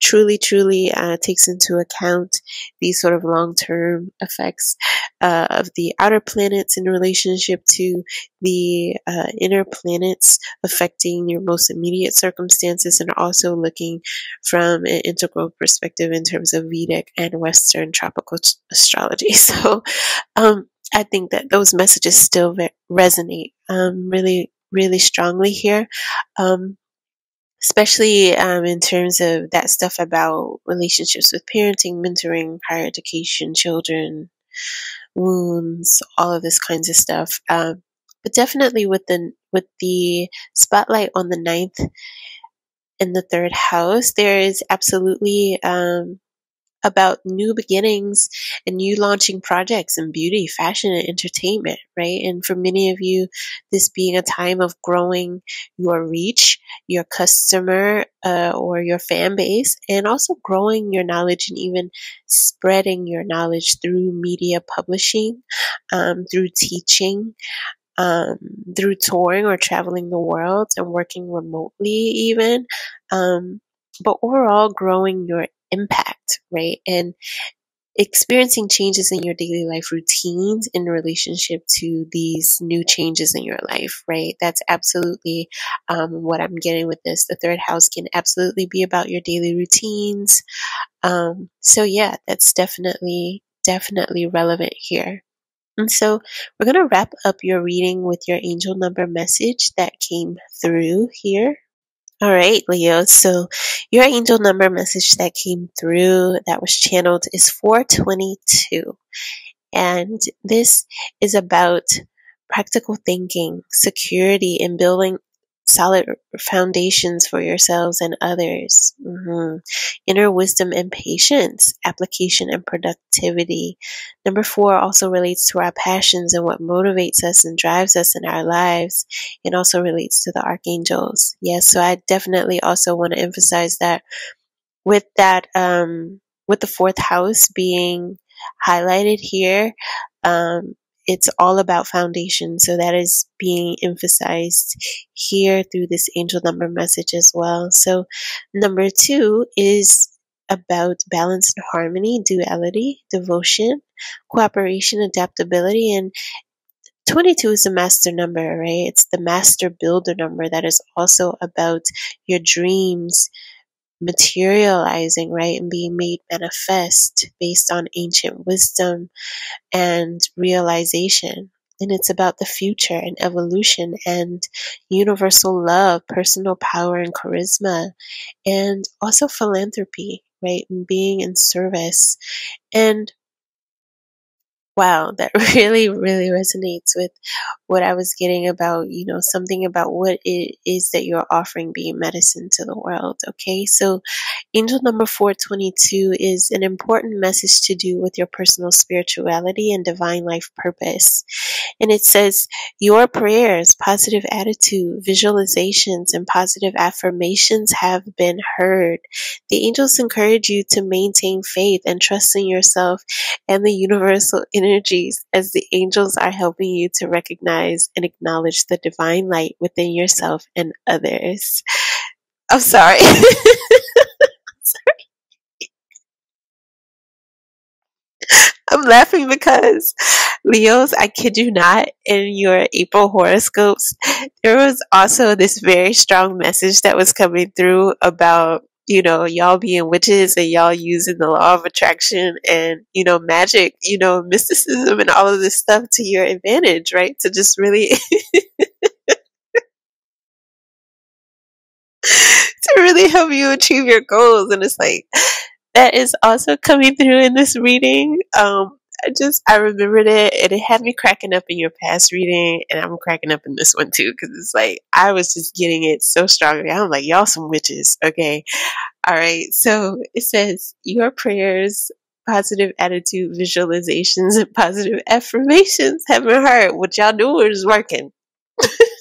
truly, truly uh, takes into account these sort of long term effects uh, of the outer planets in relationship to the uh, inner planets affecting your most immediate circumstances, and also looking from an integral perspective in terms of Vedic and Western tropical astrology. So, um, I think that those messages still resonate um, really, really strongly here. Um, especially um, in terms of that stuff about relationships with parenting, mentoring, higher education, children, wounds, all of this kinds of stuff. Um, but definitely with the with the spotlight on the ninth in the third house, there is absolutely um, about new beginnings and new launching projects in beauty, fashion, and entertainment, right? And for many of you, this being a time of growing your reach, your customer, uh, or your fan base, and also growing your knowledge and even spreading your knowledge through media publishing, um, through teaching, um, through touring or traveling the world and working remotely, even. Um, but overall, growing your impact, right? And experiencing changes in your daily life routines in relationship to these new changes in your life, right? That's absolutely um, what I'm getting with this. The third house can absolutely be about your daily routines. Um, so, yeah, that's definitely, definitely relevant here. And so we're going to wrap up your reading with your angel number message that came through here all right, Leo. So your angel number message that came through that was channeled is 422. And this is about practical thinking, security, and building solid foundations for yourselves and others. Mm-hmm. Inner wisdom and patience, application and productivity. Number four also relates to our passions and what motivates us and drives us in our lives. It also relates to the archangels. Yes, so I definitely also want to emphasize that with that, um, with the fourth house being highlighted here, um, it's all about foundation. So that is being emphasized here through this angel number message as well. So number two is about balance and harmony, duality, devotion, cooperation, adaptability, and 22 is a master number, right? It's the master builder number that is also about your dreams materializing, right? And being made manifest based on ancient wisdom and realization. and it's about the future and evolution and universal love, personal power and charisma, and also philanthropy, right? And being in service. And wow, that really, really resonates with what I was getting about, you know, something about what it is that you're offering being medicine to the world. Okay. So angel number 422 is an important message to do with your personal spirituality and divine life purpose. And it says, Your prayers, positive attitude, visualizations, and positive affirmations have been heard. The angels encourage you to maintain faith and trust in yourself and the universal energies as the angels are helping you to recognize and acknowledge the divine light within yourself and others. I'm sorry. I'm laughing because Leos, I kid you not, in your April horoscopes, there was also this very strong message that was coming through about, you know, y'all being witches and y'all using the law of attraction and, you know, magic, you know, mysticism and all of this stuff to your advantage, right? To just really. to really help you achieve your goals. And it's like, that is also coming through in this reading. Um, I just I remembered it and it had me cracking up in your past reading and I'm cracking up in this one too because it's like I was just getting it so strongly. I'm like y'all some witches, okay? All right. So it says your prayers, positive attitude, visualizations, and positive affirmations have been heard. What y'all do is working.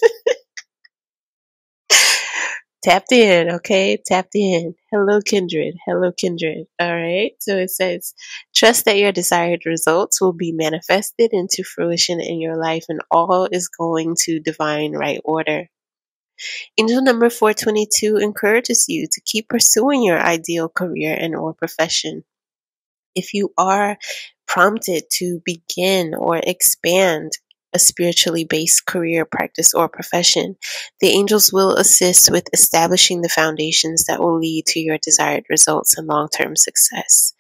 tapped in, okay? Tapped in. Hello, kindred. Hello, kindred. All right. So it says, trust that your desired results will be manifested into fruition in your life and all is going to divine right order. Angel number 422 encourages you to keep pursuing your ideal career and or profession. If you are prompted to begin or expand a spiritually based career, practice, or profession, the angels will assist with establishing the foundations that will lead to your desired results and long term success.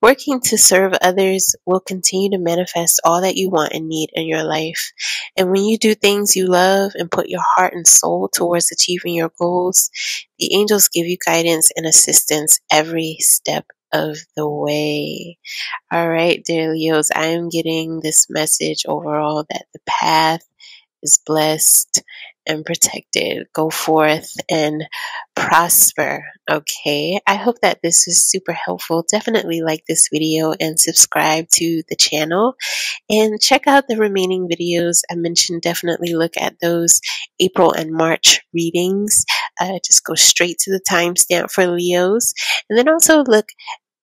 Working to serve others will continue to manifest all that you want and need in your life. And when you do things you love and put your heart and soul towards achieving your goals, the angels give you guidance and assistance every step of the way. All right, dear Leos, I am getting this message overall that the path is blessed and protected. Go forth and prosper. Okay. I hope that this was super helpful. Definitely like this video and subscribe to the channel and check out the remaining videos I mentioned. Definitely look at those April and March readings. Uh, just go straight to the timestamp for Leos and then also look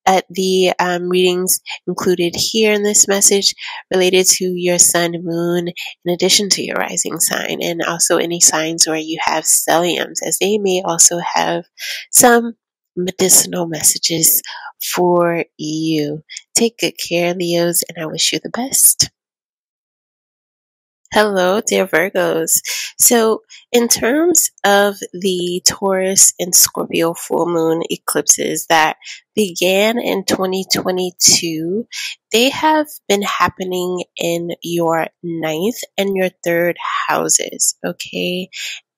at the um, readings included here in this message related to your sun, moon, in addition to your rising sign, and also any signs where you have stelliums, as they may also have some medicinal messages for you. Take good care, Leos, and I wish you the best. Hello, dear Virgos. So, in terms of the Taurus and Scorpio full moon eclipses that began in 2022, they have been happening in your ninth and your third houses. Okay.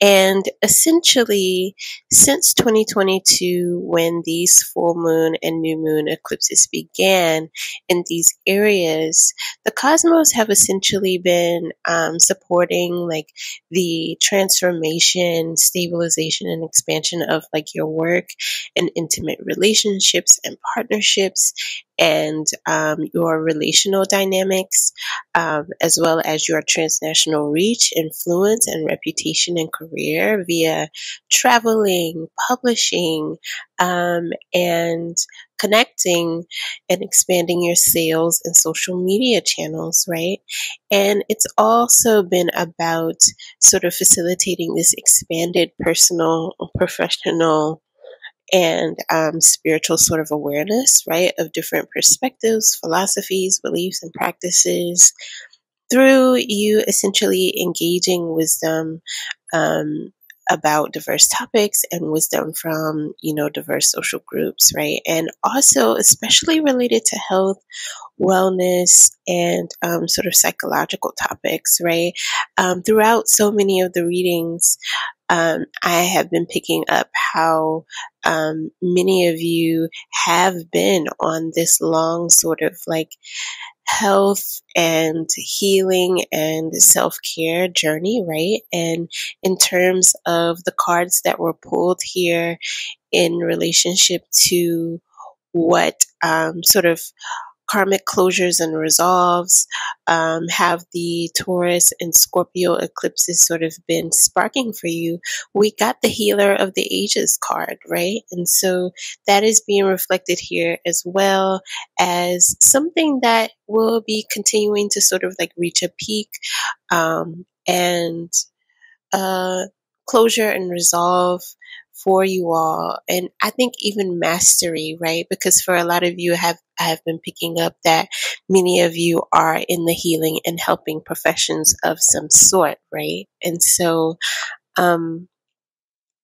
And essentially, since 2022, when these full moon and new moon eclipses began in these areas, the cosmos have essentially been um, supporting like the transformation, stabilization, and expansion of like your work and intimate relationships and partnerships and um, your relational dynamics, um, as well as your transnational reach, influence, and reputation and career via traveling, publishing, um, and connecting and expanding your sales and social media channels, right? And it's also been about sort of facilitating this expanded personal, professional, and um, spiritual sort of awareness, right, of different perspectives, philosophies, beliefs, and practices through you essentially engaging wisdom um, about diverse topics and wisdom from, you know, diverse social groups, right? And also, especially related to health, wellness, and um, sort of psychological topics, right? Um, throughout so many of the readings, um, I have been picking up how um, many of you have been on this long sort of like health and healing and self care journey, right? And in terms of the cards that were pulled here in relationship to what um, sort of karmic closures and resolves um, have the Taurus and Scorpio eclipses sort of been sparking for you, we got the healer of the ages card, right? And so that is being reflected here as well as something that will be continuing to sort of like reach a peak um, and uh, closure and resolve for you all and i think even mastery right? Because for a lot of you have i have been picking up that many of you are in the healing and helping professions of some sort right? And so um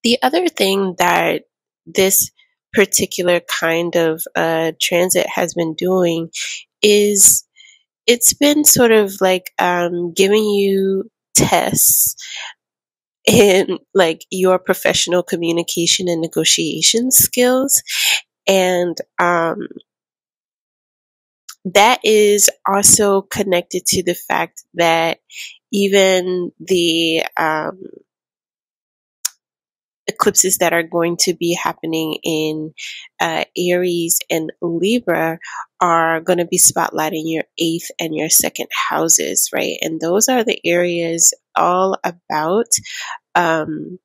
the other thing that this particular kind of uh, transit has been doing is it's been sort of like um, giving you tests in like your professional communication and negotiation skills. And um, that is also connected to the fact that even the um, eclipses that are going to be happening in uh, Aries and Libra are going to be spotlighting your eighth and your second houses, right? And those are the areas all about um,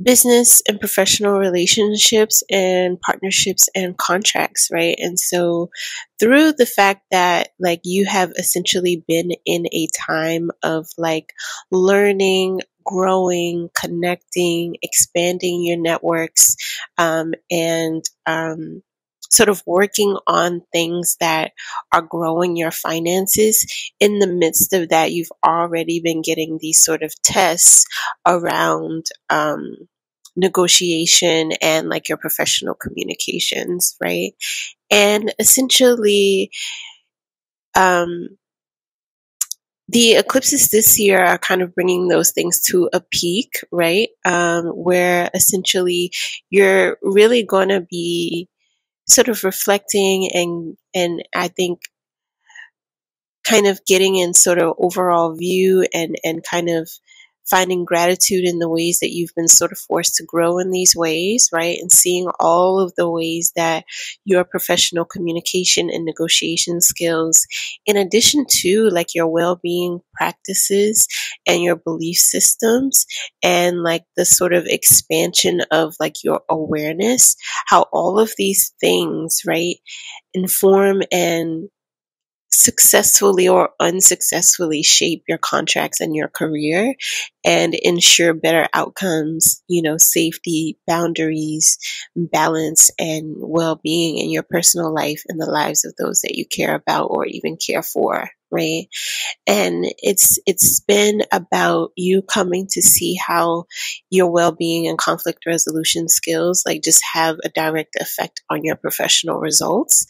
business and professional relationships and partnerships and contracts, right? And so through the fact that like you have essentially been in a time of like learning, growing, connecting, expanding your networks, um, and, um, sort of working on things that are growing your finances. In the midst of that, you've already been getting these sort of tests around um, negotiation and like your professional communications, right? And essentially, um, the eclipses this year are kind of bringing those things to a peak, right? Um, where essentially you're really going to be sort of reflecting and and I think kind of getting in sort of overall view and and kind of finding gratitude in the ways that you've been sort of forced to grow in these ways, right? And seeing all of the ways that your professional communication and negotiation skills, in addition to like your well being practices and your belief systems and like the sort of expansion of like your awareness, how all of these things, right, inform and successfully or unsuccessfully shape your contracts and your career and ensure better outcomes, you know, safety, boundaries, balance, and well being in your personal life and the lives of those that you care about or even care for right? And it's it's been about you coming to see how your well-being and conflict resolution skills like just have a direct effect on your professional results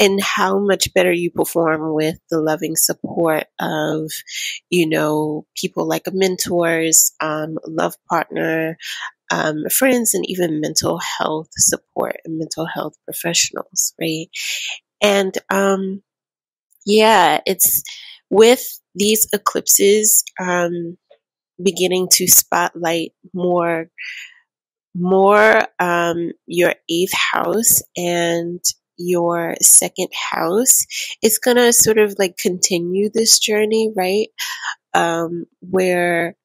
and how much better you perform with the loving support of you know people like mentors, um, love partner, um, friends and even mental health support and mental health professionals, right? And um, yeah, it's with these eclipses um, beginning to spotlight more more um, your eighth house and your second house it's gonna sort of like continue this journey right? Um, where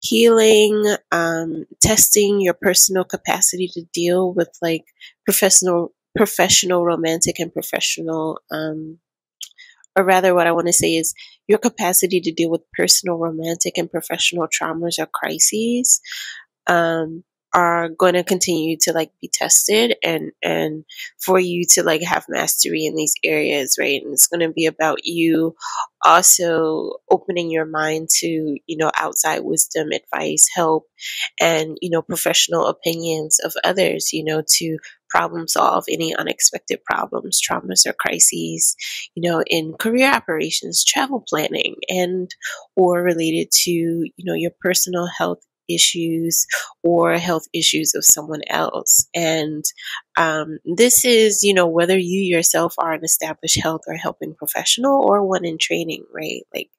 healing um, testing your personal capacity to deal with like professional professional romantic and professional um, or rather, what I want to say is your capacity to deal with personal, romantic, and professional traumas or crises um, are going to continue to like be tested and and for you to like have mastery in these areas right? And it's going to be about you also opening your mind to you know outside wisdom advice help and you know professional opinions of others you know to problem solve any unexpected problems traumas or crises you know in career operations travel planning and or related to you know your personal health issues or health issues of someone else. And um, this is, you know, whether you yourself are an established health or helping professional or one in training, right? Like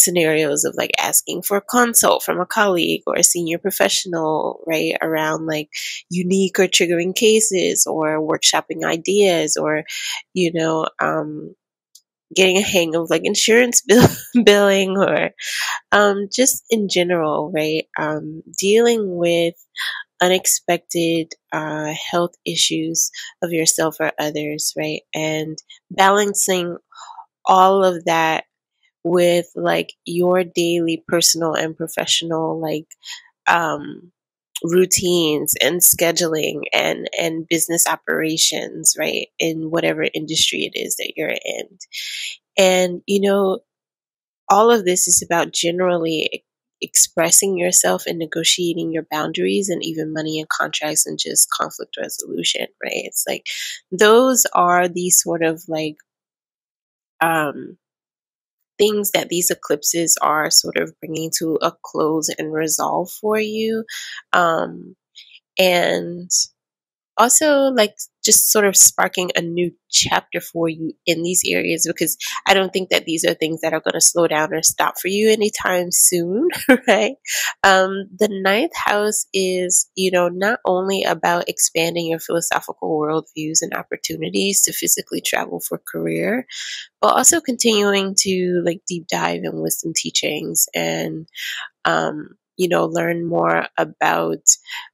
scenarios of like asking for a consult from a colleague or a senior professional, right? Around like unique or triggering cases or workshopping ideas or, you know, um, getting a hang of like insurance bill- billing or um, just in general, right? Um, dealing with unexpected uh, health issues of yourself or others, right? And balancing all of that with like your daily personal and professional like um routines and scheduling and and business operations right in whatever industry it is that you're in. And you know all of this is about generally expressing yourself and negotiating your boundaries and even money and contracts and just conflict resolution right? It's like those are these sort of like um things that these eclipses are sort of bringing to a close and resolve for you. Um and also like just sort of sparking a new chapter for you in these areas because I don't think that these are things that are going to slow down or stop for you anytime soon, right? Um, the ninth house is, you know, not only about expanding your philosophical worldviews and opportunities to physically travel for career, but also continuing to like deep dive in wisdom teachings and um, you know, learn more about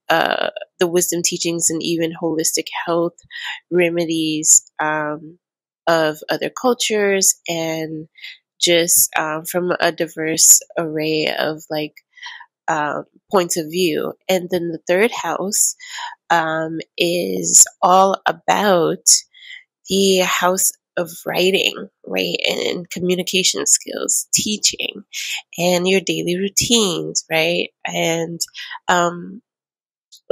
uh, the wisdom teachings and even holistic health remedies um, of other cultures and just um, from a diverse array of like uh, points of view. And then the third house um, is all about the house of writing, right? And communication skills, teaching, and your daily routines, right? And um,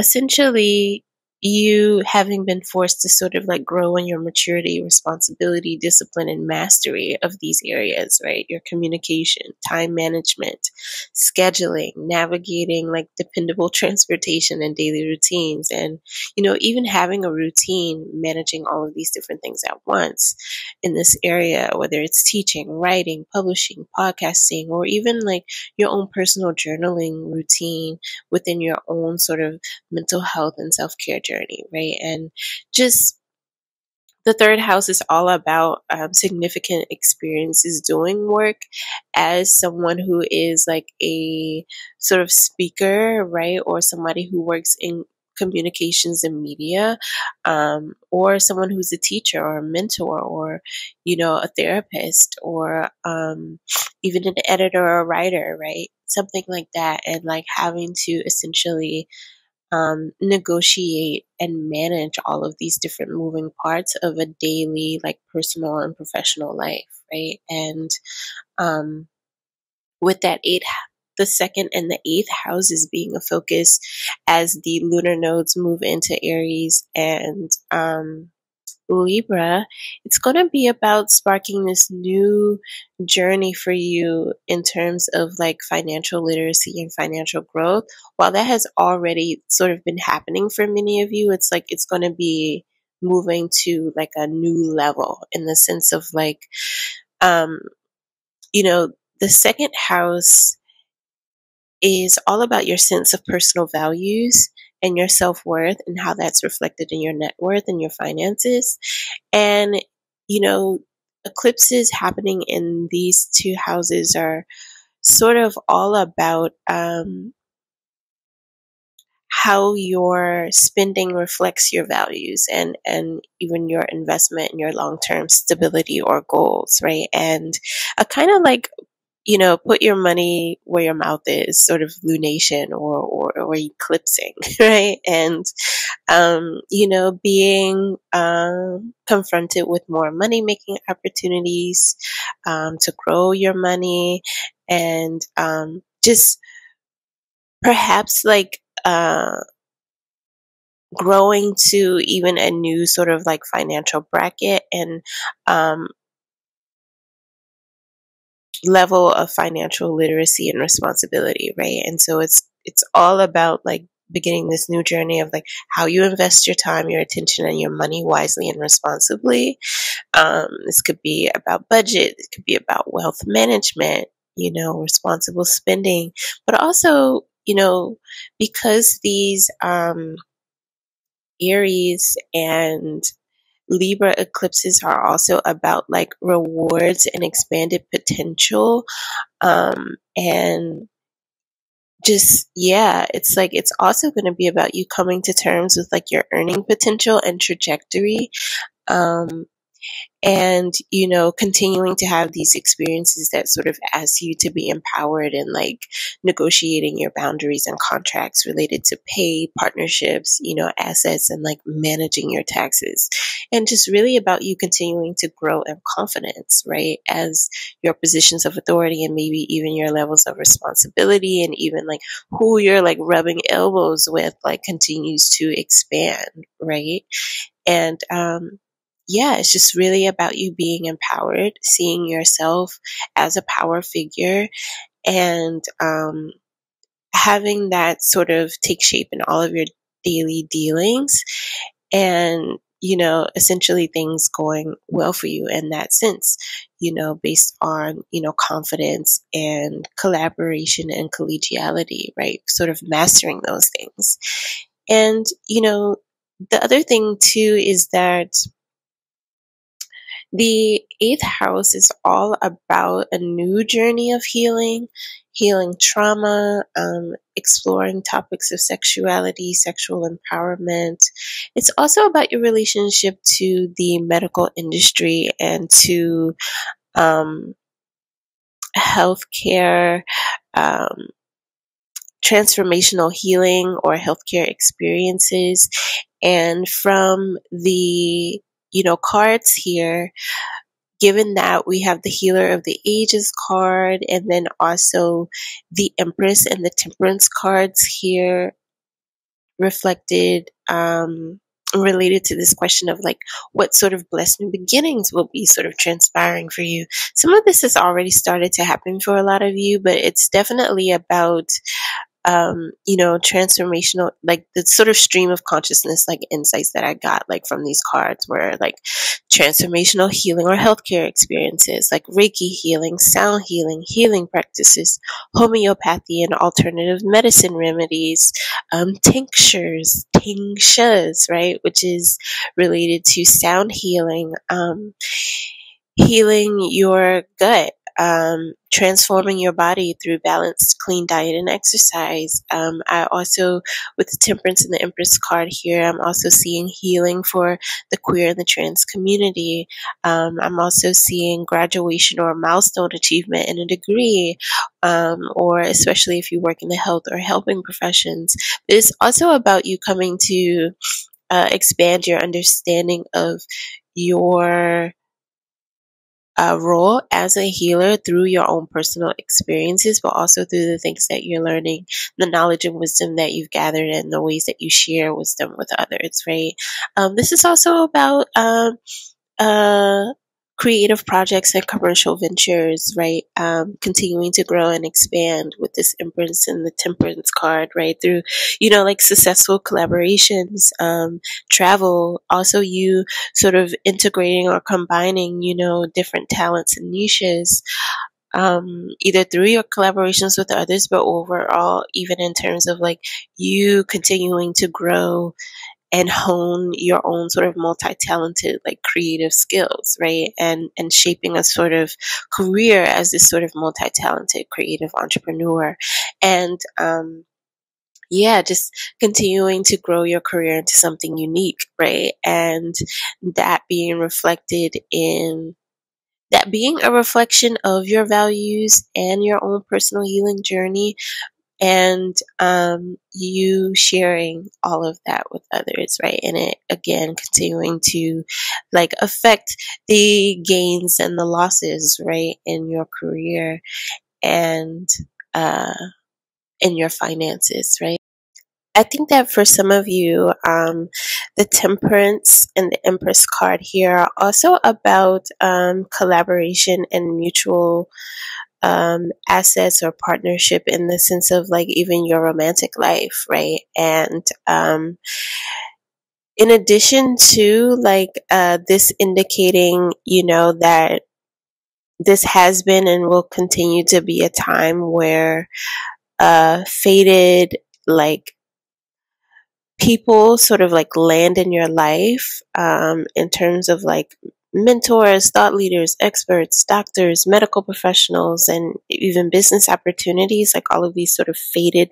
essentially, you having been forced to sort of like grow in your maturity, responsibility, discipline, and mastery of these areas, right? Your communication, time management, scheduling, navigating like dependable transportation and daily routines, and, you know, even having a routine, managing all of these different things at once in this area, whether it's teaching, writing, publishing, podcasting, or even like your own personal journaling routine within your own sort of mental health and self care journey, right? And just the third house is all about um, significant experiences doing work as someone who is like a sort of speaker, right? Or somebody who works in communications and media, um, or someone who's a teacher or a mentor or, you know, a therapist or um, even an editor or a writer, right? Something like that. And like having to essentially um, negotiate and manage all of these different moving parts of a daily, like personal and professional life, right? And um, with that eight, the second and the eighth houses being a focus as the lunar nodes move into Aries and um, Libra, it's going to be about sparking this new journey for you in terms of like financial literacy and financial growth. While that has already sort of been happening for many of you, it's like it's going to be moving to like a new level in the sense of like, um, you know, the second house is all about your sense of personal values and your self worth and how that's reflected in your net worth and your finances. And, you know, eclipses happening in these two houses are sort of all about um, how your spending reflects your values and and even your investment and your long-term stability or goals right and a kind of like you know, put your money where your mouth is, sort of lunation or, or, or eclipsing, right? And, um, you know, being, um, confronted with more money making opportunities, um, to grow your money and, um, just perhaps like, uh, growing to even a new sort of like financial bracket and um, level of financial literacy and responsibility, right? And so it's it's all about like beginning this new journey of like how you invest your time, your attention, and your money wisely and responsibly. Um, this could be about budget. It could be about wealth management. You know, responsible spending, but also you know because these um, Aries and Libra eclipses are also about like rewards and expanded potential. Um, and just, yeah, it's like, it's also going to be about you coming to terms with like your earning potential and trajectory. Um, and you know continuing to have these experiences that sort of ask you to be empowered in like negotiating your boundaries and contracts related to pay partnerships you know assets and like managing your taxes and just really about you continuing to grow in confidence right as your positions of authority and maybe even your levels of responsibility and even like who you're like rubbing elbows with like continues to expand right and um yeah, it's just really about you being empowered, seeing yourself as a power figure, and um, having that sort of take shape in all of your daily dealings. And you know, essentially things going well for you in that sense, you know, based on, you know, confidence and collaboration and collegiality, right? Sort of mastering those things. And, you know, the other thing too is that the eighth house is all about a new journey of healing, healing trauma, um, exploring topics of sexuality, sexual empowerment. It's also about your relationship to the medical industry and to um, healthcare. Um, transformational healing or healthcare experiences. And from the you know, cards here, given that we have the healer of the ages card and then also the empress and the temperance cards here reflected um, related to this question of like what sort of blessed beginnings will be sort of transpiring for you. Some of this has already started to happen for a lot of you but it's definitely about um, you know, transformational, like the sort of stream of consciousness, like insights that I got, like from these cards were like transformational healing or healthcare experiences, like Reiki healing, sound healing, healing practices, homeopathy and alternative medicine remedies, um, tinctures, tinctures, right, which is related to sound healing, um, healing your gut, um, transforming your body through balanced, clean diet and exercise. Um, I also, with the temperance and the empress card here, I'm also seeing healing for the queer and the trans community. Um, I'm also seeing graduation or milestone achievement in a degree, um, or especially if you work in the health or helping professions. But It's also about you coming to uh, expand your understanding of your uh, role as a healer through your own personal experiences, but also through the things that you're learning, the knowledge and wisdom that you've gathered, and the ways that you share wisdom with others, right? Um, this is also about um, uh, creative projects and commercial ventures, right? Um, continuing to grow and expand with this empress and the temperance card, right? Through, you know, like successful collaborations, um, travel, also you sort of integrating or combining, you know, different talents and niches. Um, either through your collaborations with others, but overall, even in terms of like you continuing to grow and hone your own sort of multi-talented like creative skills right and and shaping a sort of career as this sort of multi-talented creative entrepreneur and um yeah, just continuing to grow your career into something unique, right? And that being reflected in that being a reflection of your values and your own personal healing journey and um, you sharing all of that with others, right? And it again continuing to like affect the gains and the losses, right, in your career and uh, in your finances, right? I think that for some of you, um, the temperance and the empress card here are also about um, collaboration and mutual um, assets or partnership in the sense of like even your romantic life, right? And um, in addition to like uh, this indicating, you know, that this has been and will continue to be a time where uh, fated like people sort of like land in your life um, in terms of like mentors, thought leaders, experts, doctors, medical professionals, and even business opportunities, like all of these sort of fated,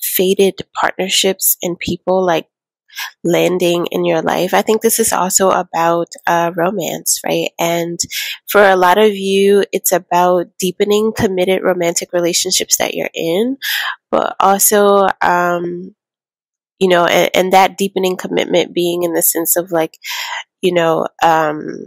fated partnerships and people like landing in your life. I think this is also about uh, romance, right? And for a lot of you, it's about deepening committed romantic relationships that you're in, but also, um, you know, and, and that deepening commitment being in the sense of like, you know, um,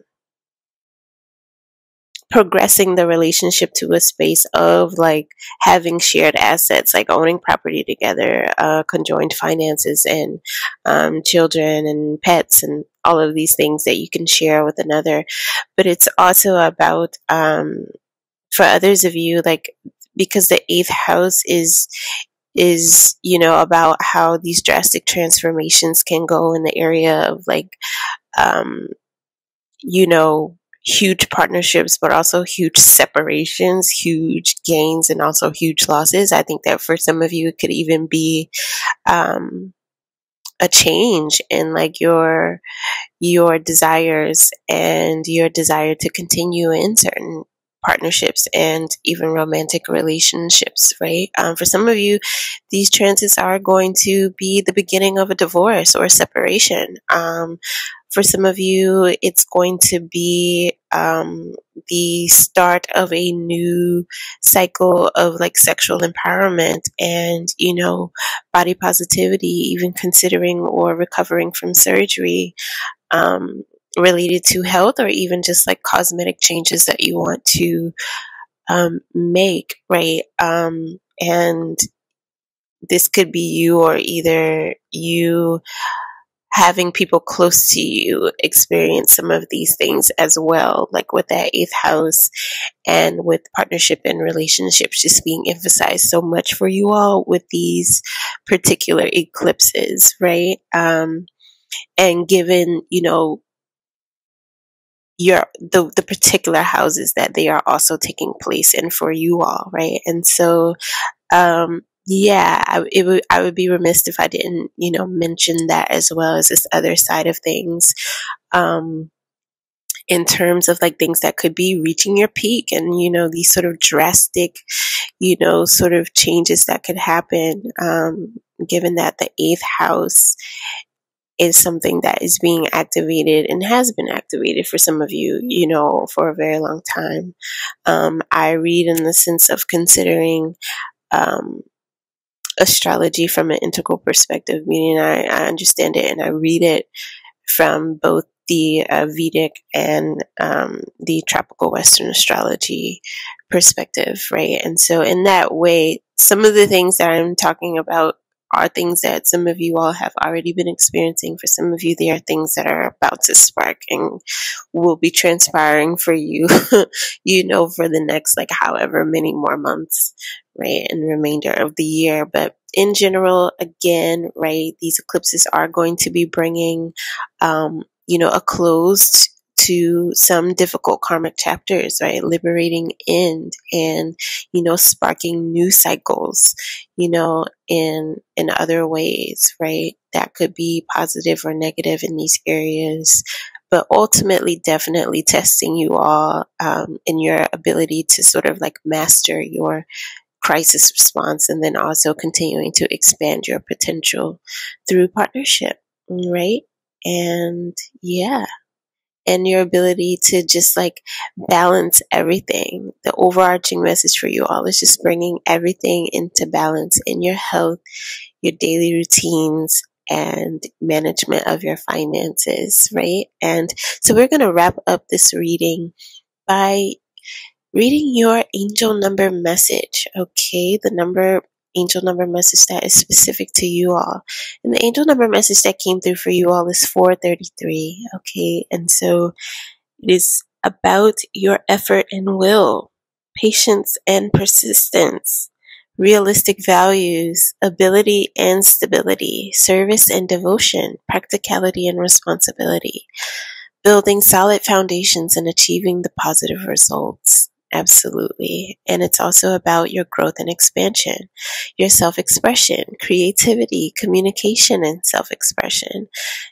progressing the relationship to a space of like having shared assets, like owning property together, uh, conjoined finances, and um, children and pets, and all of these things that you can share with another. But it's also about, um, for others of you, like because the eighth house is is you know about how these drastic transformations can go in the area of like um, you know huge partnerships, but also huge separations, huge gains, and also huge losses. I think that for some of you, it could even be um, a change in like your your desires and your desire to continue in certain partnerships and even romantic relationships, right? Um, for some of you, these transits are going to be the beginning of a divorce or separation. Um, for some of you, it's going to be um, the start of a new cycle of like sexual empowerment and, you know, body positivity, even considering or recovering from surgery. Um, related to health or even just like cosmetic changes that you want to um, make, right? Um, and this could be you or either you having people close to you experience some of these things as well, like with that eighth house and with partnership and relationships just being emphasized so much for you all with these particular eclipses, right? Um, and given, you know, your the the particular houses that they are also taking place in for you all, right? And so um yeah, I, it would I would be remiss if I didn't, you know, mention that as well as this other side of things. Um in terms of like things that could be reaching your peak and you know these sort of drastic you know sort of changes that could happen um, given that the eighth house is something that is being activated and has been activated for some of you, you know, for a very long time. Um, I read in the sense of considering um, astrology from an integral perspective, meaning I, I, understand it and I read it from both the uh, Vedic and um, the tropical Western astrology perspective, right? And so, in that way, some of the things that I'm talking about are things that some of you all have already been experiencing. For some of you, they are things that are about to spark and will be transpiring for you, you know, for the next like however many more months, right, and remainder of the year. But in general, again, right, these eclipses are going to be bringing, um, you know, a close to some difficult karmic chapters, right? Liberating end and, you know, sparking new cycles, you know, in, in other ways, right? That could be positive or negative in these areas, but ultimately definitely testing you all, um, in your ability to sort of like master your crisis response and then also continuing to expand your potential through partnership, right? And yeah. and your ability to just like balance everything. The overarching message for you all is just bringing everything into balance in your health, your daily routines, and management of your finances, right? And so we're going to wrap up this reading by reading your angel number message. Okay, the number angel number message that is specific to you all. And the angel number message that came through for you all is 433. Okay, and so it is about your effort and will, patience and persistence, realistic values, ability and stability, service and devotion, practicality and responsibility, building solid foundations and achieving the positive results. Absolutely. And it's also about your growth and expansion, your self expression, creativity, communication and self expression,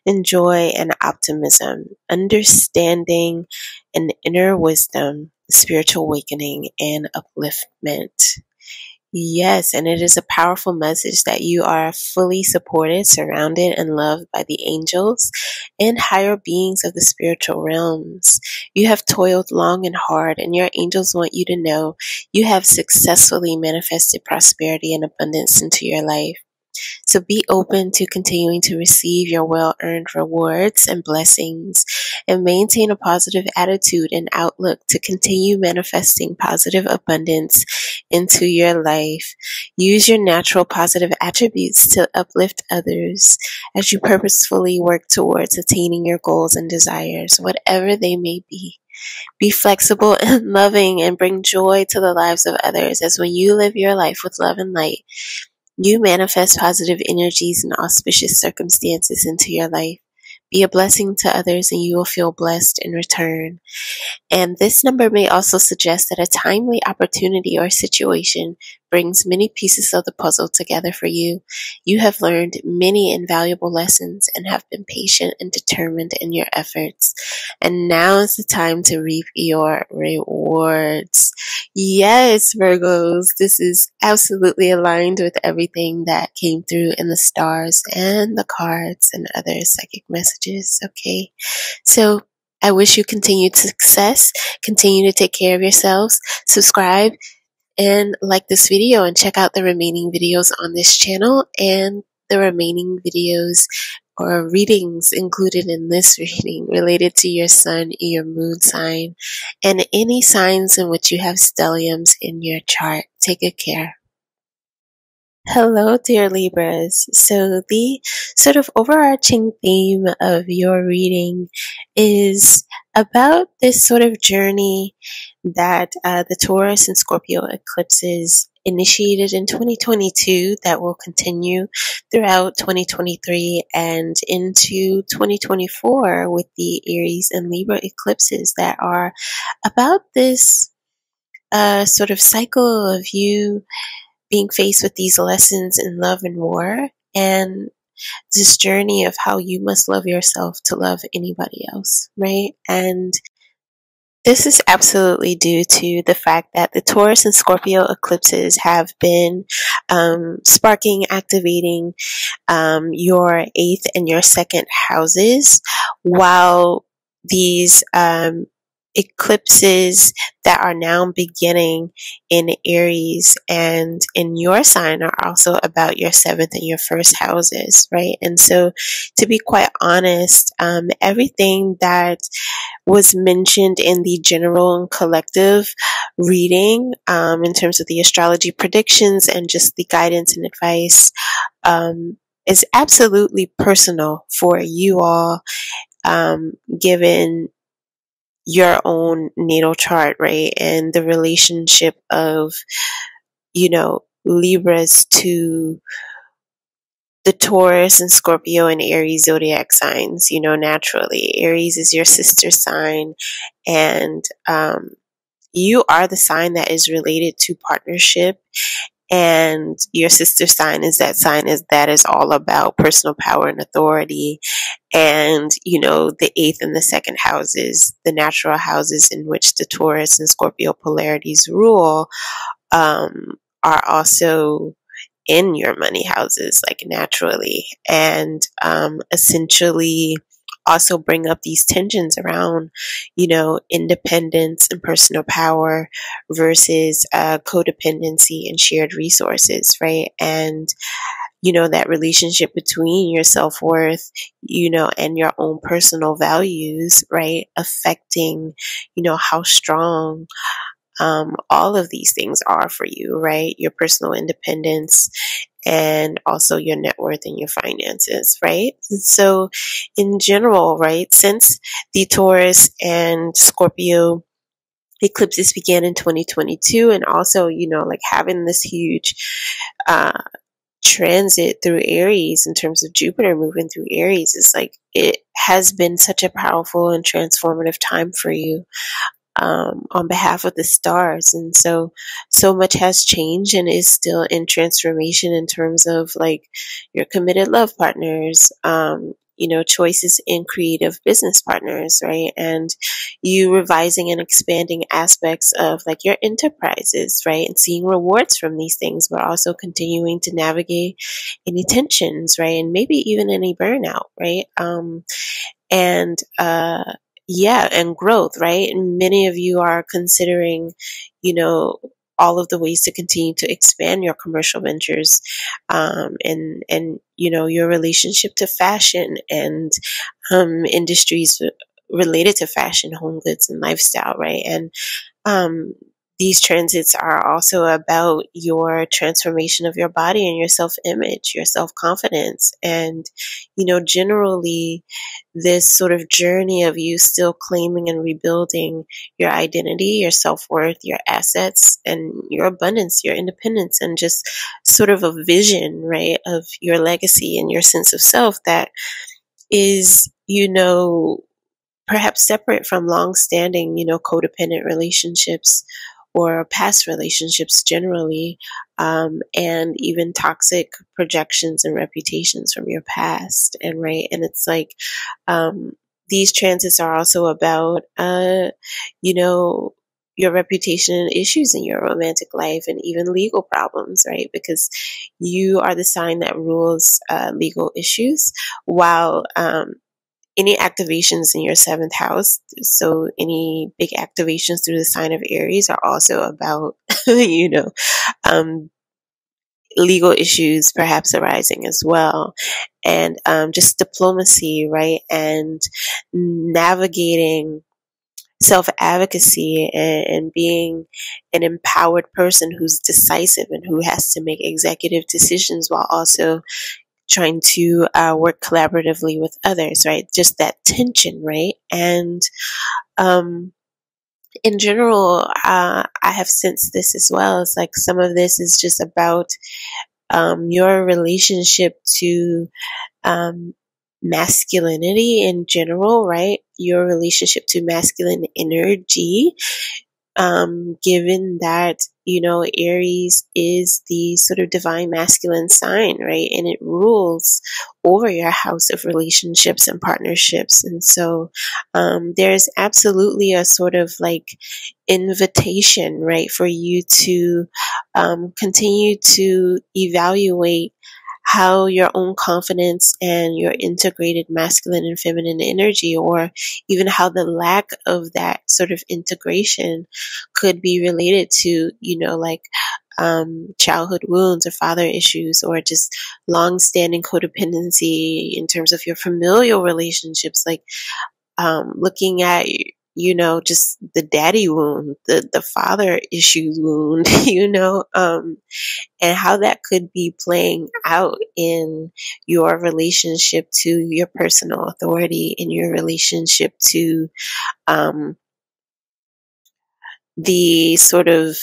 and joy and optimism, understanding and inner wisdom, spiritual awakening, and upliftment. Yes, and it is a powerful message that you are fully supported, surrounded, and loved by the angels and higher beings of the spiritual realms. You have toiled long and hard, and your angels want you to know you have successfully manifested prosperity and abundance into your life. So be open to continuing to receive your well earned rewards and blessings and maintain a positive attitude and outlook to continue manifesting positive abundance into your life. Use your natural positive attributes to uplift others as you purposefully work towards attaining your goals and desires, whatever they may be. Be flexible and loving and bring joy to the lives of others as when you live your life with love and light, you manifest positive energies and auspicious circumstances into your life. Be a blessing to others and you will feel blessed in return. And this number may also suggest that a timely opportunity or situation brings many pieces of the puzzle together for you. You have learned many invaluable lessons and have been patient and determined in your efforts. And now is the time to reap your rewards. Yes, Virgos, this is absolutely aligned with everything that came through in the stars and the cards and other psychic messages. Okay. So I wish you continued success. Continue to take care of yourselves. Subscribe and like this video and check out the remaining videos on this channel and the remaining videos or readings included in this reading related to your sun, your moon sign, and any signs in which you have stelliums in your chart. Take good care. Hello, dear Libras. So, the sort of overarching theme of your reading is about this sort of journey that uh, the Taurus and Scorpio eclipses initiated in 2022 that will continue throughout 2023 and into 2024 with the Aries and Libra eclipses that are about this uh, sort of cycle of you being faced with these lessons in love and war and this journey of how you must love yourself to love anybody else, right? And this is absolutely due to the fact that the Taurus and Scorpio eclipses have been um, sparking, activating um, your eighth and your second houses, while these um, eclipses that are now beginning in Aries and in your sign are also about your seventh and your first houses, right? And so, to be quite honest, um, everything that was mentioned in the general and collective reading um, in terms of the astrology predictions and just the guidance and advice um, is absolutely personal for you all um, given your own natal chart, right? And the relationship of, you know, Libras to the Taurus and Scorpio and Aries zodiac signs, you know, naturally. Aries is your sister sign, and um, you are the sign that is related to partnership. And your sister sign is that sign is that is all about personal power and authority. And, you know, the eighth and the second houses, the natural houses in which the Taurus and Scorpio polarities rule, um, are also in your money houses, like naturally. And um, essentially, also bring up these tensions around, you know, independence and personal power versus uh, codependency and shared resources, right? And you know, that relationship between your self worth, you know, and your own personal values, right? Affecting, you know, how strong um, all of these things are for you, right? Your personal independence and also your net worth and your finances, right? So, in general, right, since the Taurus and Scorpio eclipses began in 2022, and also, you know, like having this huge uh, transit through Aries in terms of Jupiter moving through Aries is like it has been such a powerful and transformative time for you um, on behalf of the stars. And so, so much has changed and is still in transformation in terms of like your committed love partners, um, you know, choices in creative business partners, right? And you revising and expanding aspects of like your enterprises, right? And seeing rewards from these things, but also continuing to navigate any tensions, right? And maybe even any burnout, right? Um, and, uh, yeah, and growth, right? And many of you are considering, you know, all of the ways to continue to expand your commercial ventures um, and and you know your relationship to fashion and um, industries related to fashion home goods and lifestyle right and um, these transits are also about your transformation of your body and your self image, your self confidence. And, you know, generally, this sort of journey of you still claiming and rebuilding your identity, your self worth, your assets, and your abundance, your independence, and just sort of a vision, right, of your legacy and your sense of self that is, you know, perhaps separate from long standing, you know, codependent relationships or past relationships generally, um, and even toxic projections and reputations from your past. And right, and it's like um, these transits are also about, uh, you know, your reputation and issues in your romantic life and even legal problems, right? Because you are the sign that rules uh, legal issues, while um, any activations in your seventh house. So any big activations through the sign of Aries are also about, you know, um, legal issues perhaps arising as well. And um, just diplomacy, right? And navigating self advocacy and, and, being an empowered person who's decisive and who has to make executive decisions while also trying to uh, work collaboratively with others, right? Just that tension, right? And um, in general, uh, I have sensed this as well. It's like some of this is just about um, your relationship to um, masculinity in general, right? Your relationship to masculine energy, um, given that you know, Aries is the sort of divine masculine sign, right? And it rules over your house of relationships and partnerships. And so um, there's absolutely a sort of like invitation, right, for you to um, continue to evaluate how your own confidence and your integrated masculine and feminine energy, or even how the lack of that sort of integration could be related to, you know, like um, childhood wounds or father issues or just long standing codependency in terms of your familial relationships, like um, looking at you know, just the daddy wound, the, the father issues wound, you know, um, and how that could be playing out in your relationship to your personal authority, in your relationship to, um, the sort of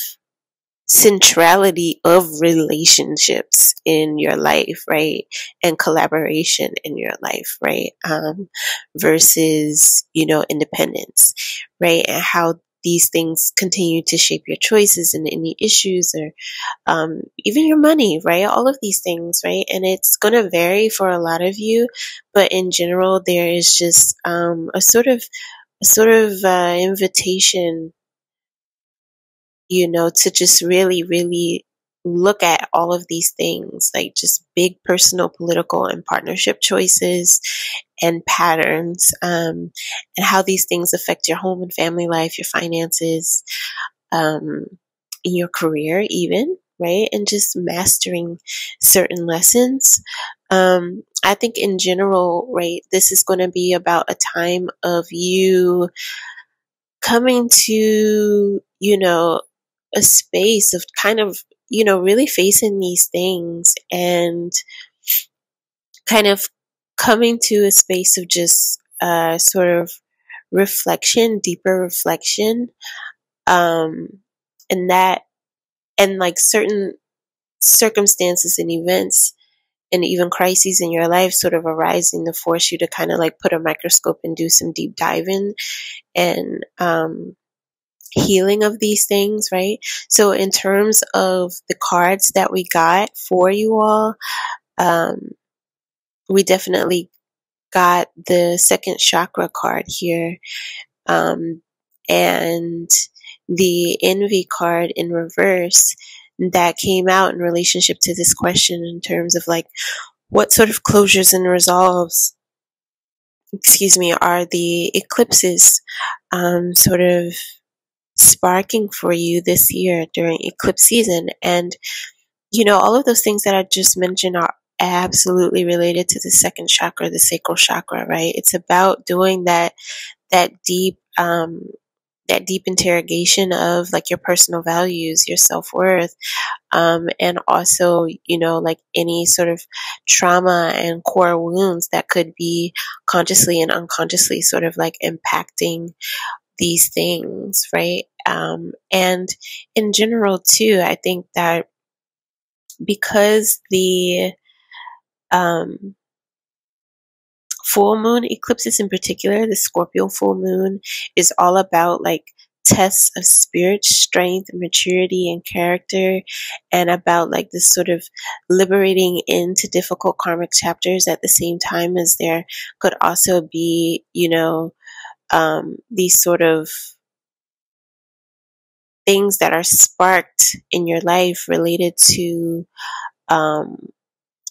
centrality of relationships in your life, right? And collaboration in your life, right? Um, versus, you know, independence, right? And how these things continue to shape your choices and any issues or um, even your money, right? All of these things, right? And it's going to vary for a lot of you, but in general, there is just um, a sort of a sort of uh, invitation you know, to just really, really look at all of these things, like just big personal, political, and partnership choices and patterns, um, and how these things affect your home and family life, your finances, um, your career, even, right? And just mastering certain lessons. Um, I think in general, right, this is going to be about a time of you coming to, you know, a space of kind of, you know, really facing these things and kind of coming to a space of just uh, sort of reflection, deeper reflection. Um, and that, and like certain circumstances and events and even crises in your life sort of arising to force you to kind of like put a microscope and do some deep diving and um, healing of these things, right? So, in terms of the cards that we got for you all, um, we definitely got the second chakra card here. Um, and the envy card in reverse that came out in relationship to this question in terms of like what sort of closures and resolves excuse me are the eclipses um, sort of sparking for you this year during eclipse season and you know all of those things that i just mentioned are absolutely related to the second chakra the sacral chakra right it's about doing that that deep um, that deep interrogation of like your personal values, your self worth, um, and also, you know, like any sort of trauma and core wounds that could be consciously and unconsciously sort of like impacting these things, right? Um, and in general, too, I think that because the um, full moon eclipses in particular, the Scorpio full moon is all about like tests of spirit strength, maturity, and character, and about like this sort of liberating into difficult karmic chapters at the same time as there could also be, you know, um, these sort of things that are sparked in your life related to, um,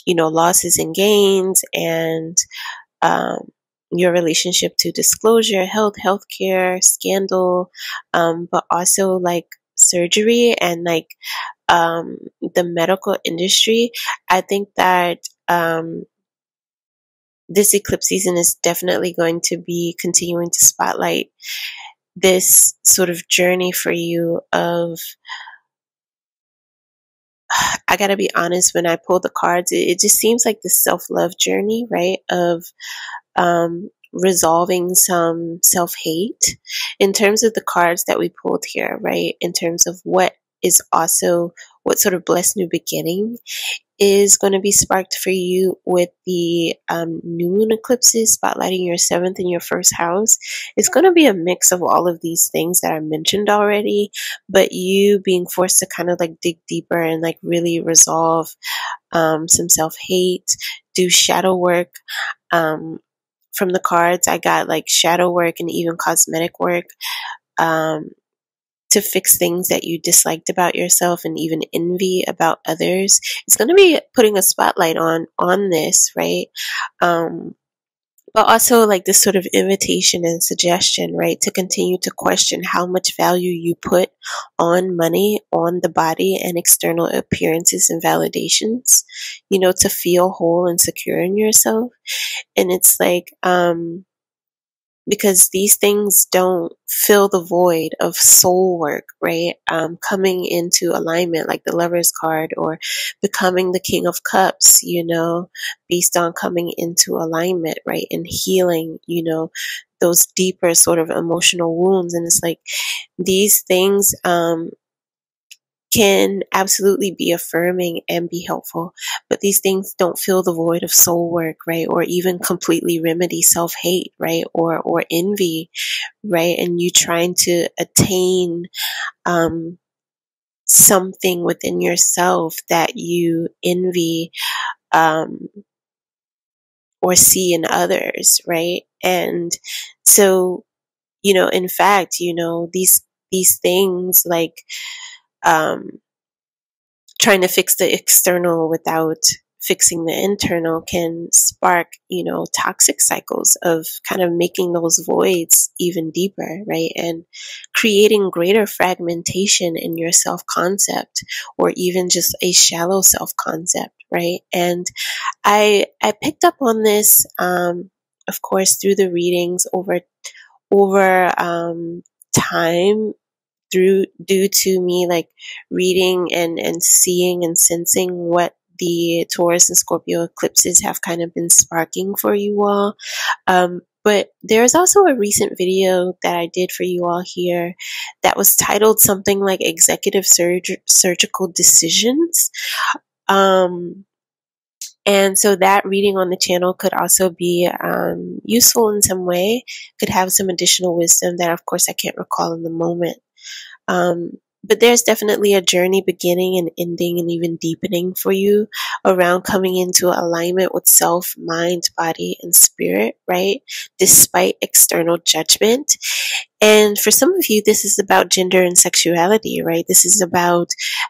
you know, losses and gains and um, your relationship to disclosure, health, healthcare, scandal, um, but also like surgery and like um, the medical industry. I think that um, this eclipse season is definitely going to be continuing to spotlight this sort of journey for you of I gotta be honest, when I pull the cards, it, it just seems like the self love journey, right? Of um, resolving some self hate in terms of the cards that we pulled here, right? In terms of what is also what sort of blessed new beginning is going to be sparked for you with the um, new moon eclipses spotlighting your seventh and your first house. It's going to be a mix of all of these things that I mentioned already, but you being forced to kind of like dig deeper and like really resolve um, some self hate, do shadow work. Um, from the cards, I got like shadow work and even cosmetic work. Um, to fix things that you disliked about yourself and even envy about others. It's going to be putting a spotlight on on this, right? Um, but also like this sort of invitation and suggestion, right, to continue to question how much value you put on money, on the body, and external appearances and validations, you know, to feel whole and secure in yourself. And it's like, um, because these things don't fill the void of soul work, right? Um, coming into alignment, like the Lover's card, or becoming the King of Cups, you know, based on coming into alignment, right? And healing, you know, those deeper sort of emotional wounds. And it's like these things, um, can absolutely be affirming and be helpful, but these things don't fill the void of soul work, right? Or even completely remedy self hate, right? Or, or envy, right? And you trying to attain, um, something within yourself that you envy, um, or see in others, right? And so, you know, in fact, you know, these, these things like, um, trying to fix the external without fixing the internal can spark, you know, toxic cycles of kind of making those voids even deeper, right? And creating greater fragmentation in your self concept or even just a shallow self concept, right? And I, I picked up on this, um, of course, through the readings over, over, um, time through due to me like reading and and seeing and sensing what the Taurus and Scorpio eclipses have kind of been sparking for you all. Um, but there's also a recent video that I did for you all here that was titled something like Executive Surg- Surgical Decisions. Um, and so that reading on the channel could also be um, useful in some way, could have some additional wisdom that, of course, I can't recall in the moment. Um, but there's definitely a journey beginning and ending and even deepening for you around coming into alignment with self, mind, body, and spirit, right? Despite external judgment. And for some of you, this is about gender and sexuality, right? This is about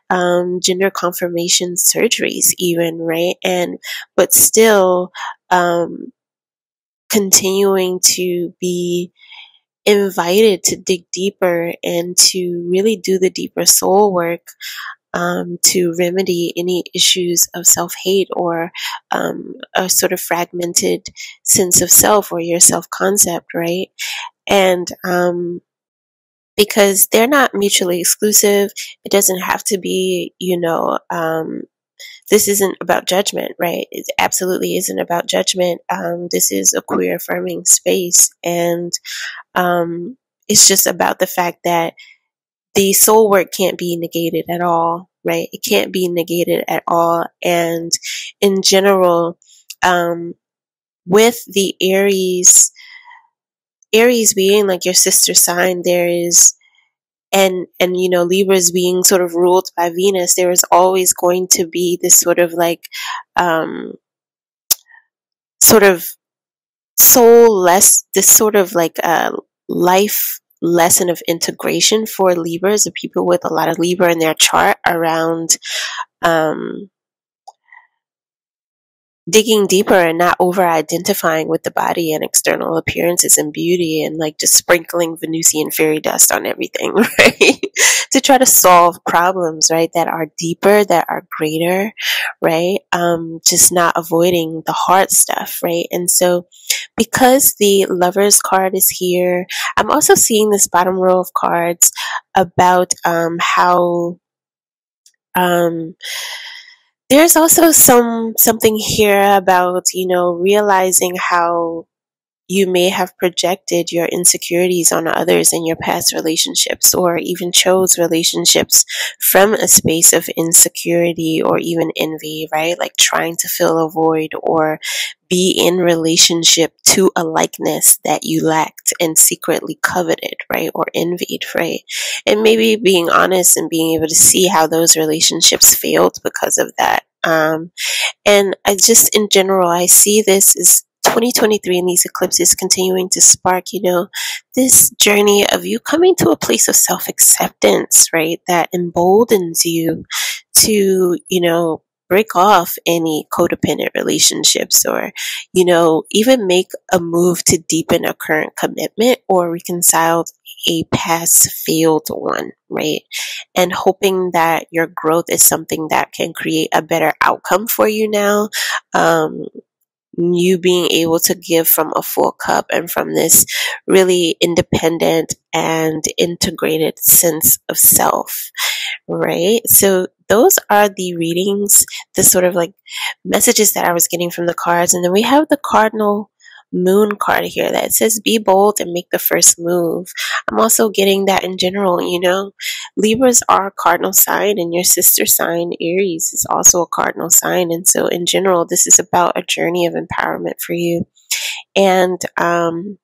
um, gender confirmation surgeries, even, right? And, but still, um, continuing to be invited to dig deeper and to really do the deeper soul work um, to remedy any issues of self hate or um, a sort of fragmented sense of self or your self concept, right? And um, because they're not mutually exclusive, it doesn't have to be, you know, um, this isn't about judgment, right? It absolutely isn't about judgment. Um, this is a queer affirming space. And um, it's just about the fact that the soul work can't be negated at all, right? It can't be negated at all. And in general, um, with the Aries, Aries being like your sister sign, there is and and you know libras being sort of ruled by venus there is always going to be this sort of like um sort of soul less this sort of like a life lesson of integration for libras the people with a lot of libra in their chart around um digging deeper and not over identifying with the body and external appearances and beauty and like just sprinkling Venusian fairy dust on everything, right? to try to solve problems, right? That are deeper, that are greater, right? Um, just not avoiding the hard stuff, right? And so because the lover's card is here, I'm also seeing this bottom row of cards about, um, how, um, there's also some something here about you know realizing how you may have projected your insecurities on others in your past relationships or even chose relationships from a space of insecurity or even envy, right? Like trying to fill a void or be in relationship to a likeness that you lacked and secretly coveted, right? Or envied, right? And maybe being honest and being able to see how those relationships failed because of that. Um, and I just, in general, I see this as 2023 and these eclipses continuing to spark, you know, this journey of you coming to a place of self acceptance, right? That emboldens you to, you know, break off any codependent relationships or, you know, even make a move to deepen a current commitment or reconcile a past failed one, right? And hoping that your growth is something that can create a better outcome for you now. Um, you being able to give from a full cup and from this really independent and integrated sense of self, right? So those are the readings, the sort of like messages that I was getting from the cards. And then we have the cardinal moon card here that says be bold and make the first move. I'm also getting that in general, you know, Libras are a cardinal sign and your sister sign Aries is also a cardinal sign. And so in general, this is about a journey of empowerment for you. And, um,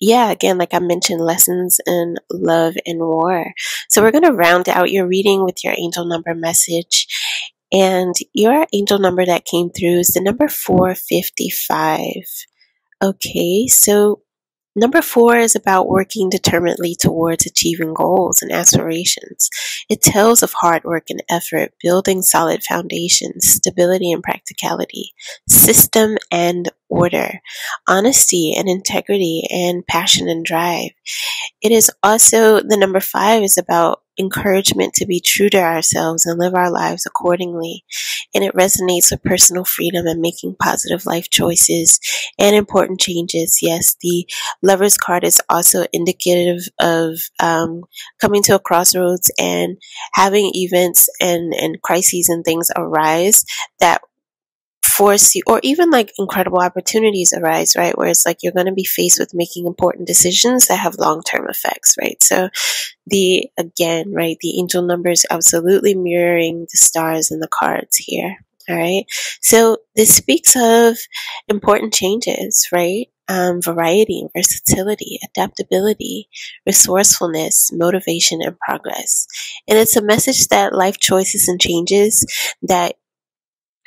yeah, again, like I mentioned, lessons in love and war. So we're going to round out your reading with your angel number message. And your angel number that came through is the number 455. Okay, so Number four is about working determinedly towards achieving goals and aspirations. It tells of hard work and effort, building solid foundations, stability and practicality, system and order, honesty and integrity, and passion and drive. It is also the number five is about encouragement to be true to ourselves and live our lives accordingly. And it resonates with personal freedom and making positive life choices and important changes. Yes, the lover's card is also indicative of um, coming to a crossroads and having events and, and crises and things arise that force you, or even like incredible opportunities arise, right? Where it's like you're going to be faced with making important decisions that have long term effects, right? So, the again, right, the angel numbers absolutely mirroring the stars and the cards here. All right. So, this speaks of important changes, right? Um, variety, versatility, adaptability, resourcefulness, motivation, and progress. And it's a message that life choices and changes that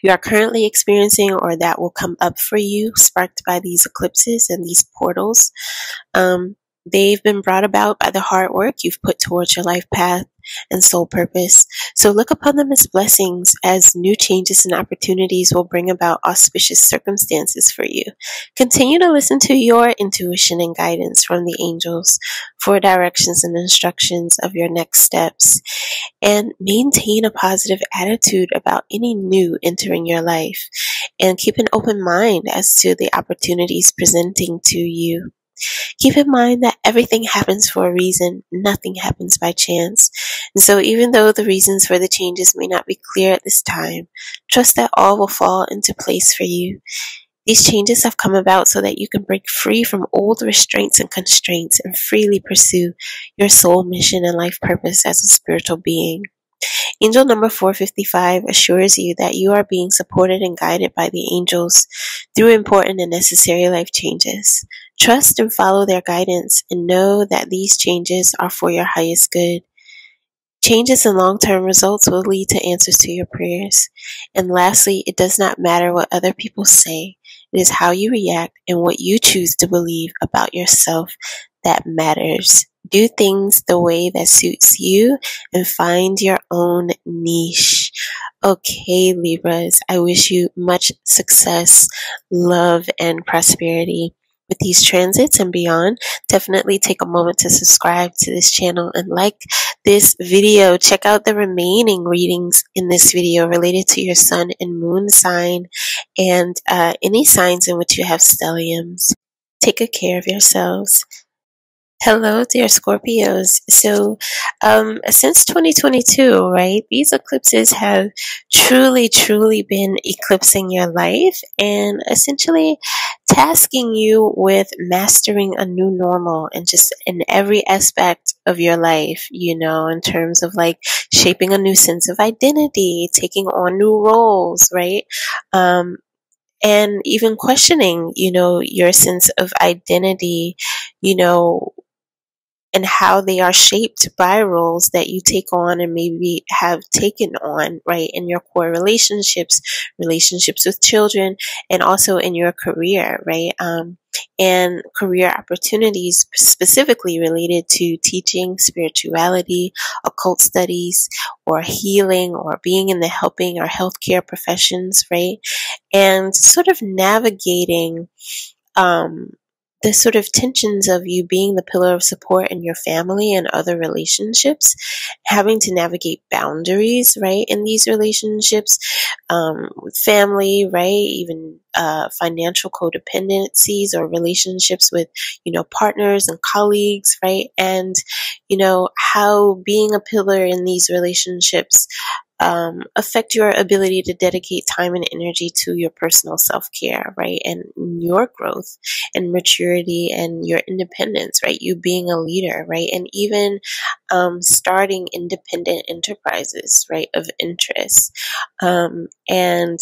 you are currently experiencing or that will come up for you, sparked by these eclipses and these portals. Um, they've been brought about by the hard work you've put towards your life path and soul purpose. So look upon them as blessings, as new changes and opportunities will bring about auspicious circumstances for you. Continue to listen to your intuition and guidance from the angels for directions and instructions of your next steps. And maintain a positive attitude about any new entering your life. And keep an open mind as to the opportunities presenting to you. Keep in mind that everything happens for a reason, nothing happens by chance. And so, even though the reasons for the changes may not be clear at this time, trust that all will fall into place for you. These changes have come about so that you can break free from old restraints and constraints and freely pursue your soul mission and life purpose as a spiritual being. Angel number 455 assures you that you are being supported and guided by the angels through important and necessary life changes. Trust and follow their guidance and know that these changes are for your highest good. Changes in long term results will lead to answers to your prayers. And lastly, it does not matter what other people say, it is how you react and what you choose to believe about yourself that matters. Do things the way that suits you and find your own niche. Okay, Libras, I wish you much success, love, and prosperity with these transits and beyond, definitely take a moment to subscribe to this channel and like this video. Check out the remaining readings in this video related to your sun and moon sign and uh, any signs in which you have stelliums. Take good care of yourselves. Hello, dear Scorpios. So, um, since 2022, right, these eclipses have truly, truly been eclipsing your life and essentially tasking you with mastering a new normal and just in every aspect of your life, you know, in terms of like shaping a new sense of identity, taking on new roles, right? Um, and even questioning, you know, your sense of identity, you know, and how they are shaped by roles that you take on and maybe have taken on, right, in your core relationships, relationships with children, and also in your career, right? Um, and career opportunities specifically related to teaching, spirituality, occult studies, or healing, or being in the helping or healthcare professions, right? And sort of navigating um, the sort of tensions of you being the pillar of support in your family and other relationships, having to navigate boundaries, right, in these relationships, um, with family, right, even uh, financial codependencies or relationships with, you know, partners and colleagues, right, and, you know, how being a pillar in these relationships um, affect your ability to dedicate time and energy to your personal self care, right? And your growth and maturity and your independence, right? You being a leader, right? And even um, starting independent enterprises, right? Of interest. Um, and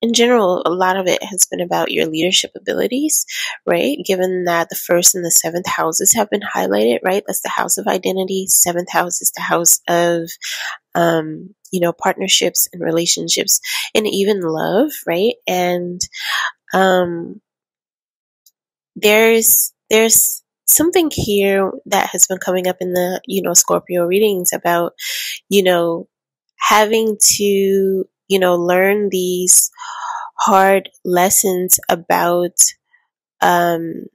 in general, a lot of it has been about your leadership abilities, right? Given that the first and the seventh houses have been highlighted, right? That's the house of identity. Seventh house is the house of um, you know, partnerships and relationships and even love, right? And um, there's there's something here that has been coming up in the, you know, Scorpio readings about, you know, having to, you know, learn these hard lessons about, um,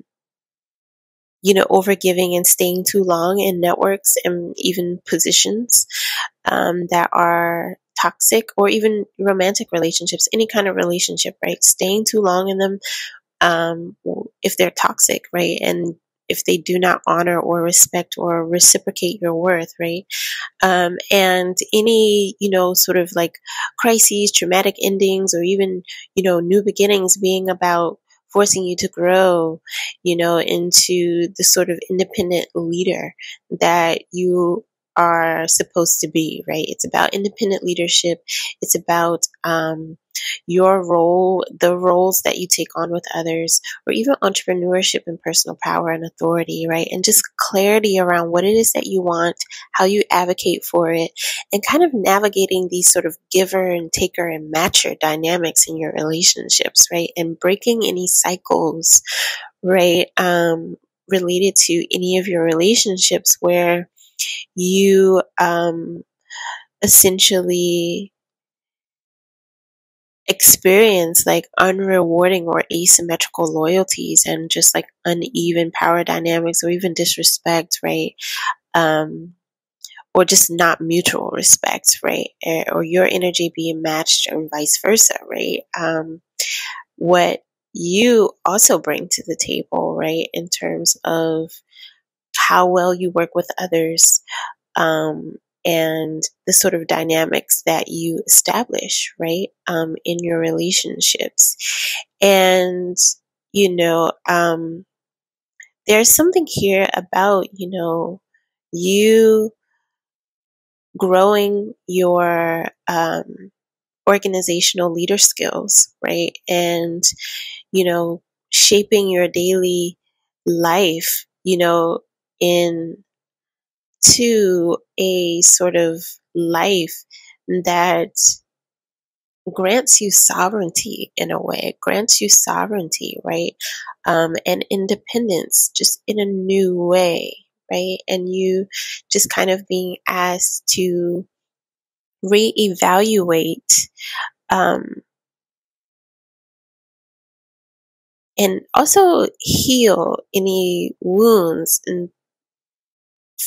you know, overgiving and staying too long in networks and even positions um, that are toxic or even romantic relationships, any kind of relationship, right? Staying too long in them um, if they're toxic, right? And if they do not honor or respect or reciprocate your worth, right? Um, and any, you know, sort of like crises, traumatic endings, or even, you know, new beginnings being about forcing you to grow, you know, into the sort of independent leader that you are supposed to be, right? It's about independent leadership. It's about um, your role, the roles that you take on with others, or even entrepreneurship and personal power and authority, right? And just clarity around what it is that you want, how you advocate for it, and kind of navigating these sort of giver and taker and matcher dynamics in your relationships, right? And breaking any cycles, right? Um, related to any of your relationships where you um, essentially experience like unrewarding or asymmetrical loyalties and just like uneven power dynamics or even disrespect, right? Um, or just not mutual respect, right? Eh, or your energy being matched and vice versa, right? Um, what you also bring to the table, right, in terms of how well you work with others, um, and the sort of dynamics that you establish, right, um, in your relationships. And, you know, um, there's something here about, you know, you growing your um, organizational leader skills, right? And, you know, shaping your daily life, you know, in to a sort of life that grants you sovereignty in a way, it grants you sovereignty, right? Um, and independence just in a new way, right? And you just kind of being asked to reevaluate um, and also heal any wounds and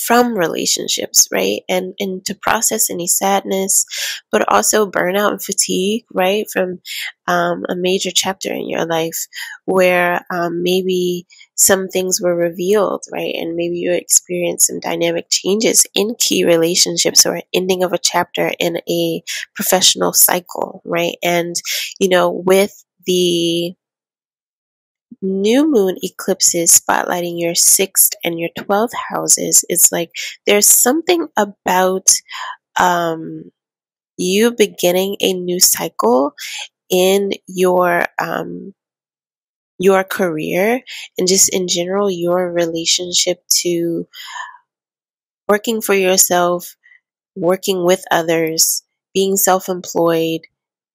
from relationships, right? And and to process any sadness, but also burnout and fatigue, right? From um, a major chapter in your life where um, maybe some things were revealed, right? And maybe you experienced some dynamic changes in key relationships or ending of a chapter in a professional cycle, right? And you know, with the new moon eclipses spotlighting your sixth and your 12th houses it's like there's something about um, you beginning a new cycle in your um, your career and just in general your relationship to working for yourself working with others being self-employed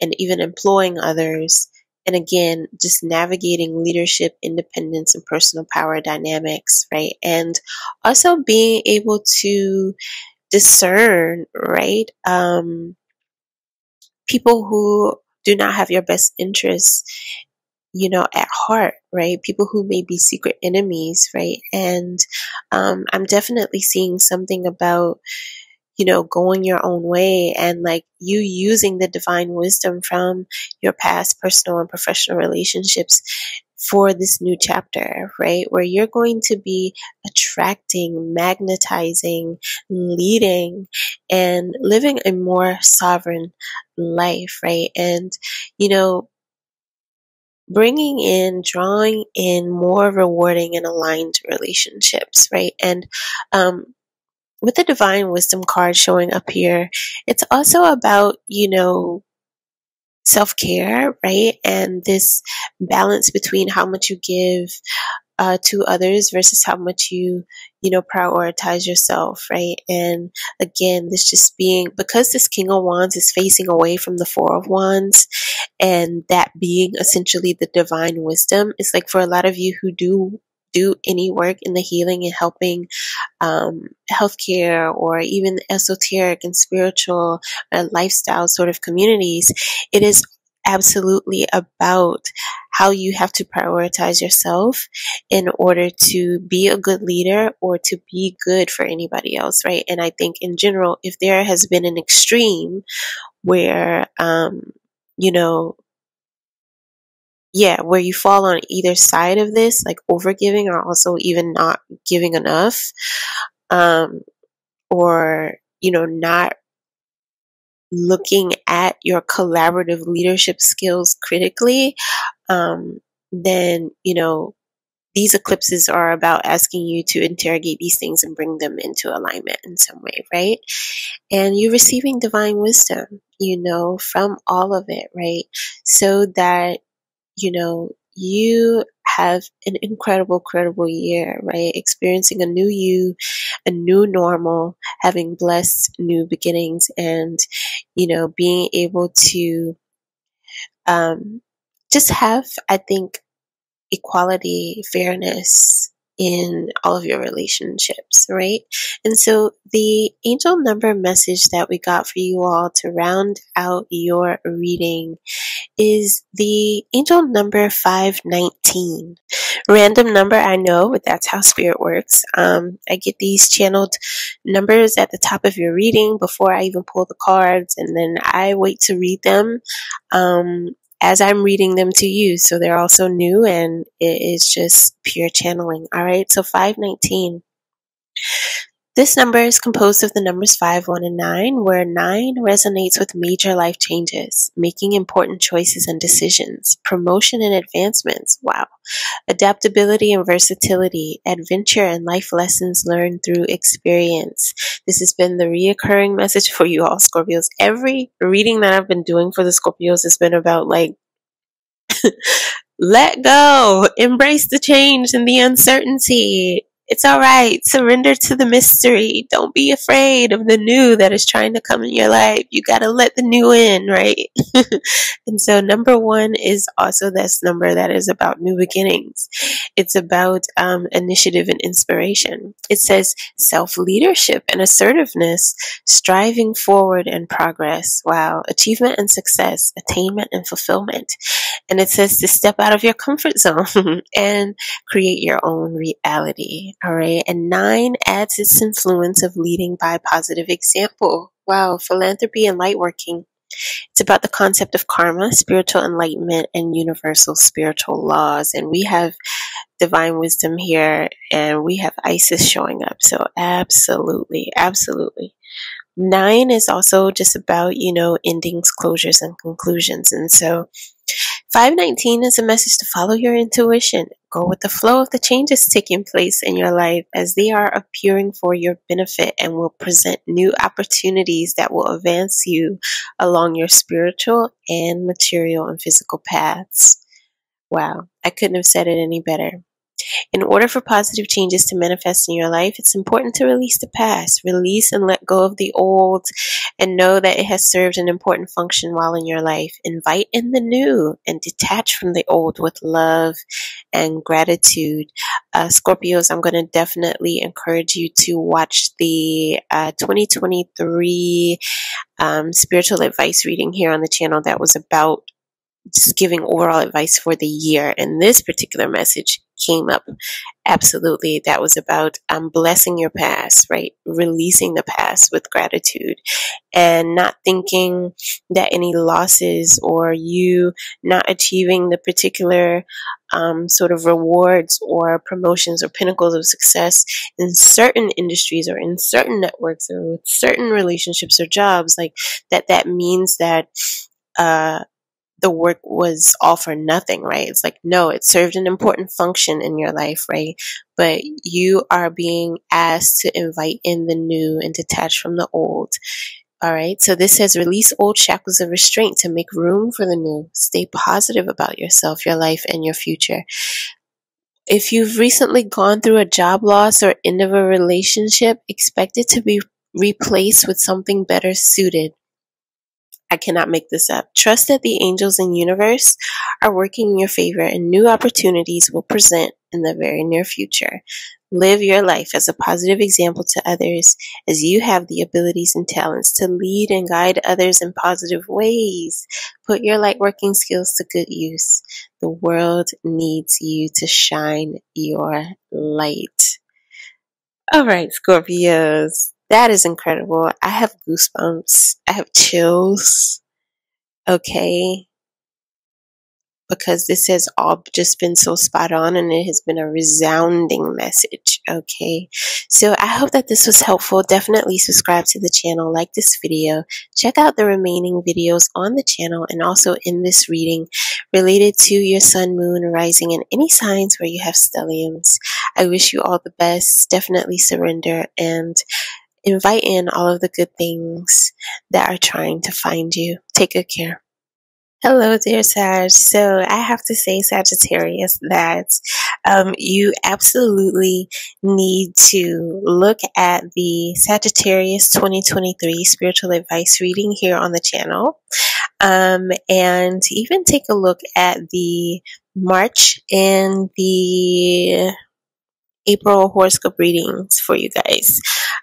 and even employing others and again, just navigating leadership, independence, and personal power dynamics, right? And also being able to discern, right? Um, people who do not have your best interests, you know, at heart, right? People who may be secret enemies, right? And um, I'm definitely seeing something about you know, going your own way and like you using the divine wisdom from your past personal and professional relationships for this new chapter, right? Where you're going to be attracting, magnetizing, leading, and living a more sovereign life, right? And, you know, bringing in, drawing in more rewarding and aligned relationships, right? And, um, with the divine wisdom card showing up here, it's also about, you know, self care, right? And this balance between how much you give uh, to others versus how much you, you know, prioritize yourself, right? And again, this just being because this King of Wands is facing away from the Four of Wands, and that being essentially the divine wisdom, it's like for a lot of you who do do any work in the healing and helping um, healthcare or even esoteric and spiritual uh, lifestyle sort of communities, it is absolutely about how you have to prioritize yourself in order to be a good leader or to be good for anybody else, right? And I think in general, if there has been an extreme where, um, you know, yeah, where you fall on either side of this, like overgiving or also even not giving enough, um, or, you know, not looking at your collaborative leadership skills critically, um, then, you know, these eclipses are about asking you to interrogate these things and bring them into alignment in some way, right? And you're receiving divine wisdom, you know, from all of it, right? So that, you know, you have an incredible, credible year, right? Experiencing a new you, a new normal, having blessed new beginnings, and, you know, being able to um, just have, I think, equality, fairness in all of your relationships, right? And so the angel number message that we got for you all to round out your reading is the angel number 519. Random number, I know, but that's how spirit works. Um, I get these channeled numbers at the top of your reading before I even pull the cards, and then I wait to read them. Um, as I'm reading them to you. So they're also new and it is just pure channeling. All right. So 519. This number is composed of the numbers 5, 1, and 9, where 9 resonates with major life changes, making important choices and decisions, promotion and advancements. Wow. Adaptability and versatility, adventure and life lessons learned through experience. This has been the reoccurring message for you all, Scorpios. Every reading that I've been doing for the Scorpios has been about like let go, embrace the change and the uncertainty. It's all right. Surrender to the mystery. Don't be afraid of the new that is trying to come in your life. You got to let the new in, right? and so, number one is also this number that is about new beginnings. It's about um, initiative and inspiration. It says self leadership and assertiveness, striving forward and progress. Wow. Achievement and success, attainment and fulfillment. And it says to step out of your comfort zone and create your own reality. All right. And nine adds its influence of leading by positive example. Wow. Philanthropy and light working. It's about the concept of karma, spiritual enlightenment, and universal spiritual laws. And we have divine wisdom here and we have Isis showing up. So absolutely, absolutely. Nine is also just about, you know, endings, closures, and conclusions. And so 519 is a message to follow your intuition. Go with the flow of the changes taking place in your life as they are appearing for your benefit and will present new opportunities that will advance you along your spiritual and material and physical paths. Wow, I couldn't have said it any better. In order for positive changes to manifest in your life, it's important to release the past, release and let go of the old, and know that it has served an important function while in your life. Invite in the new and detach from the old with love and gratitude. Uh, Scorpios, I'm going to definitely encourage you to watch the uh, 2023 um, spiritual advice reading here on the channel that was about just giving overall advice for the year. And this particular message came up. Absolutely. That was about um, blessing your past, right? Releasing the past with gratitude and not thinking that any losses or you not achieving the particular um, sort of rewards or promotions or pinnacles of success in certain industries or in certain networks or with certain relationships or jobs, like that, that means that, uh, the work was all for nothing, right? It's like, no, it served an important function in your life, right? But you are being asked to invite in the new and detach from the old. All right. So this says release old shackles of restraint to make room for the new. Stay positive about yourself, your life, and your future. If you've recently gone through a job loss or end of a relationship, expect it to be replaced with something better suited I cannot make this up. Trust that the angels and universe are working in your favor and new opportunities will present in the very near future. Live your life as a positive example to others as you have the abilities and talents to lead and guide others in positive ways. Put your light working skills to good use. The world needs you to shine your light. All right, Scorpios. That is incredible. I have goosebumps. I have chills. Okay because this has all just been so spot on and it has been a resounding message. Okay. So I hope that this was helpful. Definitely subscribe to the channel, like this video, check out the remaining videos on the channel and also in this reading related to your sun, moon, rising, and any signs where you have stelliums. I wish you all the best. Definitely surrender and invite in all of the good things that are trying to find you. Take good care. Hello, dear Sag. So I have to say, Sagittarius, that um, you absolutely need to look at the Sagittarius 2023 spiritual advice reading here on the channel. Um, and even take a look at the March and the April horoscope readings for you guys.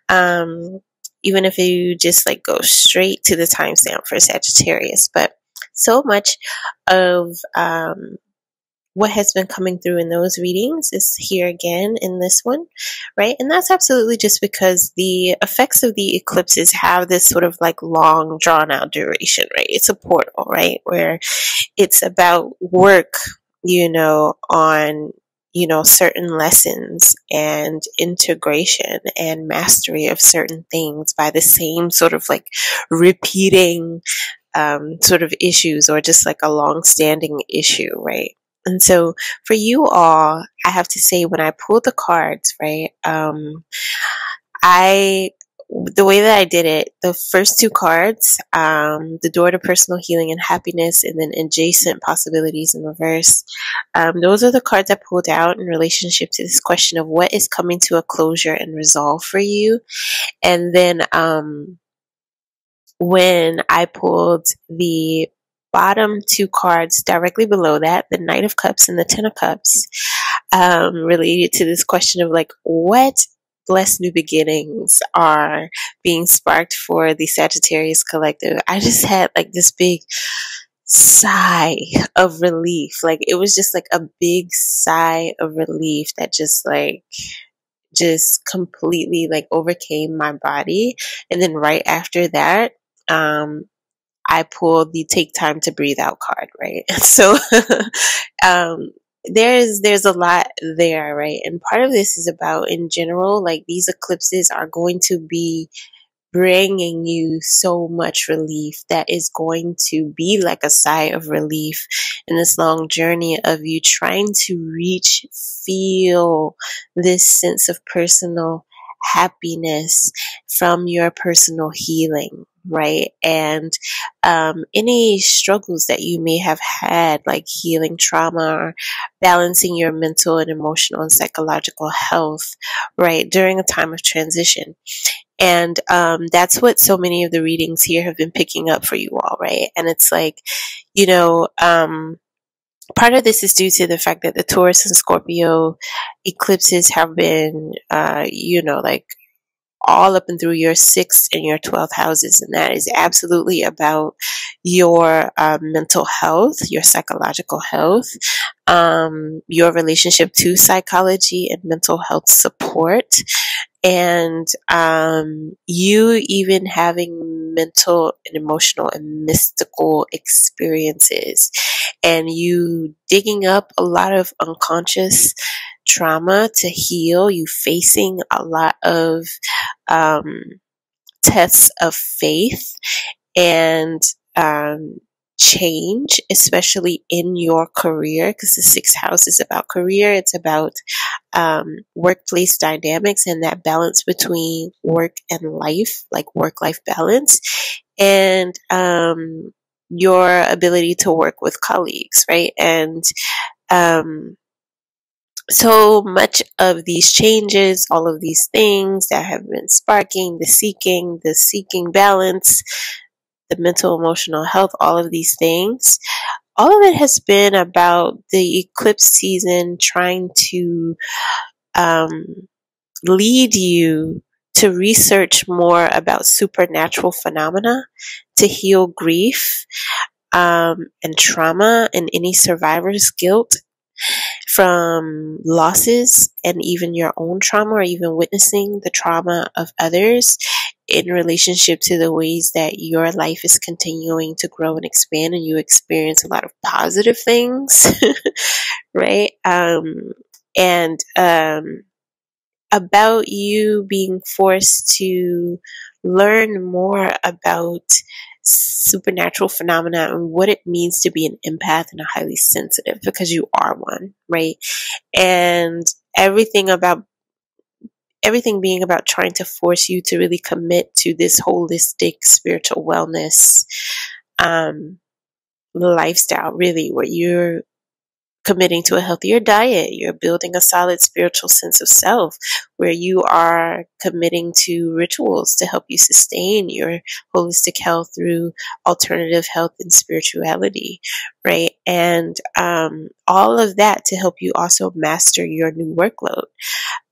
Um, even if you just like go straight to the timestamp for Sagittarius, but so much of um, what has been coming through in those readings is here again in this one, right? And that's absolutely just because the effects of the eclipses have this sort of like long drawn out duration, right? It's a portal, right? Where it's about work, you know, on you know, certain lessons and integration and mastery of certain things by the same sort of like repeating um, sort of issues or just like a long standing issue, right? And so for you all, I have to say when I pulled the cards, right, um, I the way that I did it, the first two cards, um, the door to personal healing and happiness, and then adjacent possibilities in reverse. Um, those are the cards I pulled out in relationship to this question of what is coming to a closure and resolve for you. And then um, when I pulled the bottom two cards directly below that, the Knight of Cups and the Ten of Cups, um, related to this question of like, what blessed new beginnings are being sparked for the Sagittarius collective. I just had like this big sigh of relief. Like it was just like a big sigh of relief that just like just completely like overcame my body. And then right after that, um, I pulled the take time to breathe out card, right? So, um, there's, there's a lot there, right? And part of this is about in general, like these eclipses are going to be bringing you so much relief that is going to be like a sigh of relief in this long journey of you trying to reach, feel this sense of personal happiness from your personal healing, right? And um, any struggles that you may have had, like healing trauma or balancing your mental and emotional and psychological health, right, during a time of transition. And um, that's what so many of the readings here have been picking up for you all, right? And it's like, you know, um, part of this is due to the fact that the Taurus and Scorpio eclipses have been, uh, you know, like all up and through your sixth and your 12th houses. And that is absolutely about your uh, mental health, your psychological health, um, your relationship to psychology and mental health support, and um, you even having mental and emotional and mystical experiences, and you digging up a lot of unconscious trauma to heal, you facing a lot of um, tests of faith. And um, change, especially in your career, because the sixth house is about career. It's about um, workplace dynamics and that balance between work and life, like work life balance, and um, your ability to work with colleagues, right? And um, so much of these changes, all of these things that have been sparking the seeking, the seeking balance, the mental, emotional health, all of these things, all of it has been about the eclipse season trying to um, lead you to research more about supernatural phenomena, to heal grief um, and trauma and any survivor's guilt from losses and even your own trauma or even witnessing the trauma of others in relationship to the ways that your life is continuing to grow and expand and you experience a lot of positive things right? Um, and um, about you being forced to learn more about supernatural phenomena and what it means to be an empath and a highly sensitive because you are one, right? And everything about everything being about trying to force you to really commit to this holistic spiritual wellness um, lifestyle, really, where you're committing to a healthier diet. You're building a solid spiritual sense of self where you are committing to rituals to help you sustain your holistic health through alternative health and spirituality, right? And um, all of that to help you also master your new workload.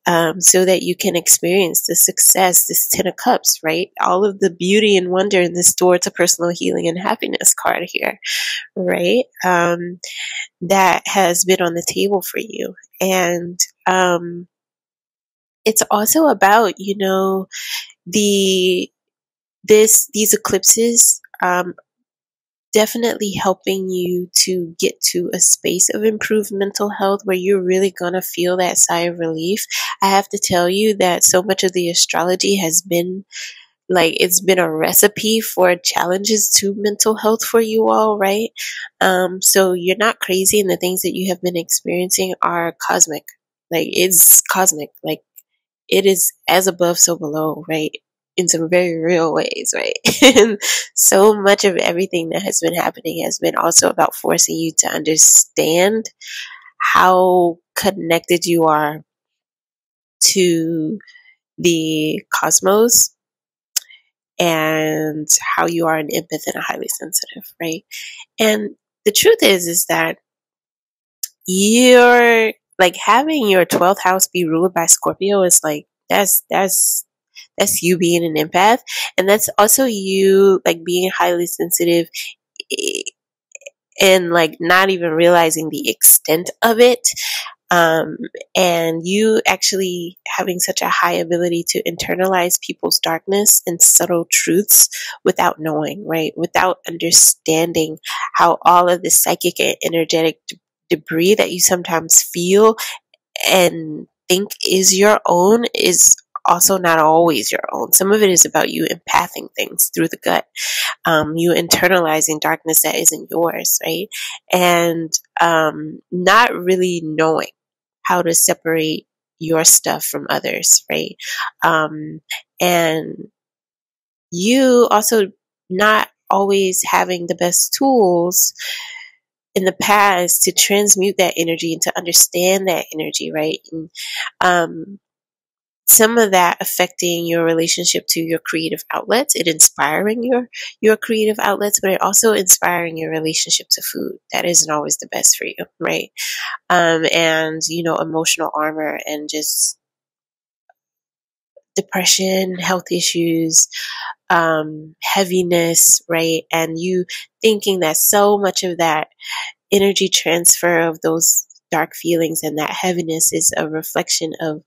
Um, so that you can experience the success, this Ten of Cups, right? All of the beauty and wonder in this door to personal healing and happiness card here, right? Um, that has been on the table for you. And um, it's also about, you know, the this these eclipses um, definitely helping you to get to a space of improved mental health where you're really going to feel that sigh of relief. I have to tell you that so much of the astrology has been like it's been a recipe for challenges to mental health for you all, right? Um, so you're not crazy, and the things that you have been experiencing are cosmic. Like it's cosmic. Like it is as above, so below, right? In some very real ways, right? and so much of everything that has been happening has been also about forcing you to understand how connected you are to the cosmos and how you are an empath and a highly sensitive, right? And the truth is, is that you're like having your 12th house be ruled by Scorpio is like, that's, that's, that's you being an empath. And that's also you like being highly sensitive eh, and like not even realizing the extent of it um, and you actually having such a high ability to internalize people's darkness and subtle truths without knowing, right? Without understanding how all of the psychic and energetic debris that you sometimes feel and think is your own is also not always your own. Some of it is about you empathing things through the gut, um, you internalizing darkness that isn't yours, right? And um, not really knowing how to separate your stuff from others, right? Um, and you also not always having the best tools in the past to transmute that energy and to understand that energy, right? And, um, some of that affecting your relationship to your creative outlets, it inspiring your your creative outlets, but it also inspiring your relationship to food. That isn't always the best for you, right? Um, and you know, emotional armor and just depression, health issues, um, heaviness, right? And you thinking that so much of that energy transfer of those dark feelings and that heaviness is a reflection of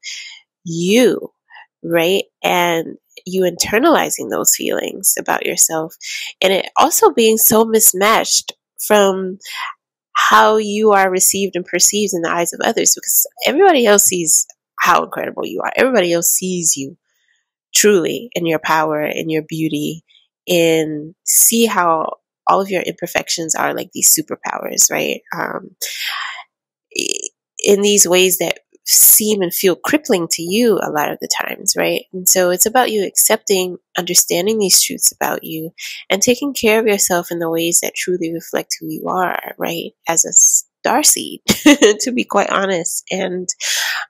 you, right? And you internalizing those feelings about yourself and it also being so mismatched from how you are received and perceived in the eyes of others because everybody else sees how incredible you are. Everybody else sees you truly in your power, in your beauty, in see how all of your imperfections are like these superpowers, right? Um, in these ways that seem and feel crippling to you a lot of the times, right? And so it's about you accepting, understanding these truths about you, and taking care of yourself in the ways that truly reflect who you are, right? As seed, to be quite honest. And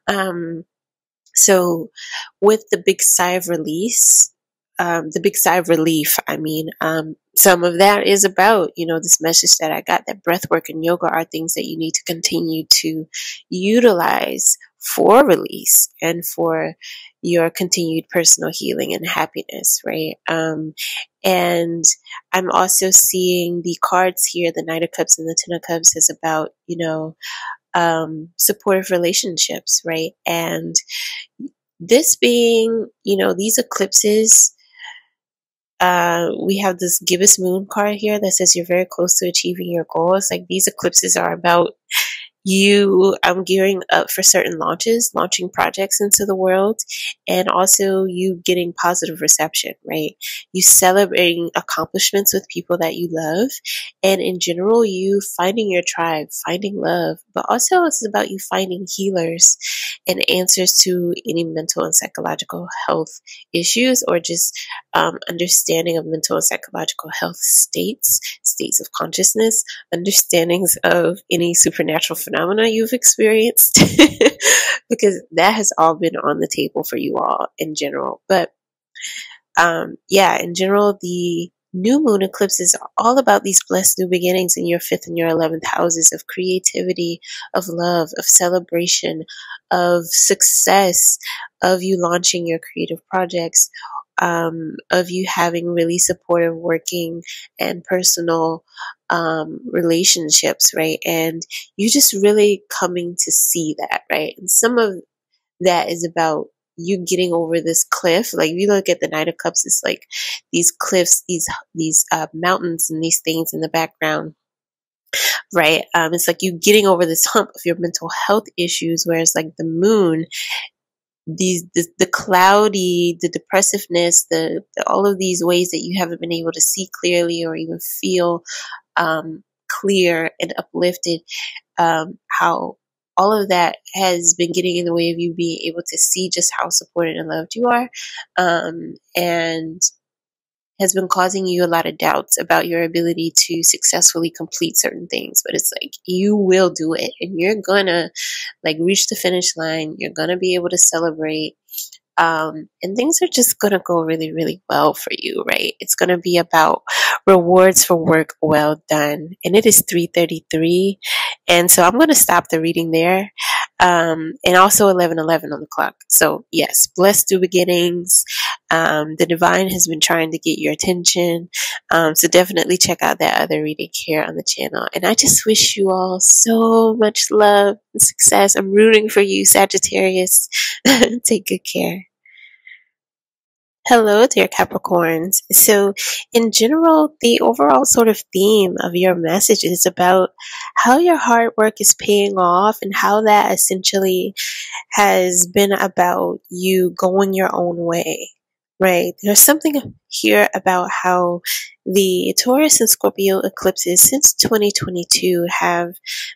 um, so, with the big sigh of release, um, the big sigh of relief, I mean, um, some of that is about, you know, this message that I got that breath work and yoga are things that you need to continue to utilize for release and for your continued personal healing and happiness, right? Um, and I'm also seeing the cards here, the Knight of Cups and the Ten of Cups is about, you know, um, supportive relationships, right? And this being, you know, these eclipses, uh, we have this gibbous moon card here that says you're very close to achieving your goals. Like these eclipses are about you um, gearing up for certain launches, launching projects into the world, and also you getting positive reception, right? You celebrating accomplishments with people that you love, and in general, you finding your tribe, finding love, but also it's about you finding healers and answers to any mental and psychological health issues or just um, understanding of mental and psychological health states, states of consciousness, understandings of any supernatural phenomena you've experienced, because that has all been on the table for you all in general. But um, yeah, in general, the new moon eclipse is all about these blessed new beginnings in your fifth and your 11th houses of creativity, of love, of celebration, of success, of you launching your creative projects, um, of you having really supportive working and personal um, relationships, right? And you just really coming to see that, right? And some of that is about you getting over this cliff. Like if you look at the Knight of Cups, it's like these cliffs, these these uh, mountains, and these things in the background. Right, um, it's like you getting over this hump of your mental health issues, whereas like the moon these the, the cloudy the depressiveness the, the, all of these ways that you haven't been able to see clearly or even feel um, clear and uplifted um, how all of that has been getting in the way of you being able to see just how supported and loved you are um, and has been causing you a lot of doubts about your ability to successfully complete certain things. But it's like you will do it and you're gonna like reach the finish line. You're gonna be able to celebrate. Um, and things are just going to go really, really well for you, right? It's going to be about rewards for work well done. And it is 333. And so I'm going to stop the reading there. Um, and also 1111 on the clock. So yes, blessed new beginnings. Um, the divine has been trying to get your attention. Um, so definitely check out that other reading here on the channel. And I just wish you all so much love and success. I'm rooting for you, Sagittarius. Take good care. Hello, dear Capricorns. So, in general, the overall sort of theme of your message is about how your hard work is paying off and how that essentially has been about you going your own way right? There's something here about how the Taurus and Scorpio eclipses since 2022 have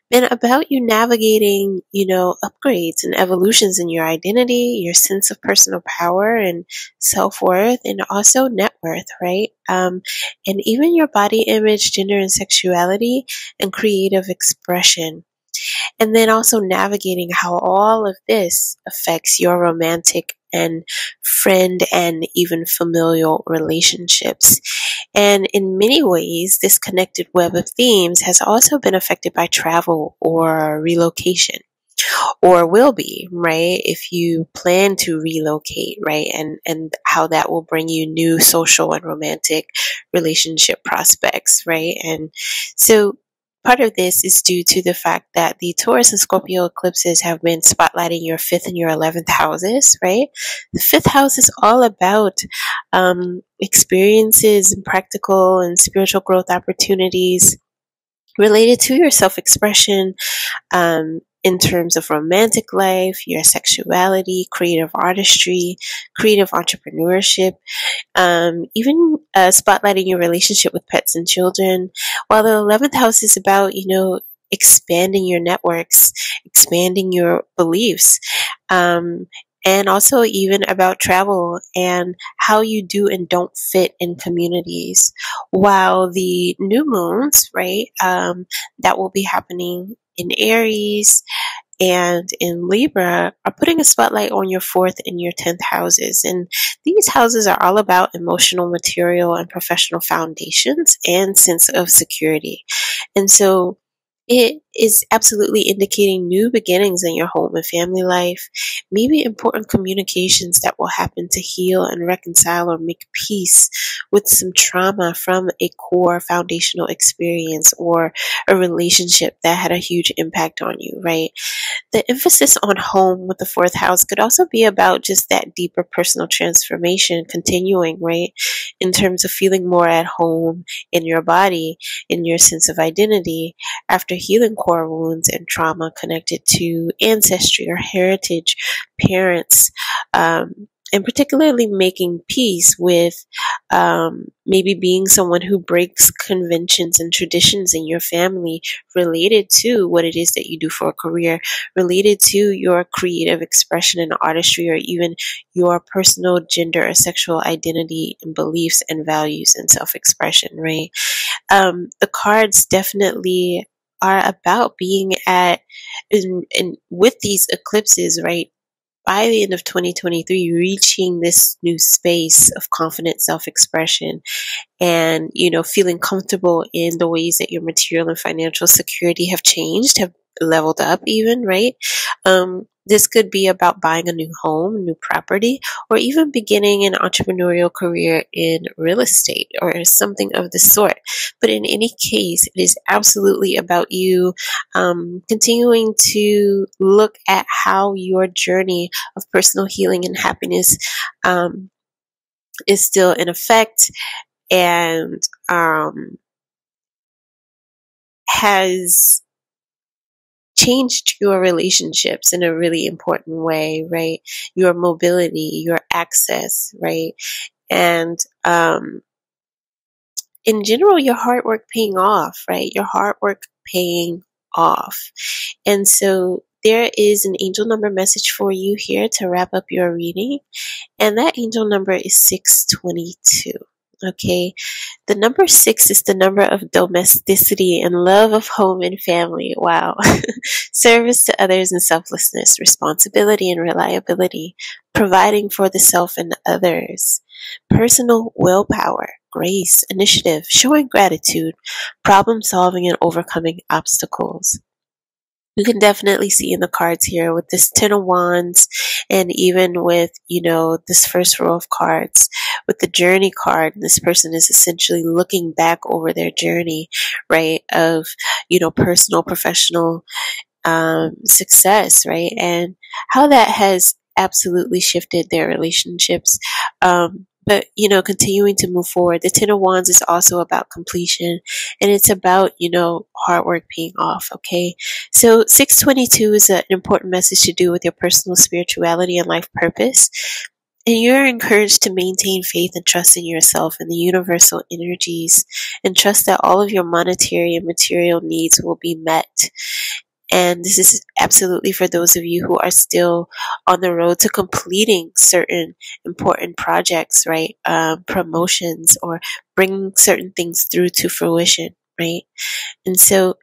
been about you navigating, you know, upgrades and evolutions in your identity, your sense of personal power and self worth, and also net worth, right? Um, and even your body image, gender, and sexuality and creative expression. And then also navigating how all of this affects your romantic and friend and even familial relationships. And in many ways, this connected web of themes has also been affected by travel or relocation or will be, right? If you plan to relocate, right? And, and how that will bring you new social and romantic relationship prospects, right? And so Part of this is due to the fact that the Taurus and Scorpio eclipses have been spotlighting your fifth and your 11th houses, right? The fifth house is all about um, experiences and practical and spiritual growth opportunities related to your self expression, um, in terms of romantic life, your sexuality, creative artistry, creative entrepreneurship, um, even uh, spotlighting your relationship with pets and children. While the 11th house is about, you know, expanding your networks, expanding your beliefs, um, and also even about travel and how you do and don't fit in communities. While the new moons, right, um, that will be happening in Aries and in Libra are putting a spotlight on your fourth and your 10th houses. And these houses are all about emotional, material, and professional foundations and sense of security. And so it is absolutely indicating new beginnings in your home and family life, maybe important communications that will happen to heal and reconcile or make peace with some trauma from a core foundational experience or a relationship that had a huge impact on you, right? The emphasis on home with the fourth house could also be about just that deeper personal transformation continuing, right? In terms of feeling more at home in your body, in your sense of identity after healing core wounds and trauma connected to ancestry or heritage, parents, um, and particularly making peace with um, maybe being someone who breaks conventions and traditions in your family related to what it is that you do for a career, related to your creative expression and artistry, or even your personal gender or sexual identity and beliefs and values and self expression, right? Um, the cards definitely are about being at and, and with these eclipses, right? By the end of 2023, reaching this new space of confident self expression and, you know, feeling comfortable in the ways that your material and financial security have changed, have leveled up even, right? Um, this could be about buying a new home, new property, or even beginning an entrepreneurial career in real estate or something of the sort. But in any case, it is absolutely about you um, continuing to look at how your journey of personal healing and happiness um, is still in effect and um, has changed your relationships in a really important way, right? Your mobility, your access, right? And um, in general, your hard work paying off, right? Your hard work paying off. And so there is an angel number message for you here to wrap up your reading. And that angel number is 622. Okay. The number six is the number of domesticity and love of home and family. Wow. Service to others and selflessness, responsibility and reliability, providing for the self and others, personal willpower, grace, initiative, showing gratitude, problem solving and overcoming obstacles you can definitely see in the cards here with this Ten of Wands and even with, you know, this first row of cards with the journey card. This person is essentially looking back over their journey, right? Of, you know, personal, professional, um, success, right? And how that has absolutely shifted their relationships. Um, but you know continuing to move forward. The ten of wands is also about completion and it's about you know hard work paying off okay? So 622 is an important message to do with your personal spirituality and life purpose and you're encouraged to maintain faith and trust in yourself and the universal energies and trust that all of your monetary and material needs will be met and this is absolutely for those of you who are still on the road to completing certain important projects, right? Um, promotions or bringing certain things through to fruition, right? And so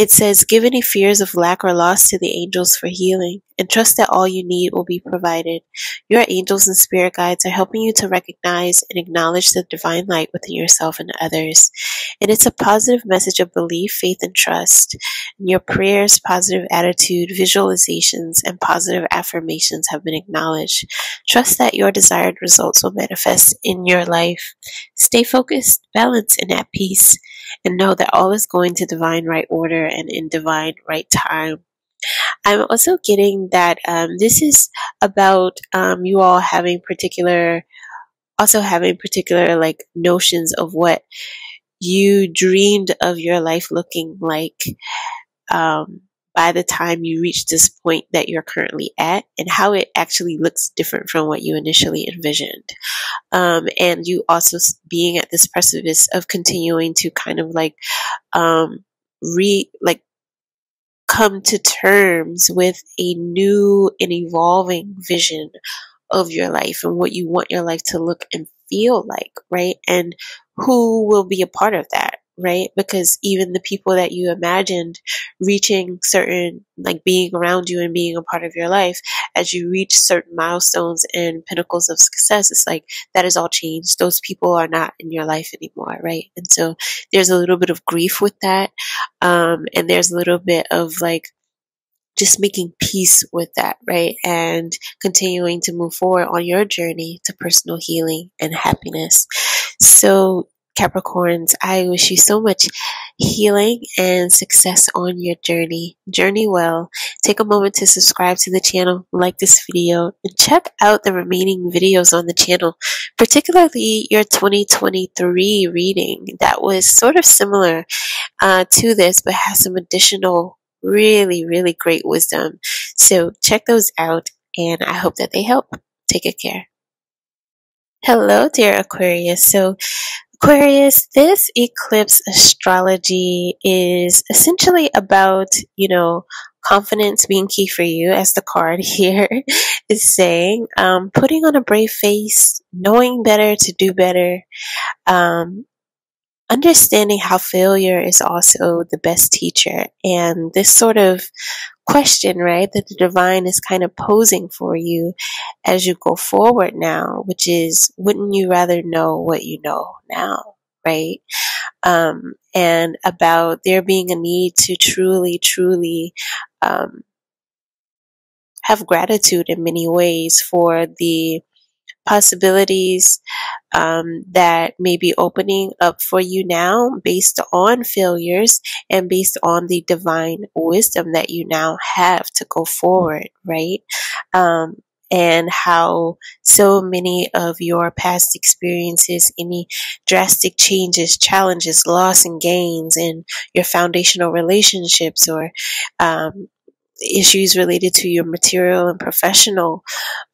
it says, Give any fears of lack or loss to the angels for healing, and trust that all you need will be provided. Your angels and spirit guides are helping you to recognize and acknowledge the divine light within yourself and others. And it's a positive message of belief, faith, and trust. And your prayers, positive attitude, visualizations, and positive affirmations have been acknowledged. Trust that your desired results will manifest in your life. Stay focused, balanced, and at peace, and know that all is going to divine right order and in divine right time. I'm also getting that um, this is about um, you all having particular, also having particular like notions of what you dreamed of your life looking like um, by the time you reach this point that you're currently at and how it actually looks different from what you initially envisioned. Um, and you also being at this precipice of continuing to kind of like um, re like come to terms with a new and evolving vision of your life and what you want your life to look and feel like, right? And who will be a part of that, right? Because even the people that you imagined reaching certain, like being around you and being a part of your life, as you reach certain milestones and pinnacles of success, it's like that has all changed. Those people are not in your life anymore, right? And so there's a little bit of grief with that. Um, and there's a little bit of like, just making peace with that, right? And continuing to move forward on your journey to personal healing and happiness. So, Capricorns, I wish you so much healing and success on your journey. Journey well. Take a moment to subscribe to the channel, like this video, and check out the remaining videos on the channel, particularly your 2023 reading that was sort of similar uh, to this, but has some additional really, really great wisdom. So check those out and I hope that they help. Take good care. Hello, dear Aquarius. So, Aquarius, this eclipse astrology is essentially about, you know, confidence being key for you, as the card here is saying. Um, putting on a brave face, knowing better to do better, um, understanding how failure is also the best teacher and this sort of question, right, that the divine is kind of posing for you as you go forward now, which is, wouldn't you rather know what you know now, right? Um, and about there being a need to truly, truly, um, have gratitude in many ways for the possibilities um, that may be opening up for you now based on failures and based on the divine wisdom that you now have to go forward, right? Um, and how so many of your past experiences, any drastic changes, challenges, loss and gains in your foundational relationships or um, issues related to your material and professional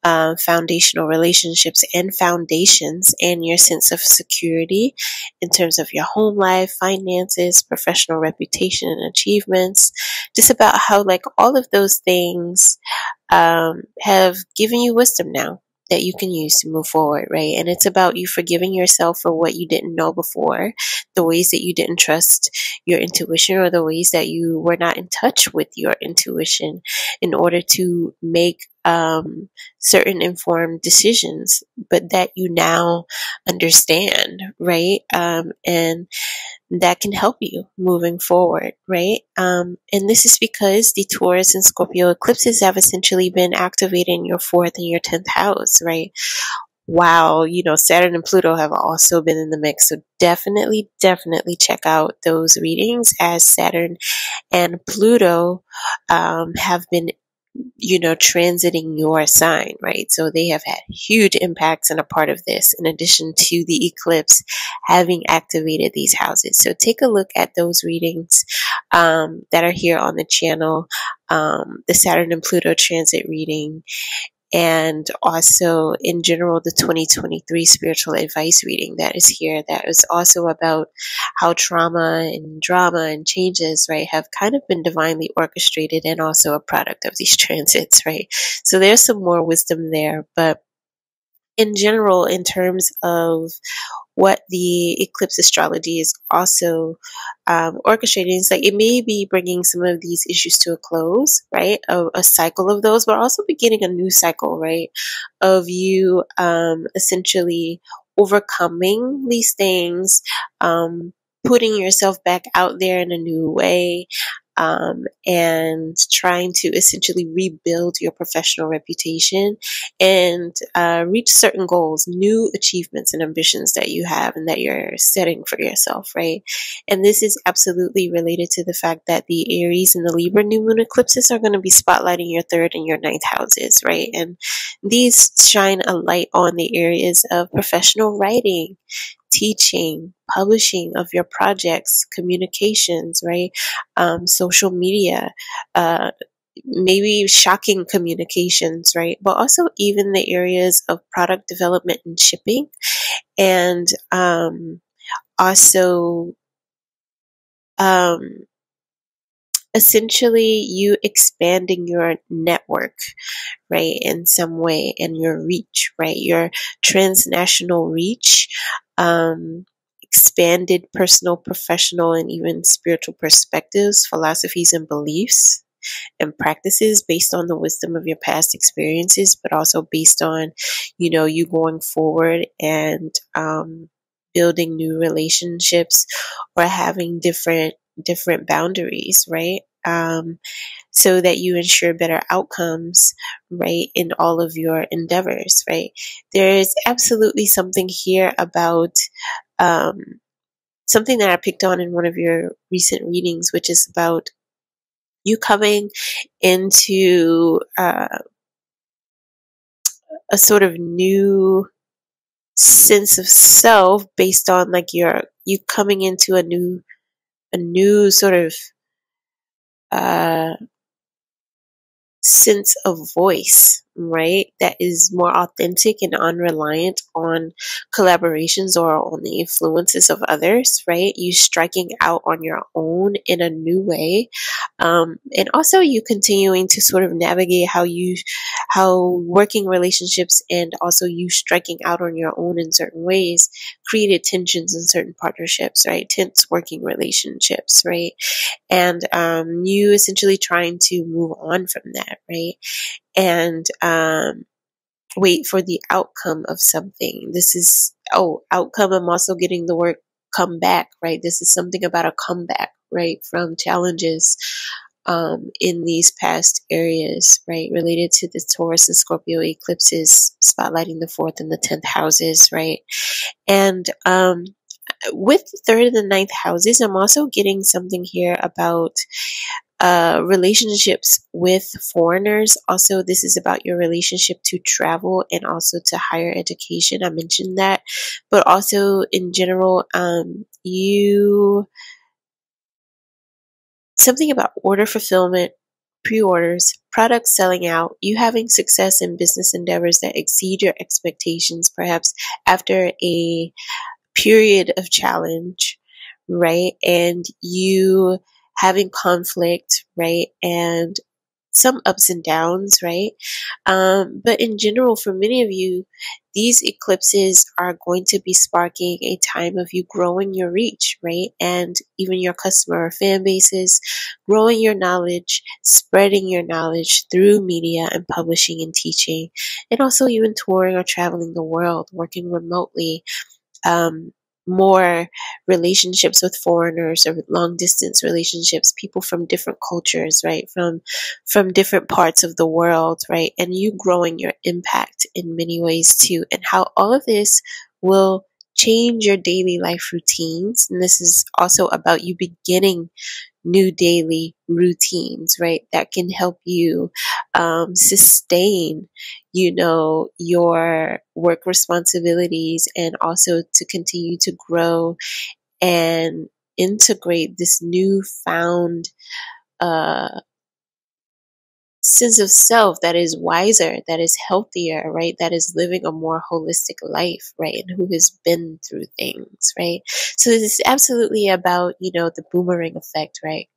uh, foundational relationships and foundations and your sense of security in terms of your home life, finances, professional reputation and achievements. Just about how like all of those things um, have given you wisdom now that you can use to move forward, right? And it's about you forgiving yourself for what you didn't know before, the ways that you didn't trust your intuition, or the ways that you were not in touch with your intuition in order to make um, certain informed decisions, but that you now understand, right? Um, and that can help you moving forward, right? Um, and this is because the Taurus and Scorpio eclipses have essentially been activated in your fourth and your 10th house, right? Wow, you know, Saturn and Pluto have also been in the mix. So definitely, definitely check out those readings as Saturn and Pluto um, have been you know, transiting your sign, right? So they have had huge impacts and a part of this, in addition to the eclipse having activated these houses. So take a look at those readings um, that are here on the channel. Um, the Saturn and Pluto transit reading and also in general the 2023 spiritual advice reading that is here that is also about how trauma and drama and changes right have kind of been divinely orchestrated and also a product of these transits right? So there's some more wisdom there but in general in terms of what the eclipse astrology is also um, orchestrating is like it may be bringing some of these issues to a close, right? A, a cycle of those, but also beginning a new cycle, right? Of you um, essentially overcoming these things, um, putting yourself back out there in a new way, um, and trying to essentially rebuild your professional reputation and uh, reach certain goals, new achievements and ambitions that you have and that you're setting for yourself, right? And this is absolutely related to the fact that the Aries and the Libra new moon eclipses are going to be spotlighting your third and your ninth houses, right? And these shine a light on the areas of professional writing, teaching, publishing of your projects, communications, right? Um, social media, uh, maybe shocking communications, right? But also even the areas of product development and shipping, and um, also um, essentially you expanding your network, right, in some way, and your reach, right, your transnational reach um, expanded personal, professional, and even spiritual perspectives, philosophies, and beliefs and practices based on the wisdom of your past experiences, but also based on, you know, you going forward and um, building new relationships or having different different boundaries, right? Um, so that you ensure better outcomes, right, in all of your endeavors, right? There is absolutely something here about um, something that I picked on in one of your recent readings, which is about you coming into uh, a sort of new sense of self based on like your you coming into a new a new sort of uh sense of voice, right? That is more authentic and unreliant on collaborations or on the influences of others, right? You striking out on your own in a new way. Um, and also you continuing to sort of navigate how you, how working relationships and also you striking out on your own in certain ways created tensions in certain partnerships, right? Tense working relationships, right? And um, you essentially trying to move on from that, right? And um, wait for the outcome of something. This is, oh, outcome. I'm also getting the word come back, right? This is something about a comeback, right? From challenges um, in these past areas, right? Related to the Taurus and Scorpio eclipses, spotlighting the fourth and the tenth houses, right? And um, with the third and the ninth houses, I'm also getting something here about uh, relationships with foreigners. Also, this is about your relationship to travel and also to higher education. I mentioned that, but also in general, um, you something about order fulfillment, pre orders, products selling out, you having success in business endeavors that exceed your expectations, perhaps after a period of challenge, right? And you having conflict, right? And some ups and downs, right? Um, but in general, for many of you, these eclipses are going to be sparking a time of you growing your reach, right? And even your customer or fan bases, growing your knowledge, spreading your knowledge through media and publishing and teaching, and also even touring or traveling the world, working remotely. Um, more relationships with foreigners or long distance relationships people from different cultures right? From from different parts of the world right? And you growing your impact in many ways too. And how all of this will change your daily life routines and this is also about you beginning new daily routines, right? That can help you um, sustain, you know, your work responsibilities and also to continue to grow and integrate this newfound uh, sense of self that is wiser, that is healthier, right? That is living a more holistic life, right? And who has been through things, right? So this is absolutely about, you know, the boomerang effect, right?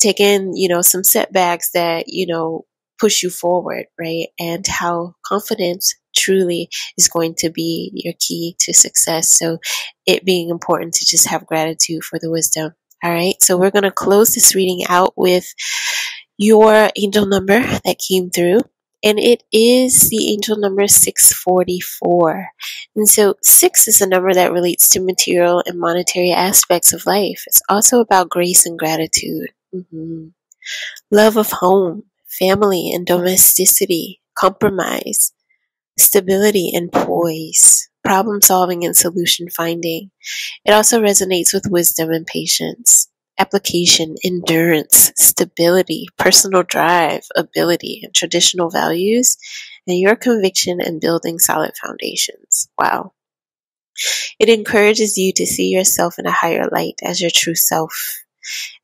Taking, you know, some setbacks that, you know, push you forward, right? And how confidence truly is going to be your key to success. So it being important to just have gratitude for the wisdom. All right. So we're going to close this reading out with your angel number that came through. And it is the angel number 644. And so, six is a number that relates to material and monetary aspects of life. It's also about grace and gratitude, mm-hmm. love of home, family and domesticity, compromise, stability and poise, problem solving and solution finding. It also resonates with wisdom and patience application, endurance, stability, personal drive, ability, and traditional values, and your conviction and building solid foundations. Wow. It encourages you to see yourself in a higher light as your true self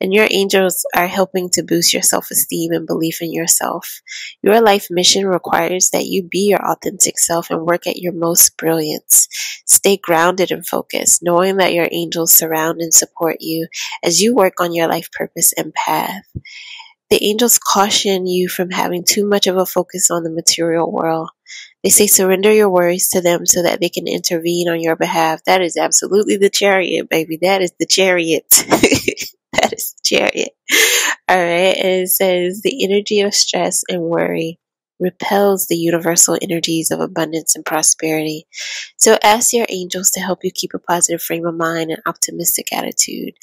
and your angels are helping to boost your self esteem and belief in yourself. Your life mission requires that you be your authentic self and work at your most brilliance. Stay grounded and focused, knowing that your angels surround and support you as you work on your life purpose and path. The angels caution you from having too much of a focus on the material world They say surrender your worries to them so that they can intervene on your behalf. That is absolutely the chariot, baby. That is the chariot. that is chariot. All right. And it says the energy of stress and worry repels the universal energies of abundance and prosperity. So ask your angels to help you keep a positive frame of mind and optimistic attitude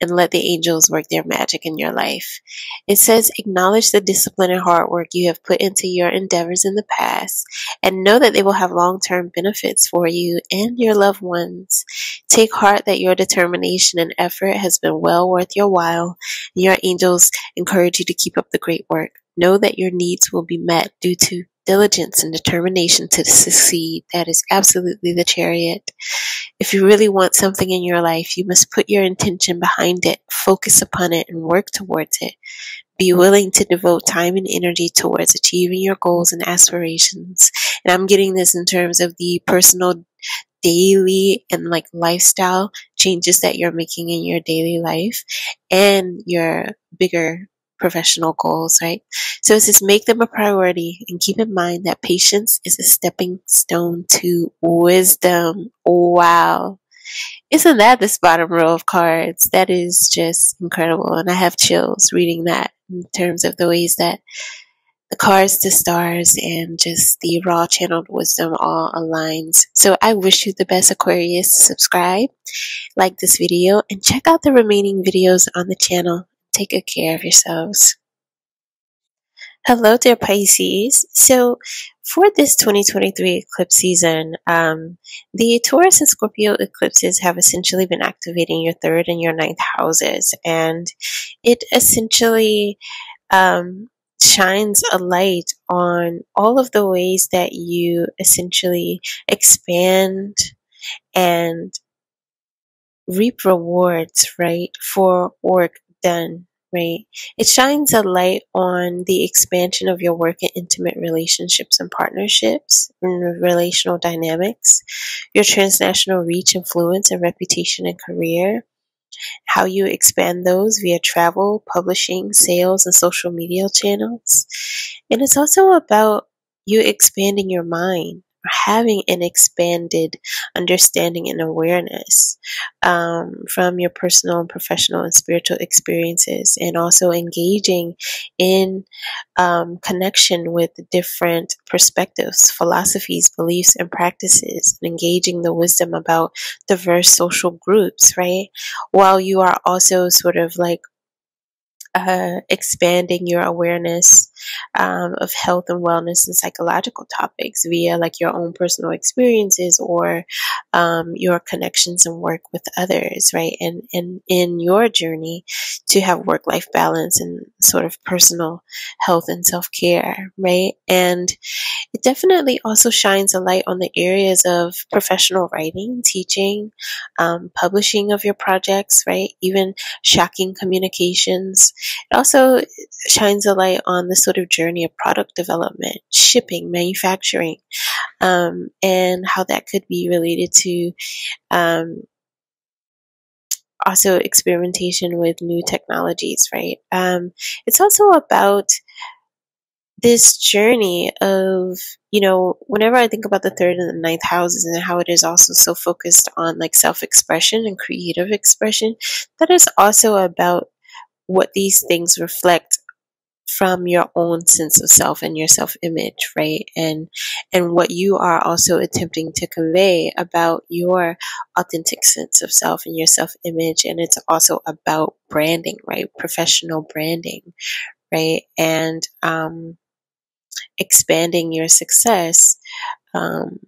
and let the angels work their magic in your life. It says acknowledge the discipline and hard work you have put into your endeavors in the past and know that they will have long-term benefits for you and your loved ones. Take heart that your determination and effort has been well worth your while. And your angels encourage you to keep up the great work. Know that your needs will be met due to diligence and determination to succeed. That is absolutely the chariot. If you really want something in your life, you must put your intention behind it, focus upon it, and work towards it. Be willing to devote time and energy towards achieving your goals and aspirations. And I'm getting this in terms of the personal daily and like lifestyle changes that you're making in your daily life and your bigger professional goals, right? So it says make them a priority and keep in mind that patience is a stepping stone to wisdom. Wow. Isn't that this bottom row of cards? That is just incredible. And I have chills reading that in terms of the ways that the cards, the stars, and just the raw channeled wisdom all aligns. So I wish you the best Aquarius. Subscribe, like this video, and check out the remaining videos on the channel. Take good care of yourselves. Hello, dear Pisces. So, for this 2023 eclipse season, um, the Taurus and Scorpio eclipses have essentially been activating your third and your ninth houses, and it essentially um, shines a light on all of the ways that you essentially expand and reap rewards, right, for work done, right? It shines a light on the expansion of your work in intimate relationships and partnerships and relational dynamics, your transnational reach, influence, and reputation and career, how you expand those via travel, publishing, sales, and social media channels. And it's also about you expanding your mind, having an expanded understanding and awareness um, from your personal and professional and spiritual experiences, and also engaging in um, connection with different perspectives, philosophies, beliefs, and practices, and engaging the wisdom about diverse social groups, right? While you are also sort of like uh, expanding your awareness um, of health and wellness and psychological topics via like your own personal experiences or um, your connections and work with others, right? And, and in your journey to have work life balance and sort of personal health and self care, right? And it definitely also shines a light on the areas of professional writing, teaching, um, publishing of your projects, right? Even shocking communications. It also shines a light on the sort of journey of product development, shipping, manufacturing, um, and how that could be related to um, also experimentation with new technologies, right? Um, it's also about this journey of, you know, whenever I think about the third and the ninth houses and how it is also so focused on like self expression and creative expression, that is also about what these things reflect from your own sense of self and your self image right? And and what you are also attempting to convey about your authentic sense of self and your self image and it's also about branding right? Professional branding right? And um expanding your success um,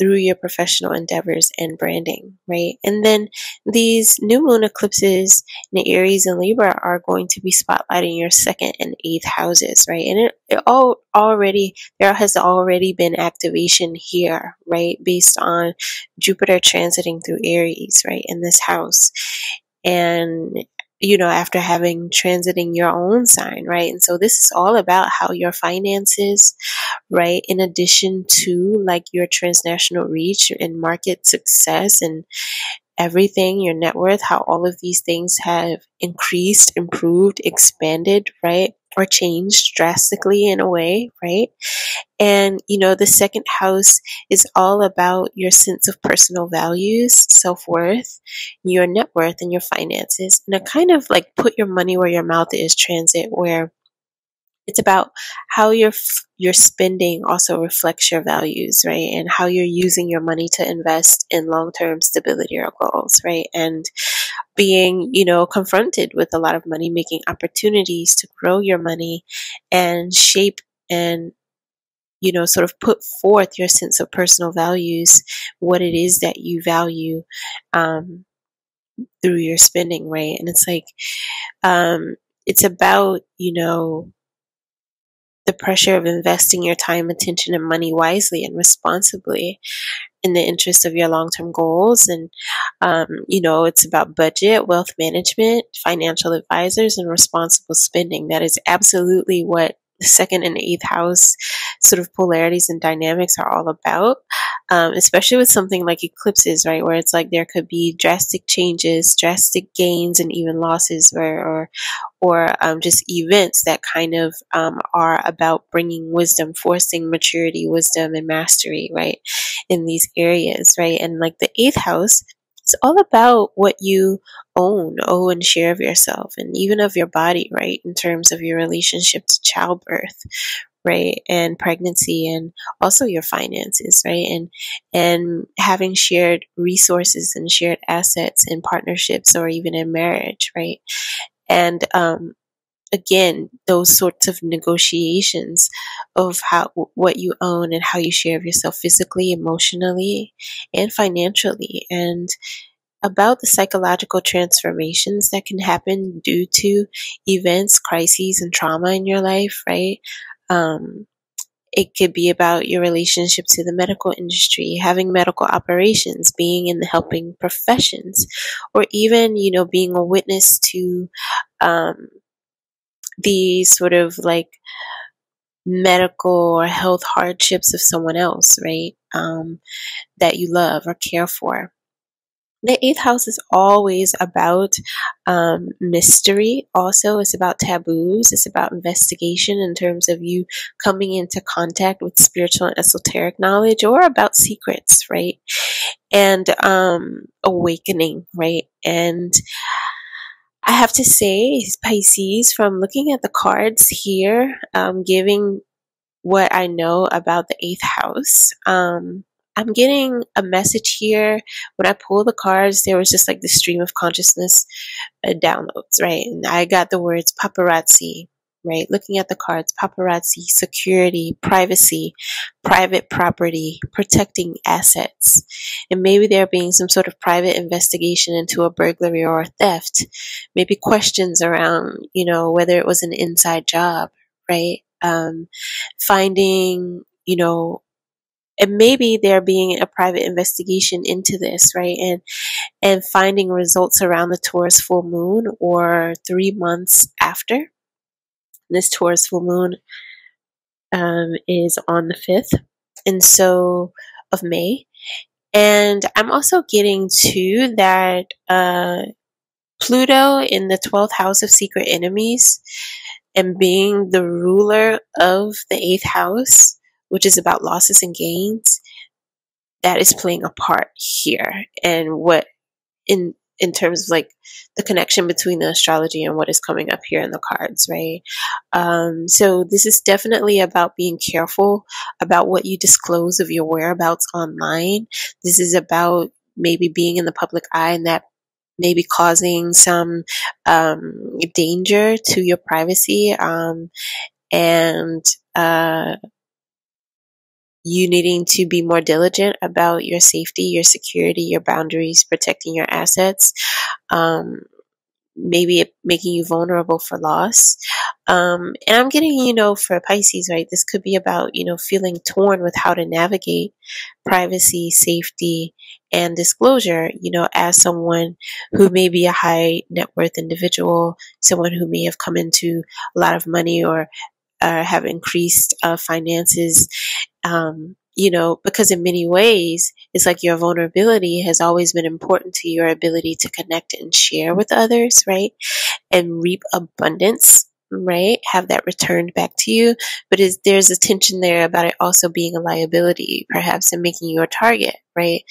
through your professional endeavors and branding, right? And then these new moon eclipses in Aries and Libra are going to be spotlighting your second and eighth houses, right? And it, it all already, there has already been activation here, right? Based on Jupiter transiting through Aries, right? In this house. And you know, after having transiting your own sign, right? And so this is all about how your finances, right? In addition to like your transnational reach and market success and everything, your net worth, how all of these things have increased, improved, expanded, right? Or changed drastically in a way, right? And, you know, the second house is all about your sense of personal values, self worth, your net worth, and your finances. And kind of like put your money where your mouth is transit, where it's about how your your spending also reflects your values, right? And how you're using your money to invest in long-term stability or goals, right? And being, you know, confronted with a lot of money making opportunities to grow your money and shape and you know, sort of put forth your sense of personal values, what it is that you value um, through your spending, right? And it's like, um, it's about, you know, the pressure of investing your time, attention, and money wisely and responsibly in the interest of your long term goals. And, um, you know, it's about budget, wealth management, financial advisors, and responsible spending. That is absolutely what the second and eighth house sort of polarities and dynamics are all about, um, especially with something like eclipses, right? Where it's like there could be drastic changes, drastic gains, and even losses, or or, or um, just events that kind of um, are about bringing wisdom, forcing maturity, wisdom, and mastery, right, in these areas, right? And like the eighth house it's all about what you own, own and share of yourself and even of your body, right? In terms of your relationship to childbirth, right? And pregnancy and also your finances, right? And, and having shared resources and shared assets in partnerships or even in marriage, right? And, um, again those sorts of negotiations of how what you own and how you share of yourself physically emotionally and financially and about the psychological transformations that can happen due to events crises and trauma in your life right? Um, it could be about your relationship to the medical industry, having medical operations, being in the helping professions, or even, you know, being a witness to um, the sort of like medical or health hardships of someone else, right? Um, that you love or care for. The eighth house is always about um, mystery. Also, it's about taboos. It's about investigation in terms of you coming into contact with spiritual and esoteric knowledge, or about secrets, right? And um, awakening, right? And I have to say, Pisces, from looking at the cards here, um, giving what I know about the eighth house, um, I'm getting a message here. When I pull the cards, there was just like the stream of consciousness uh, downloads, right? And I got the words paparazzi, right? Looking at the cards, paparazzi, security, privacy, private property, protecting assets. And maybe there being some sort of private investigation into a burglary or a theft. Maybe questions around, you know, whether it was an inside job, right? Um, finding, you know, and maybe there being a private investigation into this, right? And and finding results around the Taurus full moon or three months after this Taurus full moon um, is on the 5th, and so of May. And I'm also getting to that uh, Pluto in the 12th house of secret enemies and being the ruler of the 8th house, which is about losses and gains, that is playing a part here. And what in in terms of like the connection between the astrology and what is coming up here in the cards, right? Um, so this is definitely about being careful about what you disclose of your whereabouts online. This is about maybe being in the public eye and that maybe causing some um, danger to your privacy um, and uh, you needing to be more diligent about your safety, your security, your boundaries, protecting your assets, um, maybe making you vulnerable for loss. Um, and I'm getting, you know, for Pisces, right, this could be about, you know, feeling torn with how to navigate privacy, safety, and disclosure, you know, as someone who may be a high net worth individual, someone who may have come into a lot of money or uh, have increased uh, finances um, you know, because in many ways, it's like your vulnerability has always been important to your ability to connect and share with others, right? And reap abundance right? Have that returned back to you. But is there's a tension there about it also being a liability, perhaps, and making you a target, right?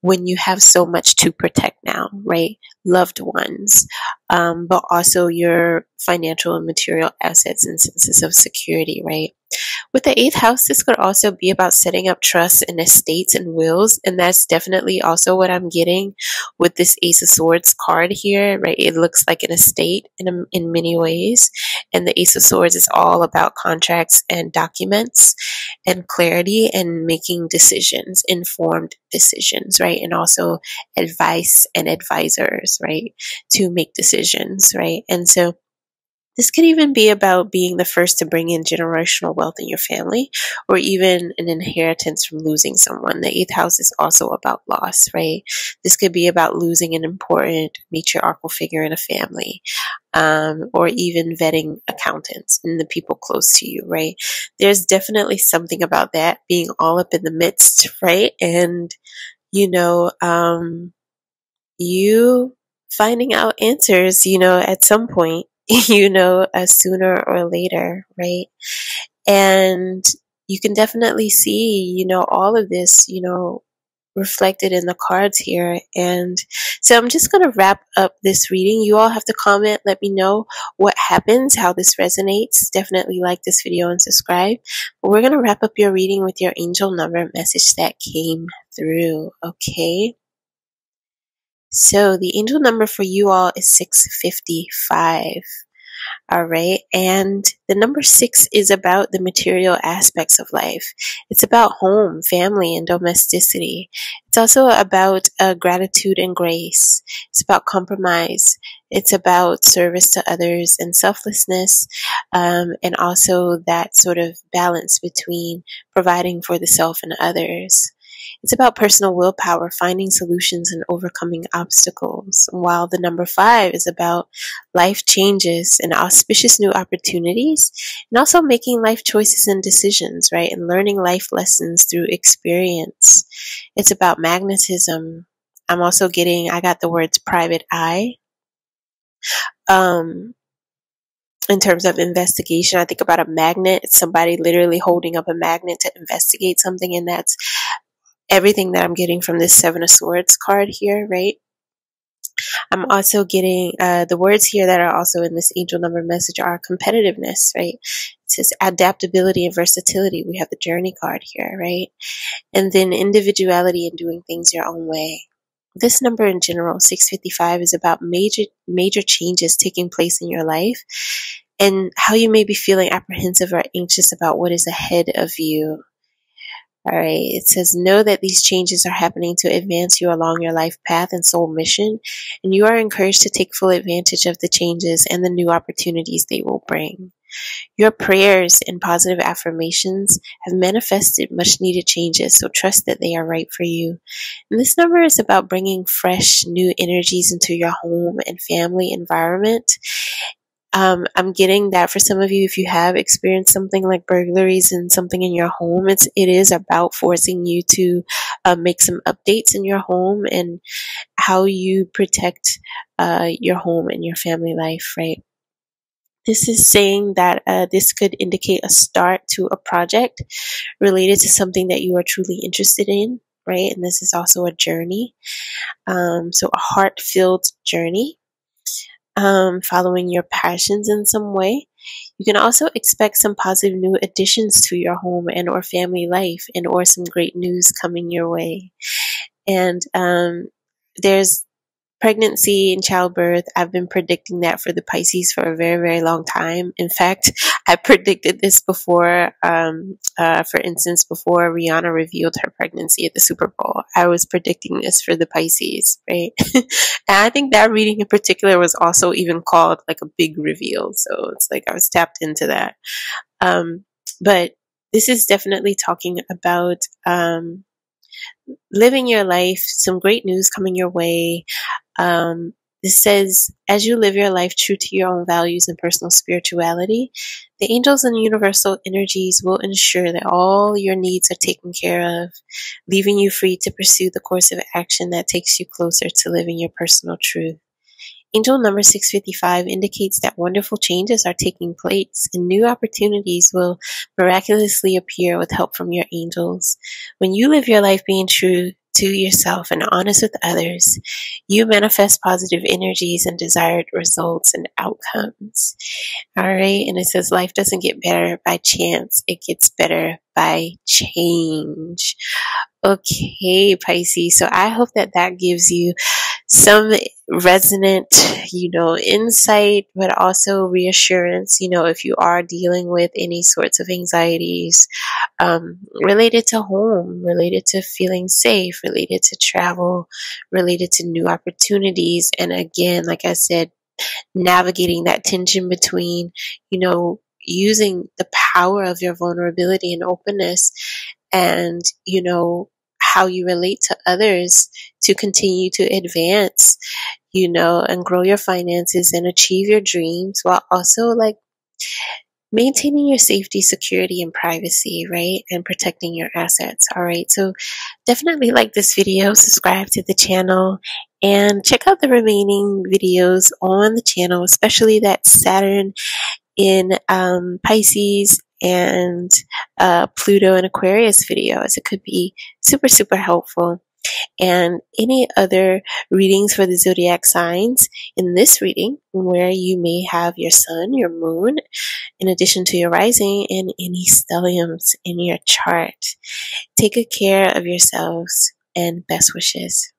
When you have so much to protect now, right? Loved ones, um, but also your financial and material assets and senses of security, right? With the eighth house, this could also be about setting up trusts and estates and wills. And that's definitely also what I'm getting with this Ace of Swords card here, right? It looks like an estate in, a, in many ways. And the Ace of Swords is all about contracts and documents and clarity and making decisions, informed decisions, right? And also advice and advisors, right? To make decisions, right? And so this could even be about being the first to bring in generational wealth in your family or even an inheritance from losing someone. The eighth house is also about loss, right? This could be about losing an important matriarchal figure in a family um, or even vetting accountants and the people close to you, right? There's definitely something about that being all up in the midst, right? And, you know, um, you finding out answers, you know, at some point you know, uh, sooner or later, right? And you can definitely see, you know, all of this, you know, reflected in the cards here. And so I'm just going to wrap up this reading. You all have to comment, let me know what happens, how this resonates. Definitely like this video and subscribe. But we're going to wrap up your reading with your angel number message that came through. Okay. So the angel number for you all is 655. All right. And the number six is about the material aspects of life. It's about home, family, and domesticity. It's also about uh, gratitude and grace. It's about compromise. It's about service to others and selflessness, um, and also that sort of balance between providing for the self and others. It's about personal willpower, finding solutions and overcoming obstacles. While the number five is about life changes and auspicious new opportunities, and also making life choices and decisions, right? And learning life lessons through experience. It's about magnetism. I'm also getting, I got the words private eye. Um, in terms of investigation, I think about a magnet. It's somebody literally holding up a magnet to investigate something, and that's everything that I'm getting from this Seven of Swords card here, right? I'm also getting uh, the words here that are also in this angel number message are competitiveness, right? It says adaptability and versatility. We have the journey card here, right? And then individuality and doing things your own way. This number in general, 655, is about major major changes taking place in your life and how you may be feeling apprehensive or anxious about what is ahead of you all right. It says, know that these changes are happening to advance you along your life path and soul mission, and you are encouraged to take full advantage of the changes and the new opportunities they will bring. Your prayers and positive affirmations have manifested much needed changes, so trust that they are right for you. And this number is about bringing fresh, new energies into your home and family environment um, I'm getting that for some of you, if you have experienced something like burglaries and something in your home, it's it is about forcing you to uh, make some updates in your home and how you protect uh, your home and your family life, right? This is saying that uh, this could indicate a start to a project related to something that you are truly interested in, right? And this is also a journey, um, so a heart-filled journey um, following your passions in some way. You can also expect some positive new additions to your home and or family life and or some great news coming your way. And um, there's pregnancy and childbirth, I've been predicting that for the Pisces for a very, very long time. In fact, I predicted this before, um, uh, for instance, before Rihanna revealed her pregnancy at the Super Bowl. I was predicting this for the Pisces, right? and I think that reading in particular was also even called like a big reveal. So it's like I was tapped into that. Um, but this is definitely talking about, um, living your life, some great news coming your way, um, This says, as you live your life true to your own values and personal spirituality, the angels and universal energies will ensure that all your needs are taken care of, leaving you free to pursue the course of action that takes you closer to living your personal truth. Angel number 655 indicates that wonderful changes are taking place and new opportunities will miraculously appear with help from your angels. When you live your life being true to yourself and honest with others, you manifest positive energies and desired results and outcomes. All right. And it says life doesn't get better by chance. It gets better by change. Okay, Pisces. So I hope that that gives you some resonant, you know, insight, but also reassurance, you know, if you are dealing with any sorts of anxieties um, related to home, related to feeling safe, related to travel, related to new opportunities. And again, like I said, navigating that tension between, you know, using the power of your vulnerability and openness and, you know, how you relate to others to continue to advance, you know, and grow your finances and achieve your dreams while also like maintaining your safety, security, and privacy, right? And protecting your assets. All right. So definitely like this video, subscribe to the channel, and check out the remaining videos on the channel, especially that Saturn in um, Pisces and uh, Pluto and Aquarius videos. It could be super, super helpful. And any other readings for the zodiac signs in this reading, where you may have your sun, your moon, in addition to your rising, and any stelliums in your chart. Take good care of yourselves and best wishes.